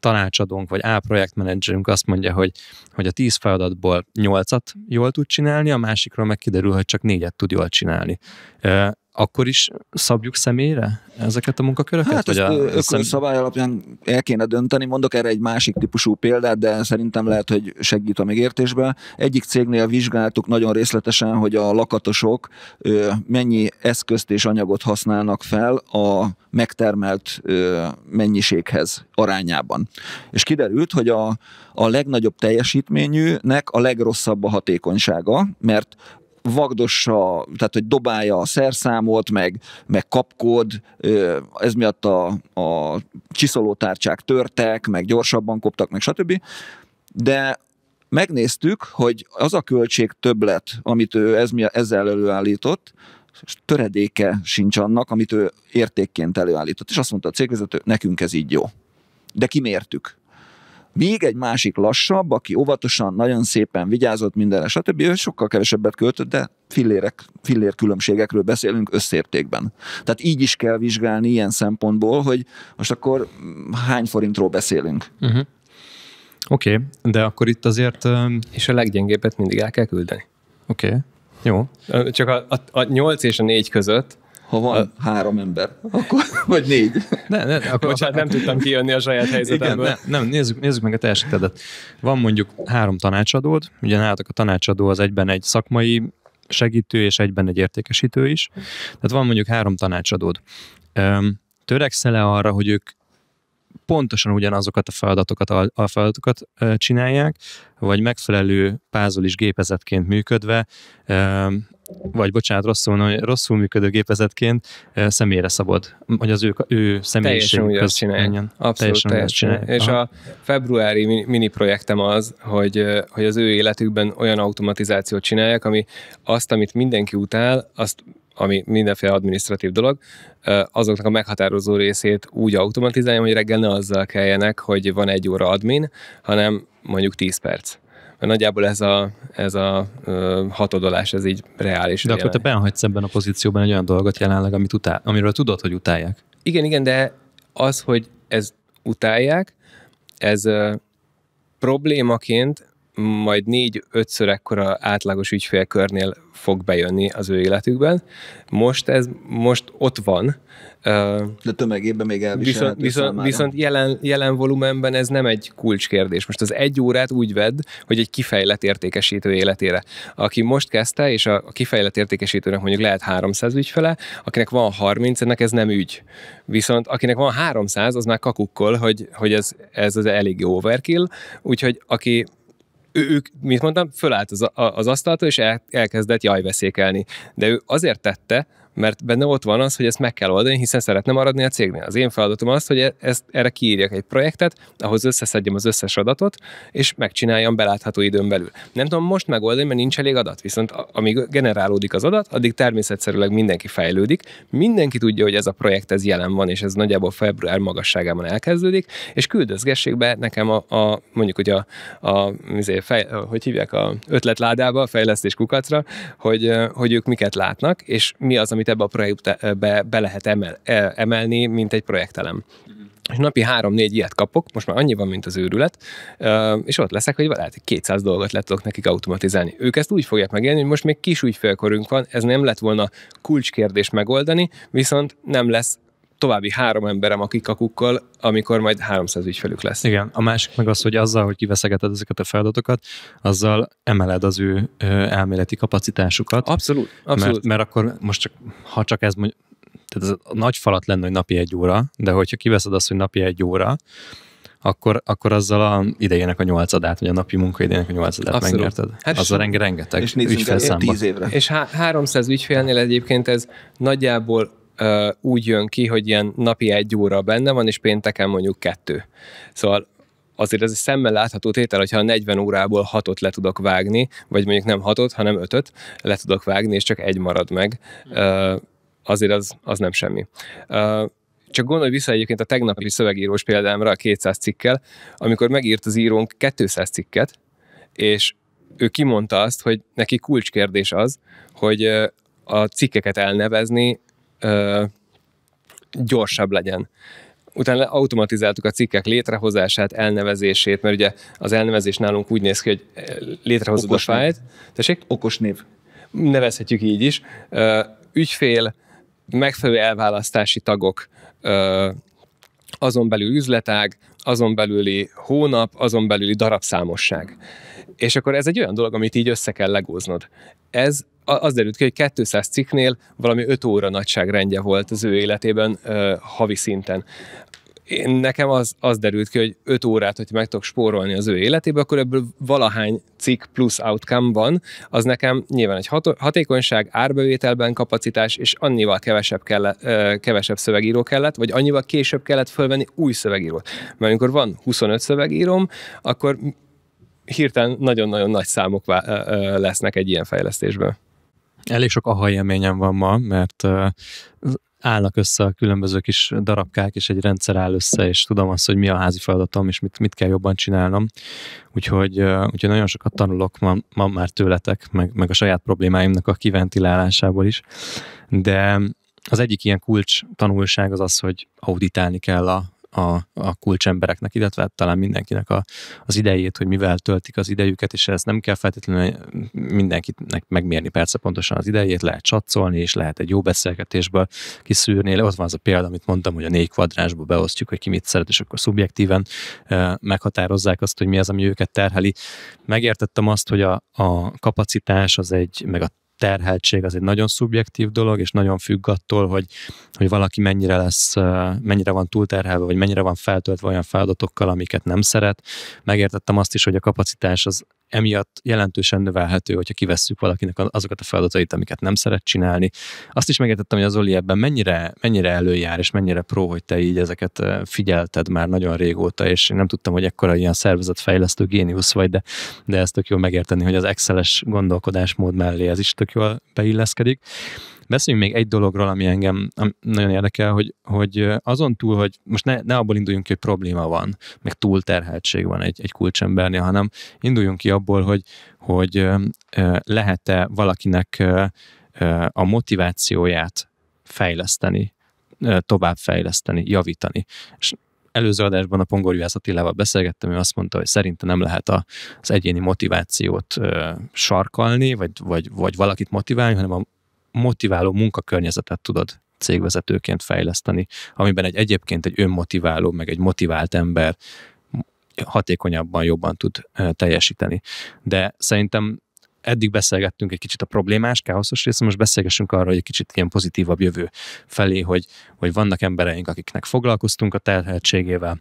Speaker 3: tanácsadónk, vagy A projektmenedzserünk azt mondja, hogy, hogy a tíz feladatból nyolcat jól tud csinálni, a másikról meg kiderül, hogy csak négyet tud jól csinálni akkor is szabjuk személyre ezeket a munkaköröket?
Speaker 1: Hát vagy ezt a szem... szabály alapján el kéne dönteni. Mondok erre egy másik típusú példát, de szerintem lehet, hogy segít a megértésbe. Egyik cégnél vizsgáltuk nagyon részletesen, hogy a lakatosok mennyi eszközt és anyagot használnak fel a megtermelt mennyiséghez arányában. És kiderült, hogy a, a legnagyobb teljesítményűnek a legrosszabb a hatékonysága, mert vagdossa, tehát hogy dobálja a szerszámot, meg, meg kapkod, ez miatt a, a csiszolótárcsák törtek, meg gyorsabban koptak, meg stb. De megnéztük, hogy az a költség többlet, amit ő ez, ezzel előállított, töredéke sincs annak, amit ő értékként előállított. És azt mondta a cégvezető, nekünk ez így jó. De kimértük. Még egy másik lassabb, aki óvatosan, nagyon szépen vigyázott mindenre, stb. ő sokkal kevesebbet költött, de fillérek, fillér különbségekről beszélünk összértékben. Tehát így is kell vizsgálni ilyen szempontból, hogy most akkor hány forintról beszélünk. Uh-huh.
Speaker 3: Oké, okay, de akkor itt azért... Um...
Speaker 2: És a leggyengébbet mindig el kell küldeni.
Speaker 3: Oké, okay. jó.
Speaker 2: Csak a, a, a 8 és a 4 között
Speaker 1: ha van a... három ember, akkor, vagy négy.
Speaker 2: Ne, ne, akkor, Bocsánat, nem tudtam kijönni a saját helyzetemből.
Speaker 3: Igen, ne, nem, nézzük, nézzük meg a teljesítedet. Van mondjuk három tanácsadód, ugye nálatok a tanácsadó az egyben egy szakmai segítő, és egyben egy értékesítő is. Tehát van mondjuk három tanácsadód. Törekszel-e arra, hogy ők pontosan ugyanazokat a feladatokat, a feladatokat csinálják, vagy megfelelő pázolis gépezetként működve, vagy bocsánat, rosszul, rosszul működő gépezetként személyre szabad, hogy az ő, ő személyiségük
Speaker 2: az csinálják. Abszolút teljesen, teljesen csinálják. És Aha. a februári mini projektem az, hogy, hogy az ő életükben olyan automatizációt csinálják, ami azt, amit mindenki utál, azt ami mindenféle administratív dolog, azoknak a meghatározó részét úgy automatizálja, hogy reggel ne azzal kelljenek, hogy van egy óra admin, hanem mondjuk 10 perc. Nagyjából ez a, ez a hatodolás, ez így reális.
Speaker 3: De akkor te benhagysz ebben a pozícióban egy olyan dolgot jelenleg, amit utál, amiről tudod, hogy utálják.
Speaker 2: Igen, igen, de az, hogy ez utálják, ez uh, problémaként majd négy-ötször ekkora átlagos ügyfélkörnél fog bejönni az ő életükben. Most ez most ott van.
Speaker 1: De tömegében még
Speaker 2: elviselhető Viszont, viszont, viszont jelen, jelen volumenben ez nem egy kulcskérdés. Most az egy órát úgy vedd, hogy egy kifejlett értékesítő életére. Aki most kezdte, és a, kifejlett értékesítőnek mondjuk lehet 300 ügyfele, akinek van 30, ennek ez nem ügy. Viszont akinek van 300, az már kakukkol, hogy, hogy ez, ez az elég overkill, úgyhogy aki ő, ők, mit mondtam, fölállt az, az asztaltól, és el, elkezdett jajveszékelni. De ő azért tette, mert benne ott van az, hogy ezt meg kell oldani, hiszen szeretne maradni a cégnél. Az én feladatom az, hogy e- ezt, erre kiírjak egy projektet, ahhoz összeszedjem az összes adatot, és megcsináljam belátható időn belül. Nem tudom most megoldani, mert nincs elég adat, viszont amíg generálódik az adat, addig természetszerűleg mindenki fejlődik, mindenki tudja, hogy ez a projekt ez jelen van, és ez nagyjából február magasságában elkezdődik, és küldözgessék be nekem a, a mondjuk, hogy a, a izé, fej, hogy hívják, a ötletládába, a fejlesztés kukacra, hogy, hogy ők miket látnak, és mi az, ami amit ebbe a projektbe be lehet emel, e, emelni, mint egy projektelem. És napi három-négy ilyet kapok, most már annyi van, mint az őrület, és ott leszek, hogy lehet, hogy 200 dolgot le tudok nekik automatizálni. Ők ezt úgy fogják megélni, hogy most még kis ügyfélkorunk van, ez nem lett volna kulcskérdés megoldani, viszont nem lesz további három emberem a kikakukkal, amikor majd 300 ügyfelük lesz.
Speaker 3: Igen, a másik meg az, hogy azzal, hogy kiveszegeted ezeket a feladatokat, azzal emeled az ő elméleti kapacitásukat.
Speaker 2: Abszolút, abszolút.
Speaker 3: Mert, mert akkor most csak, ha csak ez mondjuk, tehát ez a nagy falat lenne, hogy napi egy óra, de hogyha kiveszed azt, hogy napi egy óra, akkor, akkor azzal a idejének a nyolcadát, vagy a napi munkaidejének a nyolcadát Abszolút. megnyerted. Hát azzal renge, rengeteg és ügyfélszámba.
Speaker 2: évre. És há- 300 ügyfélnél egyébként ez nagyjából úgy jön ki, hogy ilyen napi egy óra benne van, és pénteken mondjuk kettő. Szóval azért ez egy szemmel látható tétel, hogyha 40 órából hatot le tudok vágni, vagy mondjuk nem hatot, hanem ötöt le tudok vágni, és csak egy marad meg, uh, azért az, az nem semmi. Csak gondolj vissza egyébként a tegnapi szövegírós példámra a 200 cikkel, amikor megírt az írónk 200 cikket, és ő kimondta azt, hogy neki kulcskérdés az, hogy a cikkeket elnevezni ö, gyorsabb legyen. Utána automatizáltuk a cikkek létrehozását, elnevezését, mert ugye az elnevezés nálunk úgy néz ki, hogy létrehozod Okos a fájlt.
Speaker 1: Tessék? Okos név.
Speaker 2: Nevezhetjük így is. Ö, ügyfél, megfelelő elválasztási tagok, ö, azon belül üzletág, azon belüli hónap, azon belüli darabszámosság. És akkor ez egy olyan dolog, amit így össze kell legóznod. Ez az derült ki, hogy 200 cikknél valami 5 óra nagyságrendje volt az ő életében uh, havi szinten. Én, nekem az, az derült ki, hogy 5 órát, hogy meg tudok spórolni az ő életébe, akkor ebből valahány cikk plusz outcome van, az nekem nyilván egy hat- hatékonyság, árbevételben kapacitás, és annyival kevesebb, kellett, kevesebb szövegíró kellett, vagy annyival később kellett fölvenni új szövegírót. Mert amikor van 25 szövegírom, akkor hirtelen nagyon-nagyon nagy számok lesznek egy ilyen fejlesztésből.
Speaker 3: Elég sok aha élményem van ma, mert állnak össze a különböző kis darabkák, és egy rendszer áll össze, és tudom azt, hogy mi a házi feladatom, és mit, mit kell jobban csinálnom. Úgyhogy, úgyhogy nagyon sokat tanulok ma, ma már tőletek, meg, meg a saját problémáimnak a kiventilálásából is. De az egyik ilyen kulcs tanulság az az, hogy auditálni kell a, a, a kulcsembereknek, illetve hát talán mindenkinek a, az idejét, hogy mivel töltik az idejüket, és ezt nem kell feltétlenül mindenkinek megmérni persze pontosan az idejét, lehet csatszolni, és lehet egy jó beszélgetésből kiszűrni. Ott van az a példa, amit mondtam, hogy a négy kvadránsba beosztjuk, hogy ki mit szeret, és akkor szubjektíven e, meghatározzák azt, hogy mi az, ami őket terheli. Megértettem azt, hogy a, a kapacitás az egy, meg a terheltség az egy nagyon szubjektív dolog, és nagyon függ attól, hogy, hogy valaki mennyire lesz, mennyire van túlterhelve, vagy mennyire van feltöltve olyan feladatokkal, amiket nem szeret. Megértettem azt is, hogy a kapacitás az emiatt jelentősen növelhető, hogyha kivesszük valakinek azokat a feladatait, amiket nem szeret csinálni. Azt is megértettem, hogy az Oli ebben mennyire, mennyire előjár, és mennyire pró, hogy te így ezeket figyelted már nagyon régóta, és én nem tudtam, hogy ekkora ilyen szervezetfejlesztő géniusz vagy, de, de ezt tök jól megérteni, hogy az Excel-es gondolkodásmód mellé ez is tök jól beilleszkedik. Beszéljünk még egy dologról, ami engem nagyon érdekel, hogy, hogy azon túl, hogy most ne, ne abból induljunk ki, hogy probléma van, meg túlterheltség van egy, egy kulcsembernél, hanem induljunk ki abból, hogy, hogy lehet-e valakinek a motivációját fejleszteni, tovább fejleszteni, javítani. És előző adásban a Pongorjuhász Attilával beszélgettem, ő azt mondta, hogy szerinte nem lehet az egyéni motivációt sarkalni, vagy, vagy, vagy valakit motiválni, hanem a motiváló munkakörnyezetet tudod cégvezetőként fejleszteni, amiben egy egyébként egy önmotiváló, meg egy motivált ember hatékonyabban, jobban tud teljesíteni. De szerintem eddig beszélgettünk egy kicsit a problémás, káoszos része, most beszélgessünk arról, hogy egy kicsit ilyen pozitívabb jövő felé, hogy, hogy vannak embereink, akiknek foglalkoztunk a terheltségével,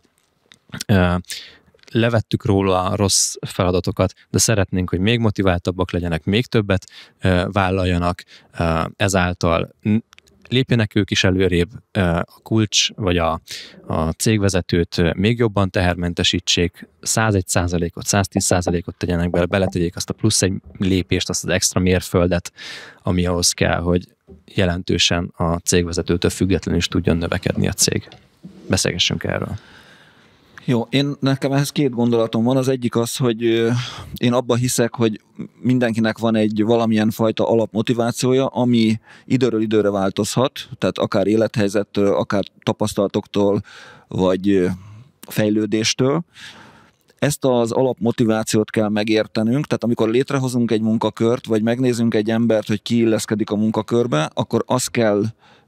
Speaker 3: levettük róla a rossz feladatokat, de szeretnénk, hogy még motiváltabbak legyenek, még többet vállaljanak, ezáltal lépjenek ők is előrébb, a kulcs vagy a, a cégvezetőt még jobban tehermentesítsék, 101 százalékot, 110 százalékot tegyenek bele, beletegyék azt a plusz egy lépést, azt az extra mérföldet, ami ahhoz kell, hogy jelentősen a cégvezetőtől függetlenül is tudjon növekedni a cég. Beszélgessünk erről.
Speaker 1: Jó, én nekem ehhez két gondolatom van. Az egyik az, hogy én abban hiszek, hogy mindenkinek van egy valamilyen fajta alapmotivációja, ami időről időre változhat, tehát akár élethelyzettől, akár tapasztalatoktól, vagy fejlődéstől. Ezt az alapmotivációt kell megértenünk, tehát amikor létrehozunk egy munkakört, vagy megnézünk egy embert, hogy ki illeszkedik a munkakörbe, akkor azt kell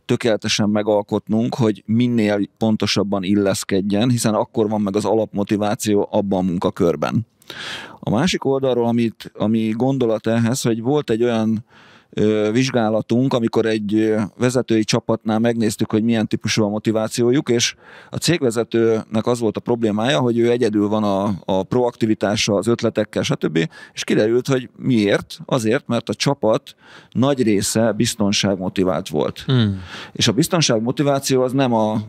Speaker 1: tökéletesen megalkotnunk, hogy minél pontosabban illeszkedjen, hiszen akkor van meg az alapmotiváció abban a munkakörben. A másik oldalról, amit, ami gondolat ehhez, hogy volt egy olyan vizsgálatunk, amikor egy vezetői csapatnál megnéztük, hogy milyen típusú a motivációjuk, és a cégvezetőnek az volt a problémája, hogy ő egyedül van a, a proaktivitása, az ötletekkel, stb. És kiderült, hogy miért? Azért, mert a csapat nagy része biztonságmotivált volt. Hmm. És a biztonságmotiváció az nem a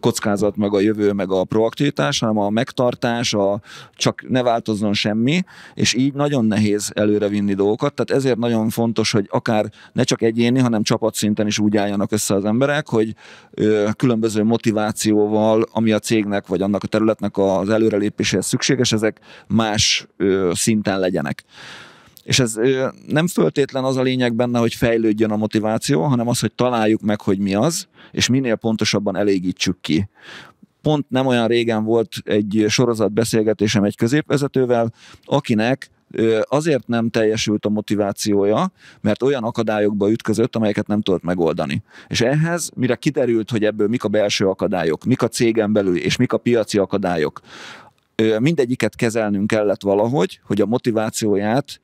Speaker 1: kockázat, meg a jövő, meg a proaktivitás, hanem a megtartás, a csak ne változzon semmi, és így nagyon nehéz előrevinni dolgokat, tehát ezért nagyon fontos, hogy akár akár ne csak egyéni, hanem csapatszinten is úgy álljanak össze az emberek, hogy különböző motivációval, ami a cégnek vagy annak a területnek az előrelépéséhez szükséges, ezek más szinten legyenek. És ez nem föltétlen az a lényeg benne, hogy fejlődjön a motiváció, hanem az, hogy találjuk meg, hogy mi az, és minél pontosabban elégítsük ki pont nem olyan régen volt egy sorozat beszélgetésem egy középvezetővel, akinek azért nem teljesült a motivációja, mert olyan akadályokba ütközött, amelyeket nem tudott megoldani. És ehhez, mire kiderült, hogy ebből mik a belső akadályok, mik a cégen belül, és mik a piaci akadályok, mindegyiket kezelnünk kellett valahogy, hogy a motivációját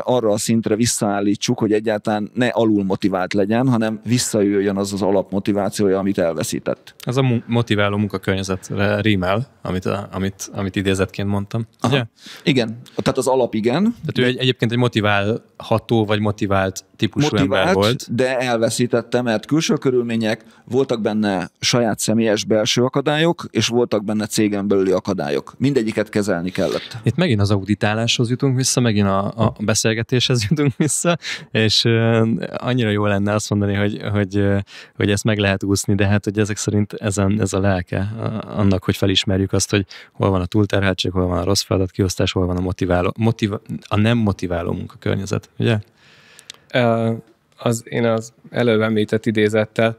Speaker 1: arra a szintre visszaállítsuk, hogy egyáltalán ne alul motivált legyen, hanem visszajöjjön az az alapmotivációja, amit elveszített.
Speaker 3: Az a motiváló munkakörnyezetre rímel, amit, amit, amit idézetként mondtam. Ugye?
Speaker 1: Igen, tehát az alap igen.
Speaker 3: Tehát ő egy, egyébként egy motiválható vagy motivált típusú motivált, ember volt.
Speaker 1: de elveszítette, mert külső körülmények, voltak benne saját személyes belső akadályok, és voltak benne cégen belüli akadályok. Mindegyiket kezelni kellett.
Speaker 3: Itt megint az auditáláshoz jutunk vissza, megint a, a beszélgetéshez jutunk vissza, és annyira jó lenne azt mondani, hogy, hogy, hogy ezt meg lehet úszni, de hát hogy ezek szerint ezen, ez a lelke annak, hogy felismerjük azt, hogy hol van a túlterheltség, hol van a rossz feladat kiosztás, hol van a motiváló, motiv, a nem motiváló munkakörnyezet, ugye?
Speaker 2: Az, én az előbb említett idézettel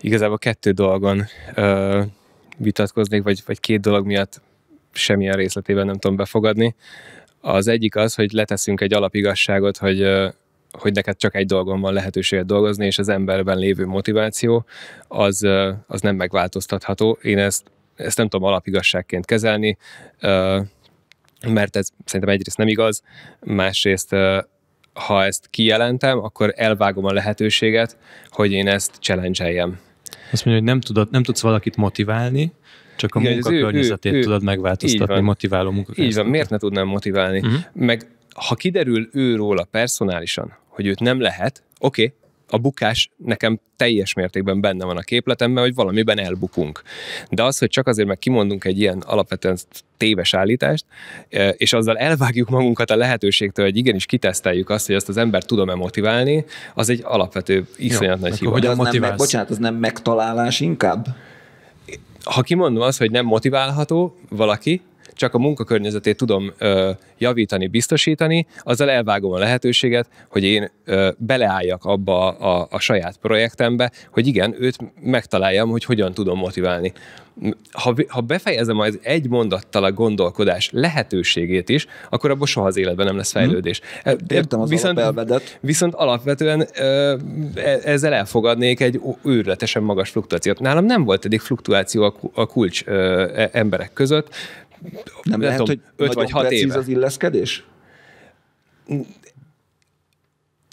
Speaker 2: igazából kettő dolgon uh, vitatkoznék, vagy, vagy két dolog miatt semmilyen részletében nem tudom befogadni. Az egyik az, hogy leteszünk egy alapigasságot, hogy, hogy neked csak egy dolgon van lehetőséget dolgozni, és az emberben lévő motiváció, az, az nem megváltoztatható. Én ezt, ezt nem tudom alapigasságként kezelni, mert ez szerintem egyrészt nem igaz, másrészt ha ezt kijelentem, akkor elvágom a lehetőséget, hogy én ezt challenge-eljem.
Speaker 3: Azt mondja, hogy nem, tudod, nem tudsz valakit motiválni, csak a Igen, munkakörnyezetét ő, ő, tudod megváltoztatni, motiváló munkakörnyezetét.
Speaker 2: Így van, miért ne tudnám motiválni? Uh-huh. Meg ha kiderül őróla personálisan, hogy őt nem lehet, oké, okay, a bukás nekem teljes mértékben benne van a képletemben, hogy valamiben elbukunk. De az, hogy csak azért meg kimondunk egy ilyen alapvetően téves állítást, e, és azzal elvágjuk magunkat a lehetőségtől, hogy igenis kiteszteljük azt, hogy ezt az ember tudom-e motiválni, az egy alapvető iszonyat Jó, nagy hiba.
Speaker 1: Hogy az nem, bocsánat, az nem megtalálás inkább?
Speaker 2: Ha kimondom azt, hogy nem motiválható valaki, csak a munkakörnyezetét tudom ö, javítani, biztosítani, azzal elvágom a lehetőséget, hogy én ö, beleálljak abba a, a saját projektembe, hogy igen, őt megtaláljam, hogy hogyan tudom motiválni. Ha, ha befejezem az egy mondattal a gondolkodás lehetőségét is, akkor abban soha az életben nem lesz mhm. fejlődés.
Speaker 1: Hmm. Értem az viszont, alapelvedet.
Speaker 2: Viszont alapvetően ö, e, ezzel elfogadnék egy őrületesen magas fluktuációt. Nálam nem volt eddig fluktuáció a, a kulcs ö, e, emberek között,
Speaker 1: nem lehet, tudom, hogy 5 vagy 6 éve. az illeszkedés?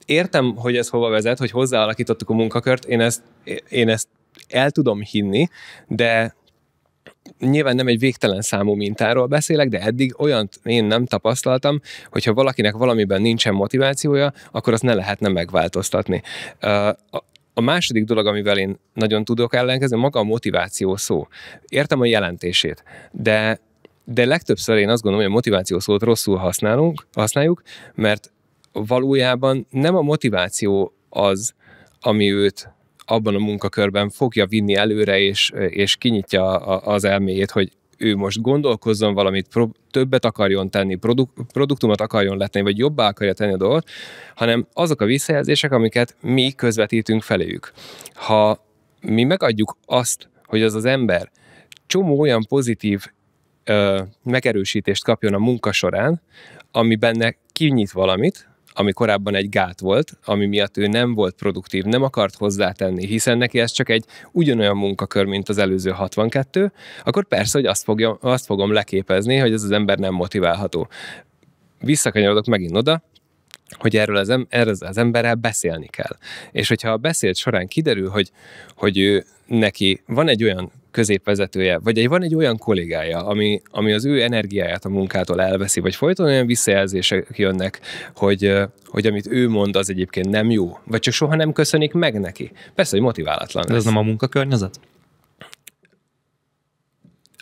Speaker 2: Értem, hogy ez hova vezet, hogy hozzáalakítottuk a munkakört, én ezt, én ezt el tudom hinni, de nyilván nem egy végtelen számú mintáról beszélek, de eddig olyan én nem tapasztaltam, hogyha valakinek valamiben nincsen motivációja, akkor azt ne lehetne megváltoztatni. A második dolog, amivel én nagyon tudok ellenkezni, maga a motiváció szó. Értem a jelentését, de de legtöbbször én azt gondolom, hogy a motiváció szót rosszul használunk, használjuk, mert valójában nem a motiváció az, ami őt abban a munkakörben fogja vinni előre, és, és kinyitja az elméjét, hogy ő most gondolkozzon valamit, pro, többet akarjon tenni, produk, produktumot akarjon letenni, vagy jobbá akarja tenni a dolgot, hanem azok a visszajelzések, amiket mi közvetítünk feléjük. Ha mi megadjuk azt, hogy az az ember csomó olyan pozitív ö, megerősítést kapjon a munka során, ami benne kinyit valamit, ami korábban egy gát volt, ami miatt ő nem volt produktív, nem akart hozzátenni, hiszen neki ez csak egy ugyanolyan munkakör, mint az előző 62, akkor persze, hogy azt, fogja, azt fogom leképezni, hogy ez az ember nem motiválható. Visszakanyarodok megint oda, hogy erről az, em- erről az emberrel beszélni kell. És hogyha a beszélt során kiderül, hogy, hogy ő neki van egy olyan középvezetője, vagy egy, van egy olyan kollégája, ami, ami az ő energiáját a munkától elveszi, vagy folyton olyan visszajelzések jönnek, hogy, hogy amit ő mond, az egyébként nem jó, vagy csak soha nem köszönik meg neki. Persze, hogy motiválatlan.
Speaker 3: Ez nem a munkakörnyezet?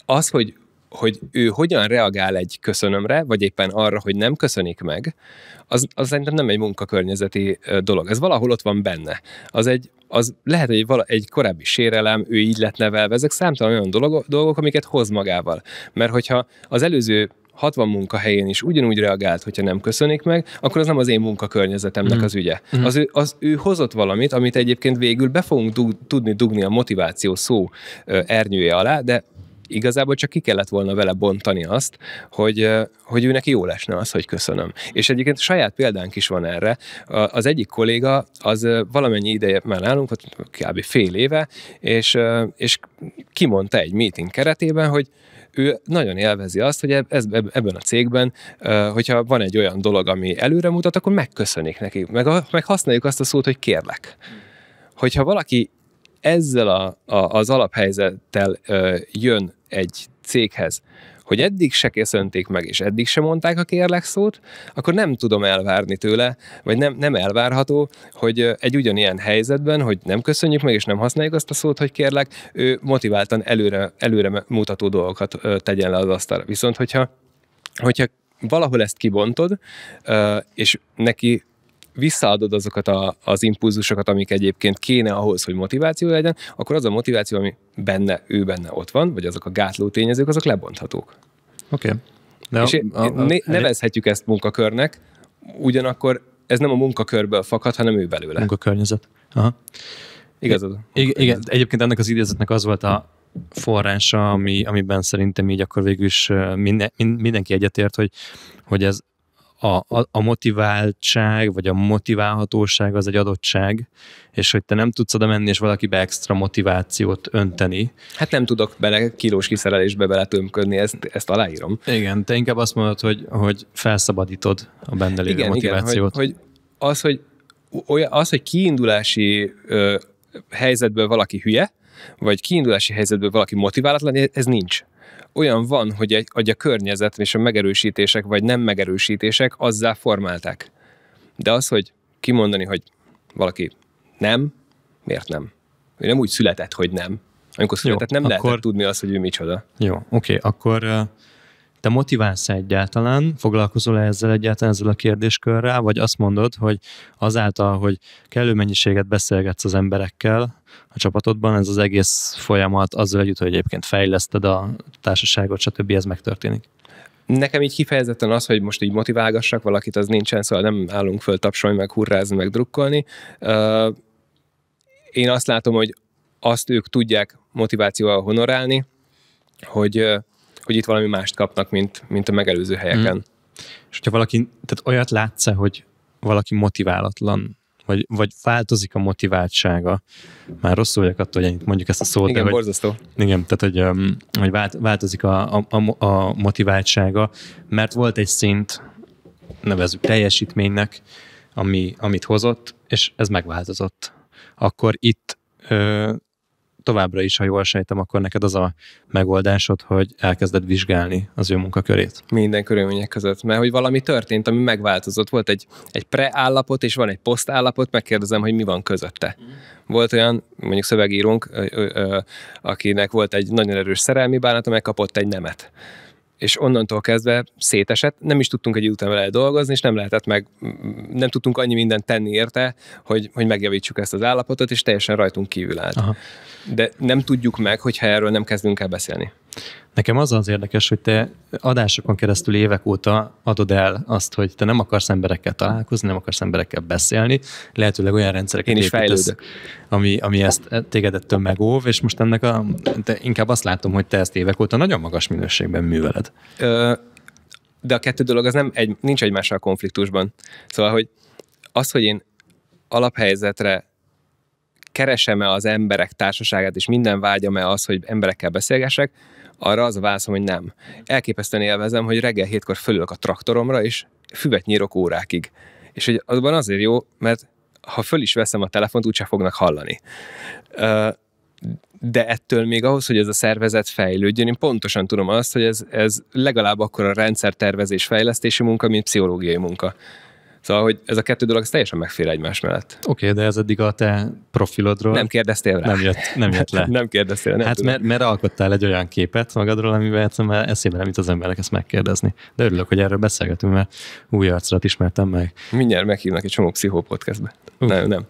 Speaker 2: Az, hogy hogy ő hogyan reagál egy köszönömre, vagy éppen arra, hogy nem köszönik meg, az, az szerintem nem egy munkakörnyezeti dolog. Ez valahol ott van benne. Az egy, az lehet, hogy vala, egy korábbi sérelem, ő így lett nevelve, ezek számtalan olyan dolgok, dolgok, amiket hoz magával. Mert hogyha az előző 60 munkahelyén is ugyanúgy reagált, hogyha nem köszönik meg, akkor az nem az én munkakörnyezetemnek mm. az ügye. Mm. Az, ő, az ő hozott valamit, amit egyébként végül be fogunk dug, tudni dugni a motiváció szó ernyője alá, de igazából csak ki kellett volna vele bontani azt, hogy, hogy ő neki jó lesne az, hogy köszönöm. És egyébként saját példánk is van erre. Az egyik kolléga, az valamennyi ideje már nálunk, kb. fél éve, és, és kimondta egy meeting keretében, hogy ő nagyon élvezi azt, hogy ez, ebben a cégben, hogyha van egy olyan dolog, ami előre mutat, akkor megköszönik neki, meg, meg használjuk azt a szót, hogy kérlek. Hogyha valaki ezzel a, a, az alaphelyzettel jön egy céghez, hogy eddig se köszönték meg, és eddig se mondták a kérlek szót, akkor nem tudom elvárni tőle, vagy nem, nem elvárható, hogy egy ugyanilyen helyzetben, hogy nem köszönjük meg, és nem használjuk azt a szót, hogy kérlek, ő motiváltan előre, előre mutató dolgokat tegyen le az asztalra. Viszont, hogyha, hogyha valahol ezt kibontod, és neki visszaadod azokat a, az impulzusokat, amik egyébként kéne ahhoz, hogy motiváció legyen, akkor az a motiváció, ami benne, ő benne ott van, vagy azok a gátló tényezők, azok lebonthatók.
Speaker 3: Oké.
Speaker 2: Okay. És a, a, a, nevezhetjük ezt munkakörnek, ugyanakkor ez nem a munkakörből fakad, hanem ő belőle.
Speaker 3: Munkakörnyezet. Aha.
Speaker 2: Igazad.
Speaker 3: Igen, igen, egyébként ennek az idézetnek az volt a forrása, ami, amiben szerintem így akkor végül is minden, mindenki egyetért, hogy, hogy ez a, a, a motiváltság, vagy a motiválhatóság az egy adottság, és hogy te nem tudsz oda menni, és valakibe extra motivációt önteni.
Speaker 2: Hát nem tudok bele kilós kiszerelésbe beletömködni, ezt, ezt aláírom.
Speaker 3: Igen, te inkább azt mondod, hogy, hogy felszabadítod a benne lévő igen, motivációt.
Speaker 2: Igen, hogy, hogy az, hogy, olyan, az, hogy kiindulási ö, helyzetből valaki hülye, vagy kiindulási helyzetből valaki motiválatlan, ez nincs. Olyan van, hogy, egy, hogy a környezet és a megerősítések, vagy nem megerősítések azzá formálták. De az, hogy kimondani, hogy valaki nem, miért nem? Ő nem úgy született, hogy nem. Amikor született, Jó, nem akkor... lehetett tudni azt, hogy ő micsoda.
Speaker 3: Jó, oké, okay, akkor te motiválsz egyáltalán, foglalkozol ezzel egyáltalán ezzel a kérdéskörrel, vagy azt mondod, hogy azáltal, hogy kellő mennyiséget beszélgetsz az emberekkel a csapatodban, ez az egész folyamat azzal együtt, hogy egyébként fejleszted a társaságot, stb. ez megtörténik?
Speaker 2: Nekem így kifejezetten az, hogy most így motiválgassak valakit, az nincsen, szóval nem állunk föl tapsolni, meg hurrázni, meg drukkolni. Én azt látom, hogy azt ők tudják motivációval honorálni, hogy hogy itt valami mást kapnak, mint, mint a megelőző helyeken. Mm.
Speaker 3: És hogyha valaki, tehát olyat látsz hogy valaki motiválatlan, vagy, vagy változik a motiváltsága. Már rosszul vagyok attól, hogy mondjuk ezt a szót.
Speaker 2: Igen,
Speaker 3: de,
Speaker 2: borzasztó.
Speaker 3: Hogy, igen, tehát hogy, hogy vált, változik a, a, a, a motiváltsága, mert volt egy szint, nevezük teljesítménynek, ami, amit hozott, és ez megváltozott. Akkor itt ö, továbbra is, ha jól sejtem, akkor neked az a megoldásod, hogy elkezded vizsgálni az ő munkakörét.
Speaker 2: Minden körülmények között, mert hogy valami történt, ami megváltozott. Volt egy, egy pre-állapot, és van egy post-állapot, megkérdezem, hogy mi van közötte. Volt olyan, mondjuk szövegírónk, akinek volt egy nagyon erős szerelmi bánat, amely kapott egy nemet és onnantól kezdve szétesett, nem is tudtunk egy idő után vele dolgozni, és nem lehetett meg, nem tudtunk annyi mindent tenni érte, hogy, hogy megjavítsuk ezt az állapotot, és teljesen rajtunk kívül állt. Aha. De nem tudjuk meg, hogyha erről nem kezdünk el beszélni.
Speaker 3: Nekem az az érdekes, hogy te adásokon keresztül évek óta adod el azt, hogy te nem akarsz emberekkel találkozni, nem akarsz emberekkel beszélni, lehetőleg olyan rendszereket
Speaker 2: Én is építesz,
Speaker 3: ami, ami ezt téged ettől megóv, és most ennek a, te inkább azt látom, hogy te ezt évek óta nagyon magas minőségben műveled. Ö,
Speaker 2: de a kettő dolog az nem egy, nincs egymással konfliktusban. Szóval, hogy az, hogy én alaphelyzetre keresem-e az emberek társaságát, és minden vágyam-e az, hogy emberekkel beszélgessek, arra az a válaszom, hogy nem. Elképesztően élvezem, hogy reggel hétkor fölülök a traktoromra, és füvet nyírok órákig. És hogy azban azért jó, mert ha föl is veszem a telefont, úgyse fognak hallani. De ettől még ahhoz, hogy ez a szervezet fejlődjön, én pontosan tudom azt, hogy ez, ez legalább akkor a rendszertervezés fejlesztési munka, mint pszichológiai munka. Szóval, hogy ez a kettő dolog ez teljesen megfér egymás mellett.
Speaker 3: Oké, okay, de ez eddig a te profilodról...
Speaker 2: Nem kérdeztél rá.
Speaker 3: Nem jött, nem jött le.
Speaker 2: nem kérdeztél, nem
Speaker 3: Hát mert, mert alkottál egy olyan képet magadról, amivel egyszerűen eszébe nem az emberek ezt megkérdezni. De örülök, hogy erről beszélgetünk, mert új arcrat ismertem meg.
Speaker 2: Mindjárt meghívnak egy csomó pszichopodcastbe. Uh. Nem, nem.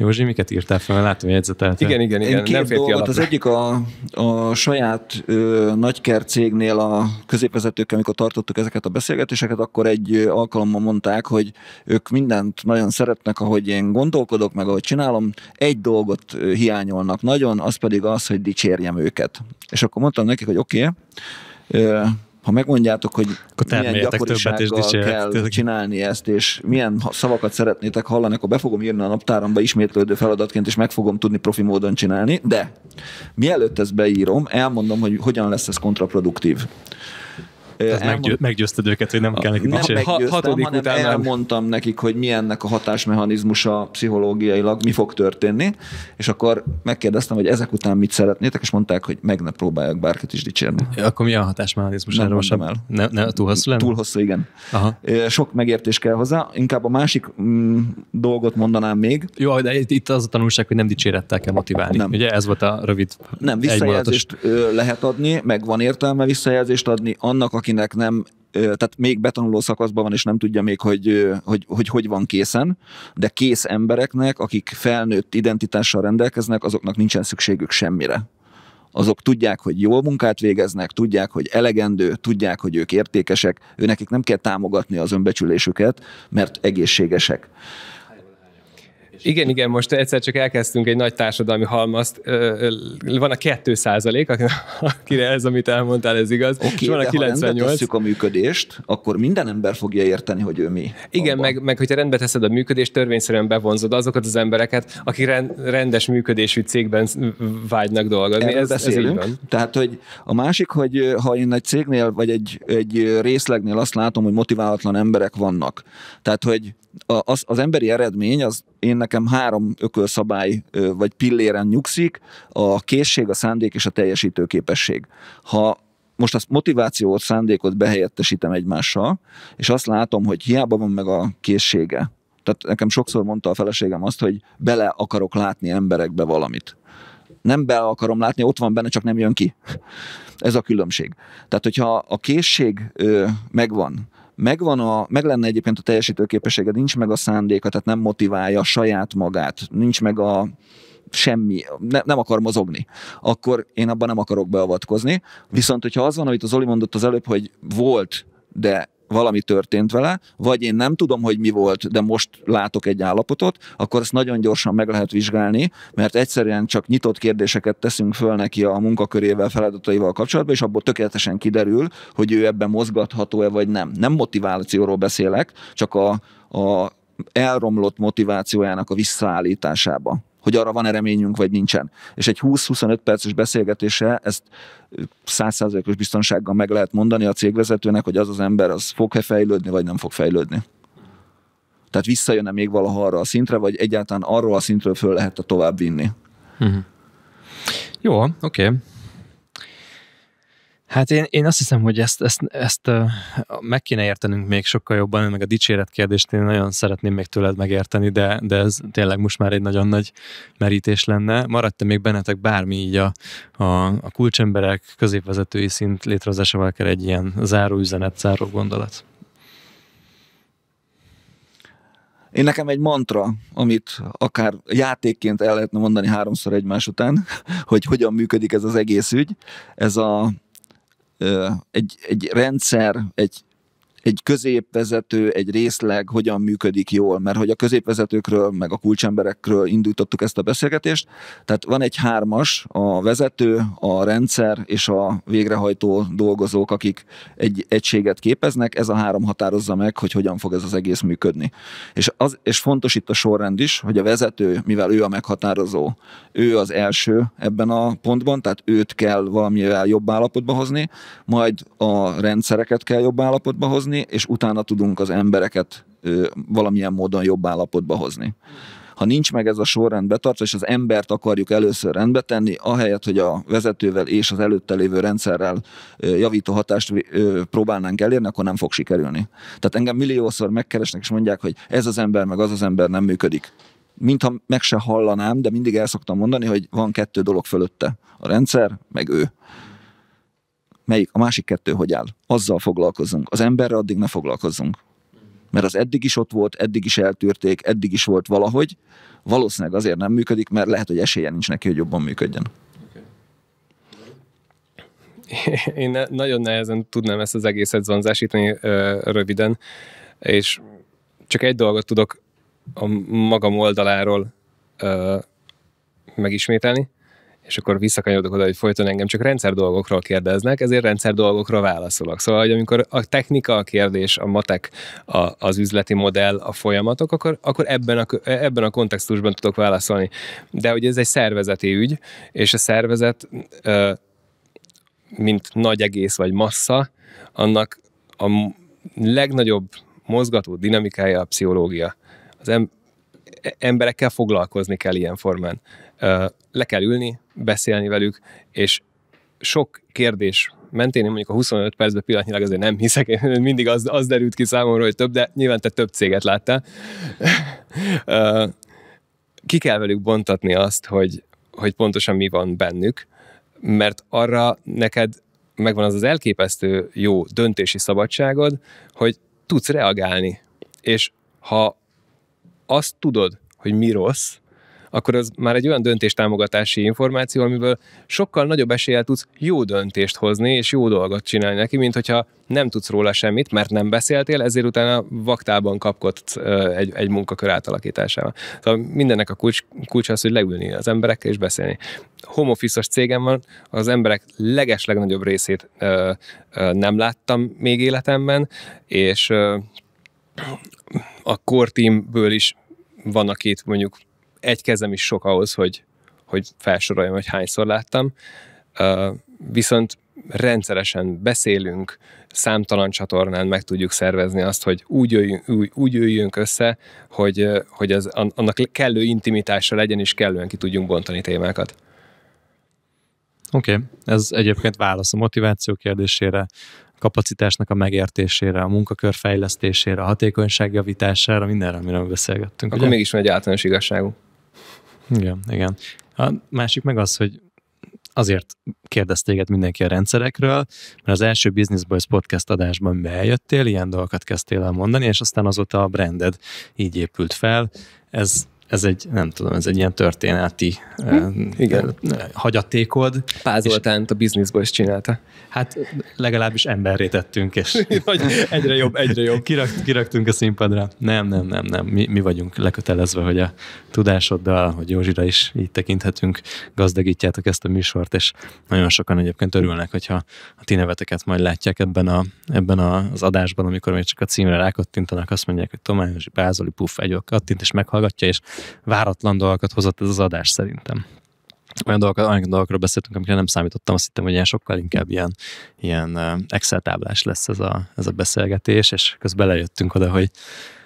Speaker 3: Józsi, miket írtál fel? Látom, jegyzetelt.
Speaker 2: Igen, igen, igen. Én
Speaker 1: két nem dolgot. Az egyik a, a saját ö, nagykert cégnél a középvezetőkkel, amikor tartottuk ezeket a beszélgetéseket, akkor egy alkalommal mondták, hogy ők mindent nagyon szeretnek, ahogy én gondolkodok, meg ahogy csinálom. Egy dolgot hiányolnak nagyon, az pedig az, hogy dicsérjem őket. És akkor mondtam nekik, hogy oké, okay, ha megmondjátok, hogy Akkor milyen gyakorisággal kell csinálni ezt, és milyen szavakat szeretnétek hallani, akkor be fogom írni a naptáramba ismétlődő feladatként, és meg fogom tudni profi módon csinálni, de mielőtt ezt beírom, elmondom, hogy hogyan lesz ez kontraproduktív.
Speaker 3: Elmond... meggyőzted őket, hogy nem kell nekik
Speaker 1: Nem meggyőztem, hanem után elmondtam nekik, hogy mi ennek a hatásmechanizmusa pszichológiailag, mi fog történni, és akkor megkérdeztem, hogy ezek után mit szeretnétek, és mondták, hogy meg ne próbálják bárkit is dicsérni.
Speaker 3: Ja, akkor mi a hatásmechanizmus?
Speaker 1: Nem mondom el.
Speaker 3: Ne, ne, túl hosszú lenne?
Speaker 1: Túl hosszú, igen. Aha. Sok megértés kell hozzá. Inkább a másik mm, dolgot mondanám még.
Speaker 3: Jó, de itt az a tanulság, hogy nem dicsérettel kell motiválni. Nem. Ugye ez volt a rövid
Speaker 1: Nem, visszajelzést lehet adni, meg van értelme visszajelzést adni annak, aki akinek nem tehát még betanuló szakaszban van, és nem tudja még, hogy hogy, hogy hogy van készen, de kész embereknek, akik felnőtt identitással rendelkeznek, azoknak nincsen szükségük semmire. Azok tudják, hogy jól munkát végeznek, tudják, hogy elegendő, tudják, hogy ők értékesek, ő nekik nem kell támogatni az önbecsülésüket, mert egészségesek.
Speaker 2: Igen, igen, most egyszer csak elkezdtünk egy nagy társadalmi halmazt. Van a 2 százalék, akire ez, amit elmondtál, ez igaz.
Speaker 1: Okay, van a 98. ha a működést, akkor minden ember fogja érteni, hogy ő mi.
Speaker 2: Igen, meg, meg hogyha rendbe teszed a működést, törvényszerűen bevonzod azokat az embereket, akik rendes működésű cégben vágynak dolgozni.
Speaker 1: Erről ez, beszélünk. ez így van. Tehát, hogy a másik, hogy ha én egy cégnél, vagy egy, egy részlegnél azt látom, hogy motiválatlan emberek vannak. Tehát, hogy az, az emberi eredmény, az én nekem három ökölszabály vagy pilléren nyugszik, a készség, a szándék és a teljesítőképesség. Ha most azt motivációt, szándékot behelyettesítem egymással, és azt látom, hogy hiába van meg a készsége. Tehát nekem sokszor mondta a feleségem azt, hogy bele akarok látni emberekbe valamit. Nem bele akarom látni, ott van benne, csak nem jön ki. Ez a különbség. Tehát, hogyha a készség ö, megvan, megvan a, meg lenne egyébként a teljesítőképessége, nincs meg a szándéka, tehát nem motiválja saját magát, nincs meg a semmi, ne, nem akar mozogni, akkor én abban nem akarok beavatkozni. Viszont, hogyha az van, amit az Oli mondott az előbb, hogy volt, de valami történt vele, vagy én nem tudom, hogy mi volt, de most látok egy állapotot, akkor ezt nagyon gyorsan meg lehet vizsgálni, mert egyszerűen csak nyitott kérdéseket teszünk föl neki a munkakörével, feladataival kapcsolatban, és abból tökéletesen kiderül, hogy ő ebben mozgatható-e vagy nem. Nem motivációról beszélek, csak a, a elromlott motivációjának a visszaállításába hogy arra van-e reményünk, vagy nincsen. És egy 20-25 perces beszélgetése ezt 100%-os biztonsággal meg lehet mondani a cégvezetőnek, hogy az az ember az fog-e fejlődni, vagy nem fog fejlődni. Tehát visszajönne még valaha arra a szintre, vagy egyáltalán arról a szintről föl lehet tovább vinni. Uh-huh.
Speaker 3: Jó, oké. Okay. Hát én, én azt hiszem, hogy ezt, ezt, ezt meg kéne értenünk még sokkal jobban, meg a dicséret kérdést én nagyon szeretném még tőled megérteni, de, de ez tényleg most már egy nagyon nagy merítés lenne. Maradt-e még bennetek bármi így a, a, a kulcsemberek középvezetői szint létrehozásával kell egy ilyen záró üzenet, záró gondolat?
Speaker 1: Én nekem egy mantra, amit akár játékként el lehetne mondani háromszor egymás után, hogy hogyan működik ez az egész ügy, ez a egy, egy rendszer, egy egy középvezető, egy részleg hogyan működik jól, mert hogy a középvezetőkről, meg a kulcsemberekről indítottuk ezt a beszélgetést, tehát van egy hármas, a vezető, a rendszer és a végrehajtó dolgozók, akik egy egységet képeznek, ez a három határozza meg, hogy hogyan fog ez az egész működni. És, az, és fontos itt a sorrend is, hogy a vezető, mivel ő a meghatározó, ő az első ebben a pontban, tehát őt kell valamivel jobb állapotba hozni, majd a rendszereket kell jobb állapotba hozni, és utána tudunk az embereket valamilyen módon jobb állapotba hozni. Ha nincs meg ez a sorrend betartva, és az embert akarjuk először rendbe tenni, ahelyett, hogy a vezetővel és az előtte lévő rendszerrel javító hatást próbálnánk elérni, akkor nem fog sikerülni. Tehát engem milliószor megkeresnek, és mondják, hogy ez az ember, meg az az ember nem működik mintha meg se hallanám, de mindig el szoktam mondani, hogy van kettő dolog fölötte. A rendszer, meg ő. Melyik? A másik kettő hogy áll? Azzal foglalkozunk. Az emberre addig ne foglalkozzunk. Mert az eddig is ott volt, eddig is eltűrték, eddig is volt valahogy. Valószínűleg azért nem működik, mert lehet, hogy esélye nincs neki, hogy jobban működjön.
Speaker 2: Én nagyon nehezen tudnám ezt az egészet zonzásítani röviden, és csak egy dolgot tudok a magam oldaláról megismételni, és akkor visszakanyarodok oda, hogy folyton engem csak rendszer dolgokról kérdeznek, ezért rendszer dolgokról válaszolok. Szóval, hogy amikor a technika a kérdés, a matek, a, az üzleti modell, a folyamatok, akkor, akkor ebben, a, ebben a kontextusban tudok válaszolni. De hogy ez egy szervezeti ügy, és a szervezet, mint nagy egész vagy massza, annak a legnagyobb mozgató dinamikája a pszichológia. Az em- emberekkel foglalkozni kell ilyen formán. Le kell ülni, beszélni velük, és sok kérdés mentén, én mondjuk a 25 percben pillanatnyilag azért nem hiszek, én mindig az, az derült ki számomra, hogy több, de nyilván te több céget láttál. Ki kell velük bontatni azt, hogy, hogy pontosan mi van bennük, mert arra neked megvan az az elképesztő jó döntési szabadságod, hogy tudsz reagálni. És ha azt tudod, hogy mi rossz, akkor az már egy olyan döntéstámogatási információ, amiből sokkal nagyobb eséllyel tudsz jó döntést hozni, és jó dolgot csinálni neki, mint hogyha nem tudsz róla semmit, mert nem beszéltél, ezért utána vaktában kapkodsz egy, egy munkakör átalakításával. Szóval mindennek a kulcs, kulcs az, hogy leülni az emberekkel és beszélni. Home office cégem van, az emberek leges legnagyobb részét ö, ö, nem láttam még életemben, és ö, a core teamből is van, akit mondjuk egy kezem is sok ahhoz, hogy, hogy felsoroljam, hogy hányszor láttam. Uh, viszont rendszeresen beszélünk, számtalan csatornán meg tudjuk szervezni azt, hogy úgy, jöjjünk, úgy, úgy jöjjünk össze, hogy, hogy az, annak kellő intimitása legyen, és kellően ki tudjunk bontani témákat.
Speaker 3: Oké, okay. ez egyébként válasz a motiváció kérdésére, kapacitásnak a megértésére, a munkakör fejlesztésére, a hatékonyság javítására, mindenre, amiről beszélgettünk.
Speaker 2: Akkor ugye? mégis van egy általános igazságú.
Speaker 3: Igen, igen. A másik meg az, hogy azért kérdeztéget mindenki a rendszerekről, mert az első Business Boys podcast adásban bejöttél, ilyen dolgokat kezdtél el mondani, és aztán azóta a branded így épült fel. Ez ez egy, nem tudom, ez egy ilyen történeti hm? igen. hagyatékod.
Speaker 2: Pázoltánt a Business is csinálta.
Speaker 3: Hát legalábbis emberré tettünk, és egyre jobb, egyre jobb. Kirakt, kiraktunk a színpadra. Nem, nem, nem, nem. Mi, mi vagyunk lekötelezve, hogy a tudásoddal, hogy Józsira is így tekinthetünk, gazdagítjátok ezt a műsort, és nagyon sokan egyébként örülnek, hogyha a ti neveteket majd látják ebben, a, ebben az adásban, amikor még csak a címre rákattintanak, azt mondják, hogy Tomás Józsi Pázoli Puff egy kattint, és meghallgatja, és váratlan dolgokat hozott ez az adás szerintem. Olyan, dolgokat, olyan dolgokról beszéltünk, amikre nem számítottam, azt hittem, hogy ilyen sokkal inkább ilyen, ilyen Excel táblás lesz ez a, ez a beszélgetés, és közben lejöttünk oda, hogy,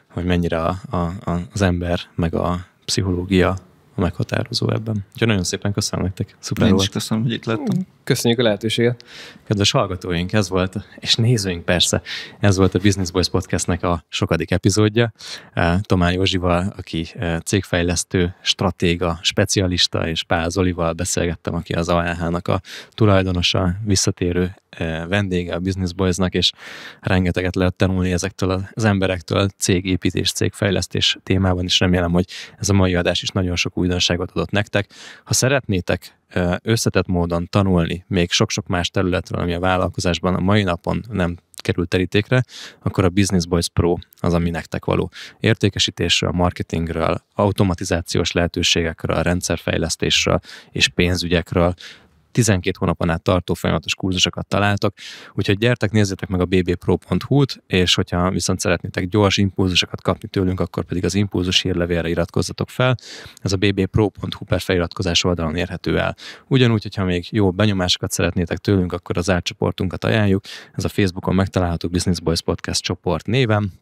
Speaker 3: hogy mennyire a, a, az ember, meg a pszichológia meghatározó ebben. Úgyhogy nagyon szépen köszönöm nektek.
Speaker 1: Szuper Én volt. is köszönöm, hogy itt lettem.
Speaker 2: Köszönjük a lehetőséget.
Speaker 3: Kedves hallgatóink, ez volt, és nézőink persze, ez volt a Business Boys Podcastnek a sokadik epizódja. Eh, Tomá Józsival, aki eh, cégfejlesztő, stratéga, specialista, és Pál Zolival beszélgettem, aki az ALH-nak a tulajdonosa, visszatérő vendége a Business Boysnak, és rengeteget lehet tanulni ezektől az emberektől cégépítés, cégfejlesztés témában, és remélem, hogy ez a mai adás is nagyon sok újdonságot adott nektek. Ha szeretnétek összetett módon tanulni még sok-sok más területről, ami a vállalkozásban a mai napon nem került terítékre, akkor a Business Boys Pro az, ami nektek való. Értékesítésről, marketingről, automatizációs lehetőségekről, rendszerfejlesztésről és pénzügyekről 12 hónapon át tartó folyamatos kurzusokat találtok, úgyhogy gyertek, nézzétek meg a bbpro.hu-t, és hogyha viszont szeretnétek gyors impulzusokat kapni tőlünk, akkor pedig az impulzus hírlevélre iratkozzatok fel. Ez a bbpro.hu per feliratkozás oldalon érhető el. Ugyanúgy, hogyha még jó benyomásokat szeretnétek tőlünk, akkor az átcsoportunkat ajánljuk. Ez a Facebookon megtalálható Business Boys Podcast csoport néven,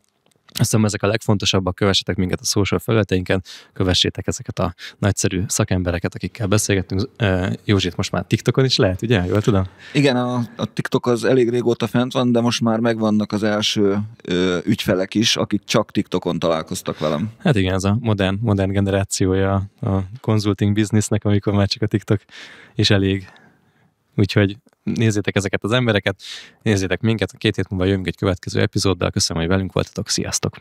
Speaker 3: azt hiszem, ezek a legfontosabbak, kövessetek minket a social felületeinken, kövessétek ezeket a nagyszerű szakembereket, akikkel beszélgettünk. Józsit most már TikTokon is lehet, ugye? Jól tudom?
Speaker 1: Igen, a, a TikTok az elég régóta fent van, de most már megvannak az első ö, ügyfelek is, akik csak TikTokon találkoztak velem.
Speaker 3: Hát igen, ez a modern, modern generációja a consulting businessnek, amikor már csak a TikTok is elég. Úgyhogy nézzétek ezeket az embereket, nézzétek minket, két hét múlva jövünk egy következő epizóddal, köszönöm, hogy velünk voltatok, sziasztok!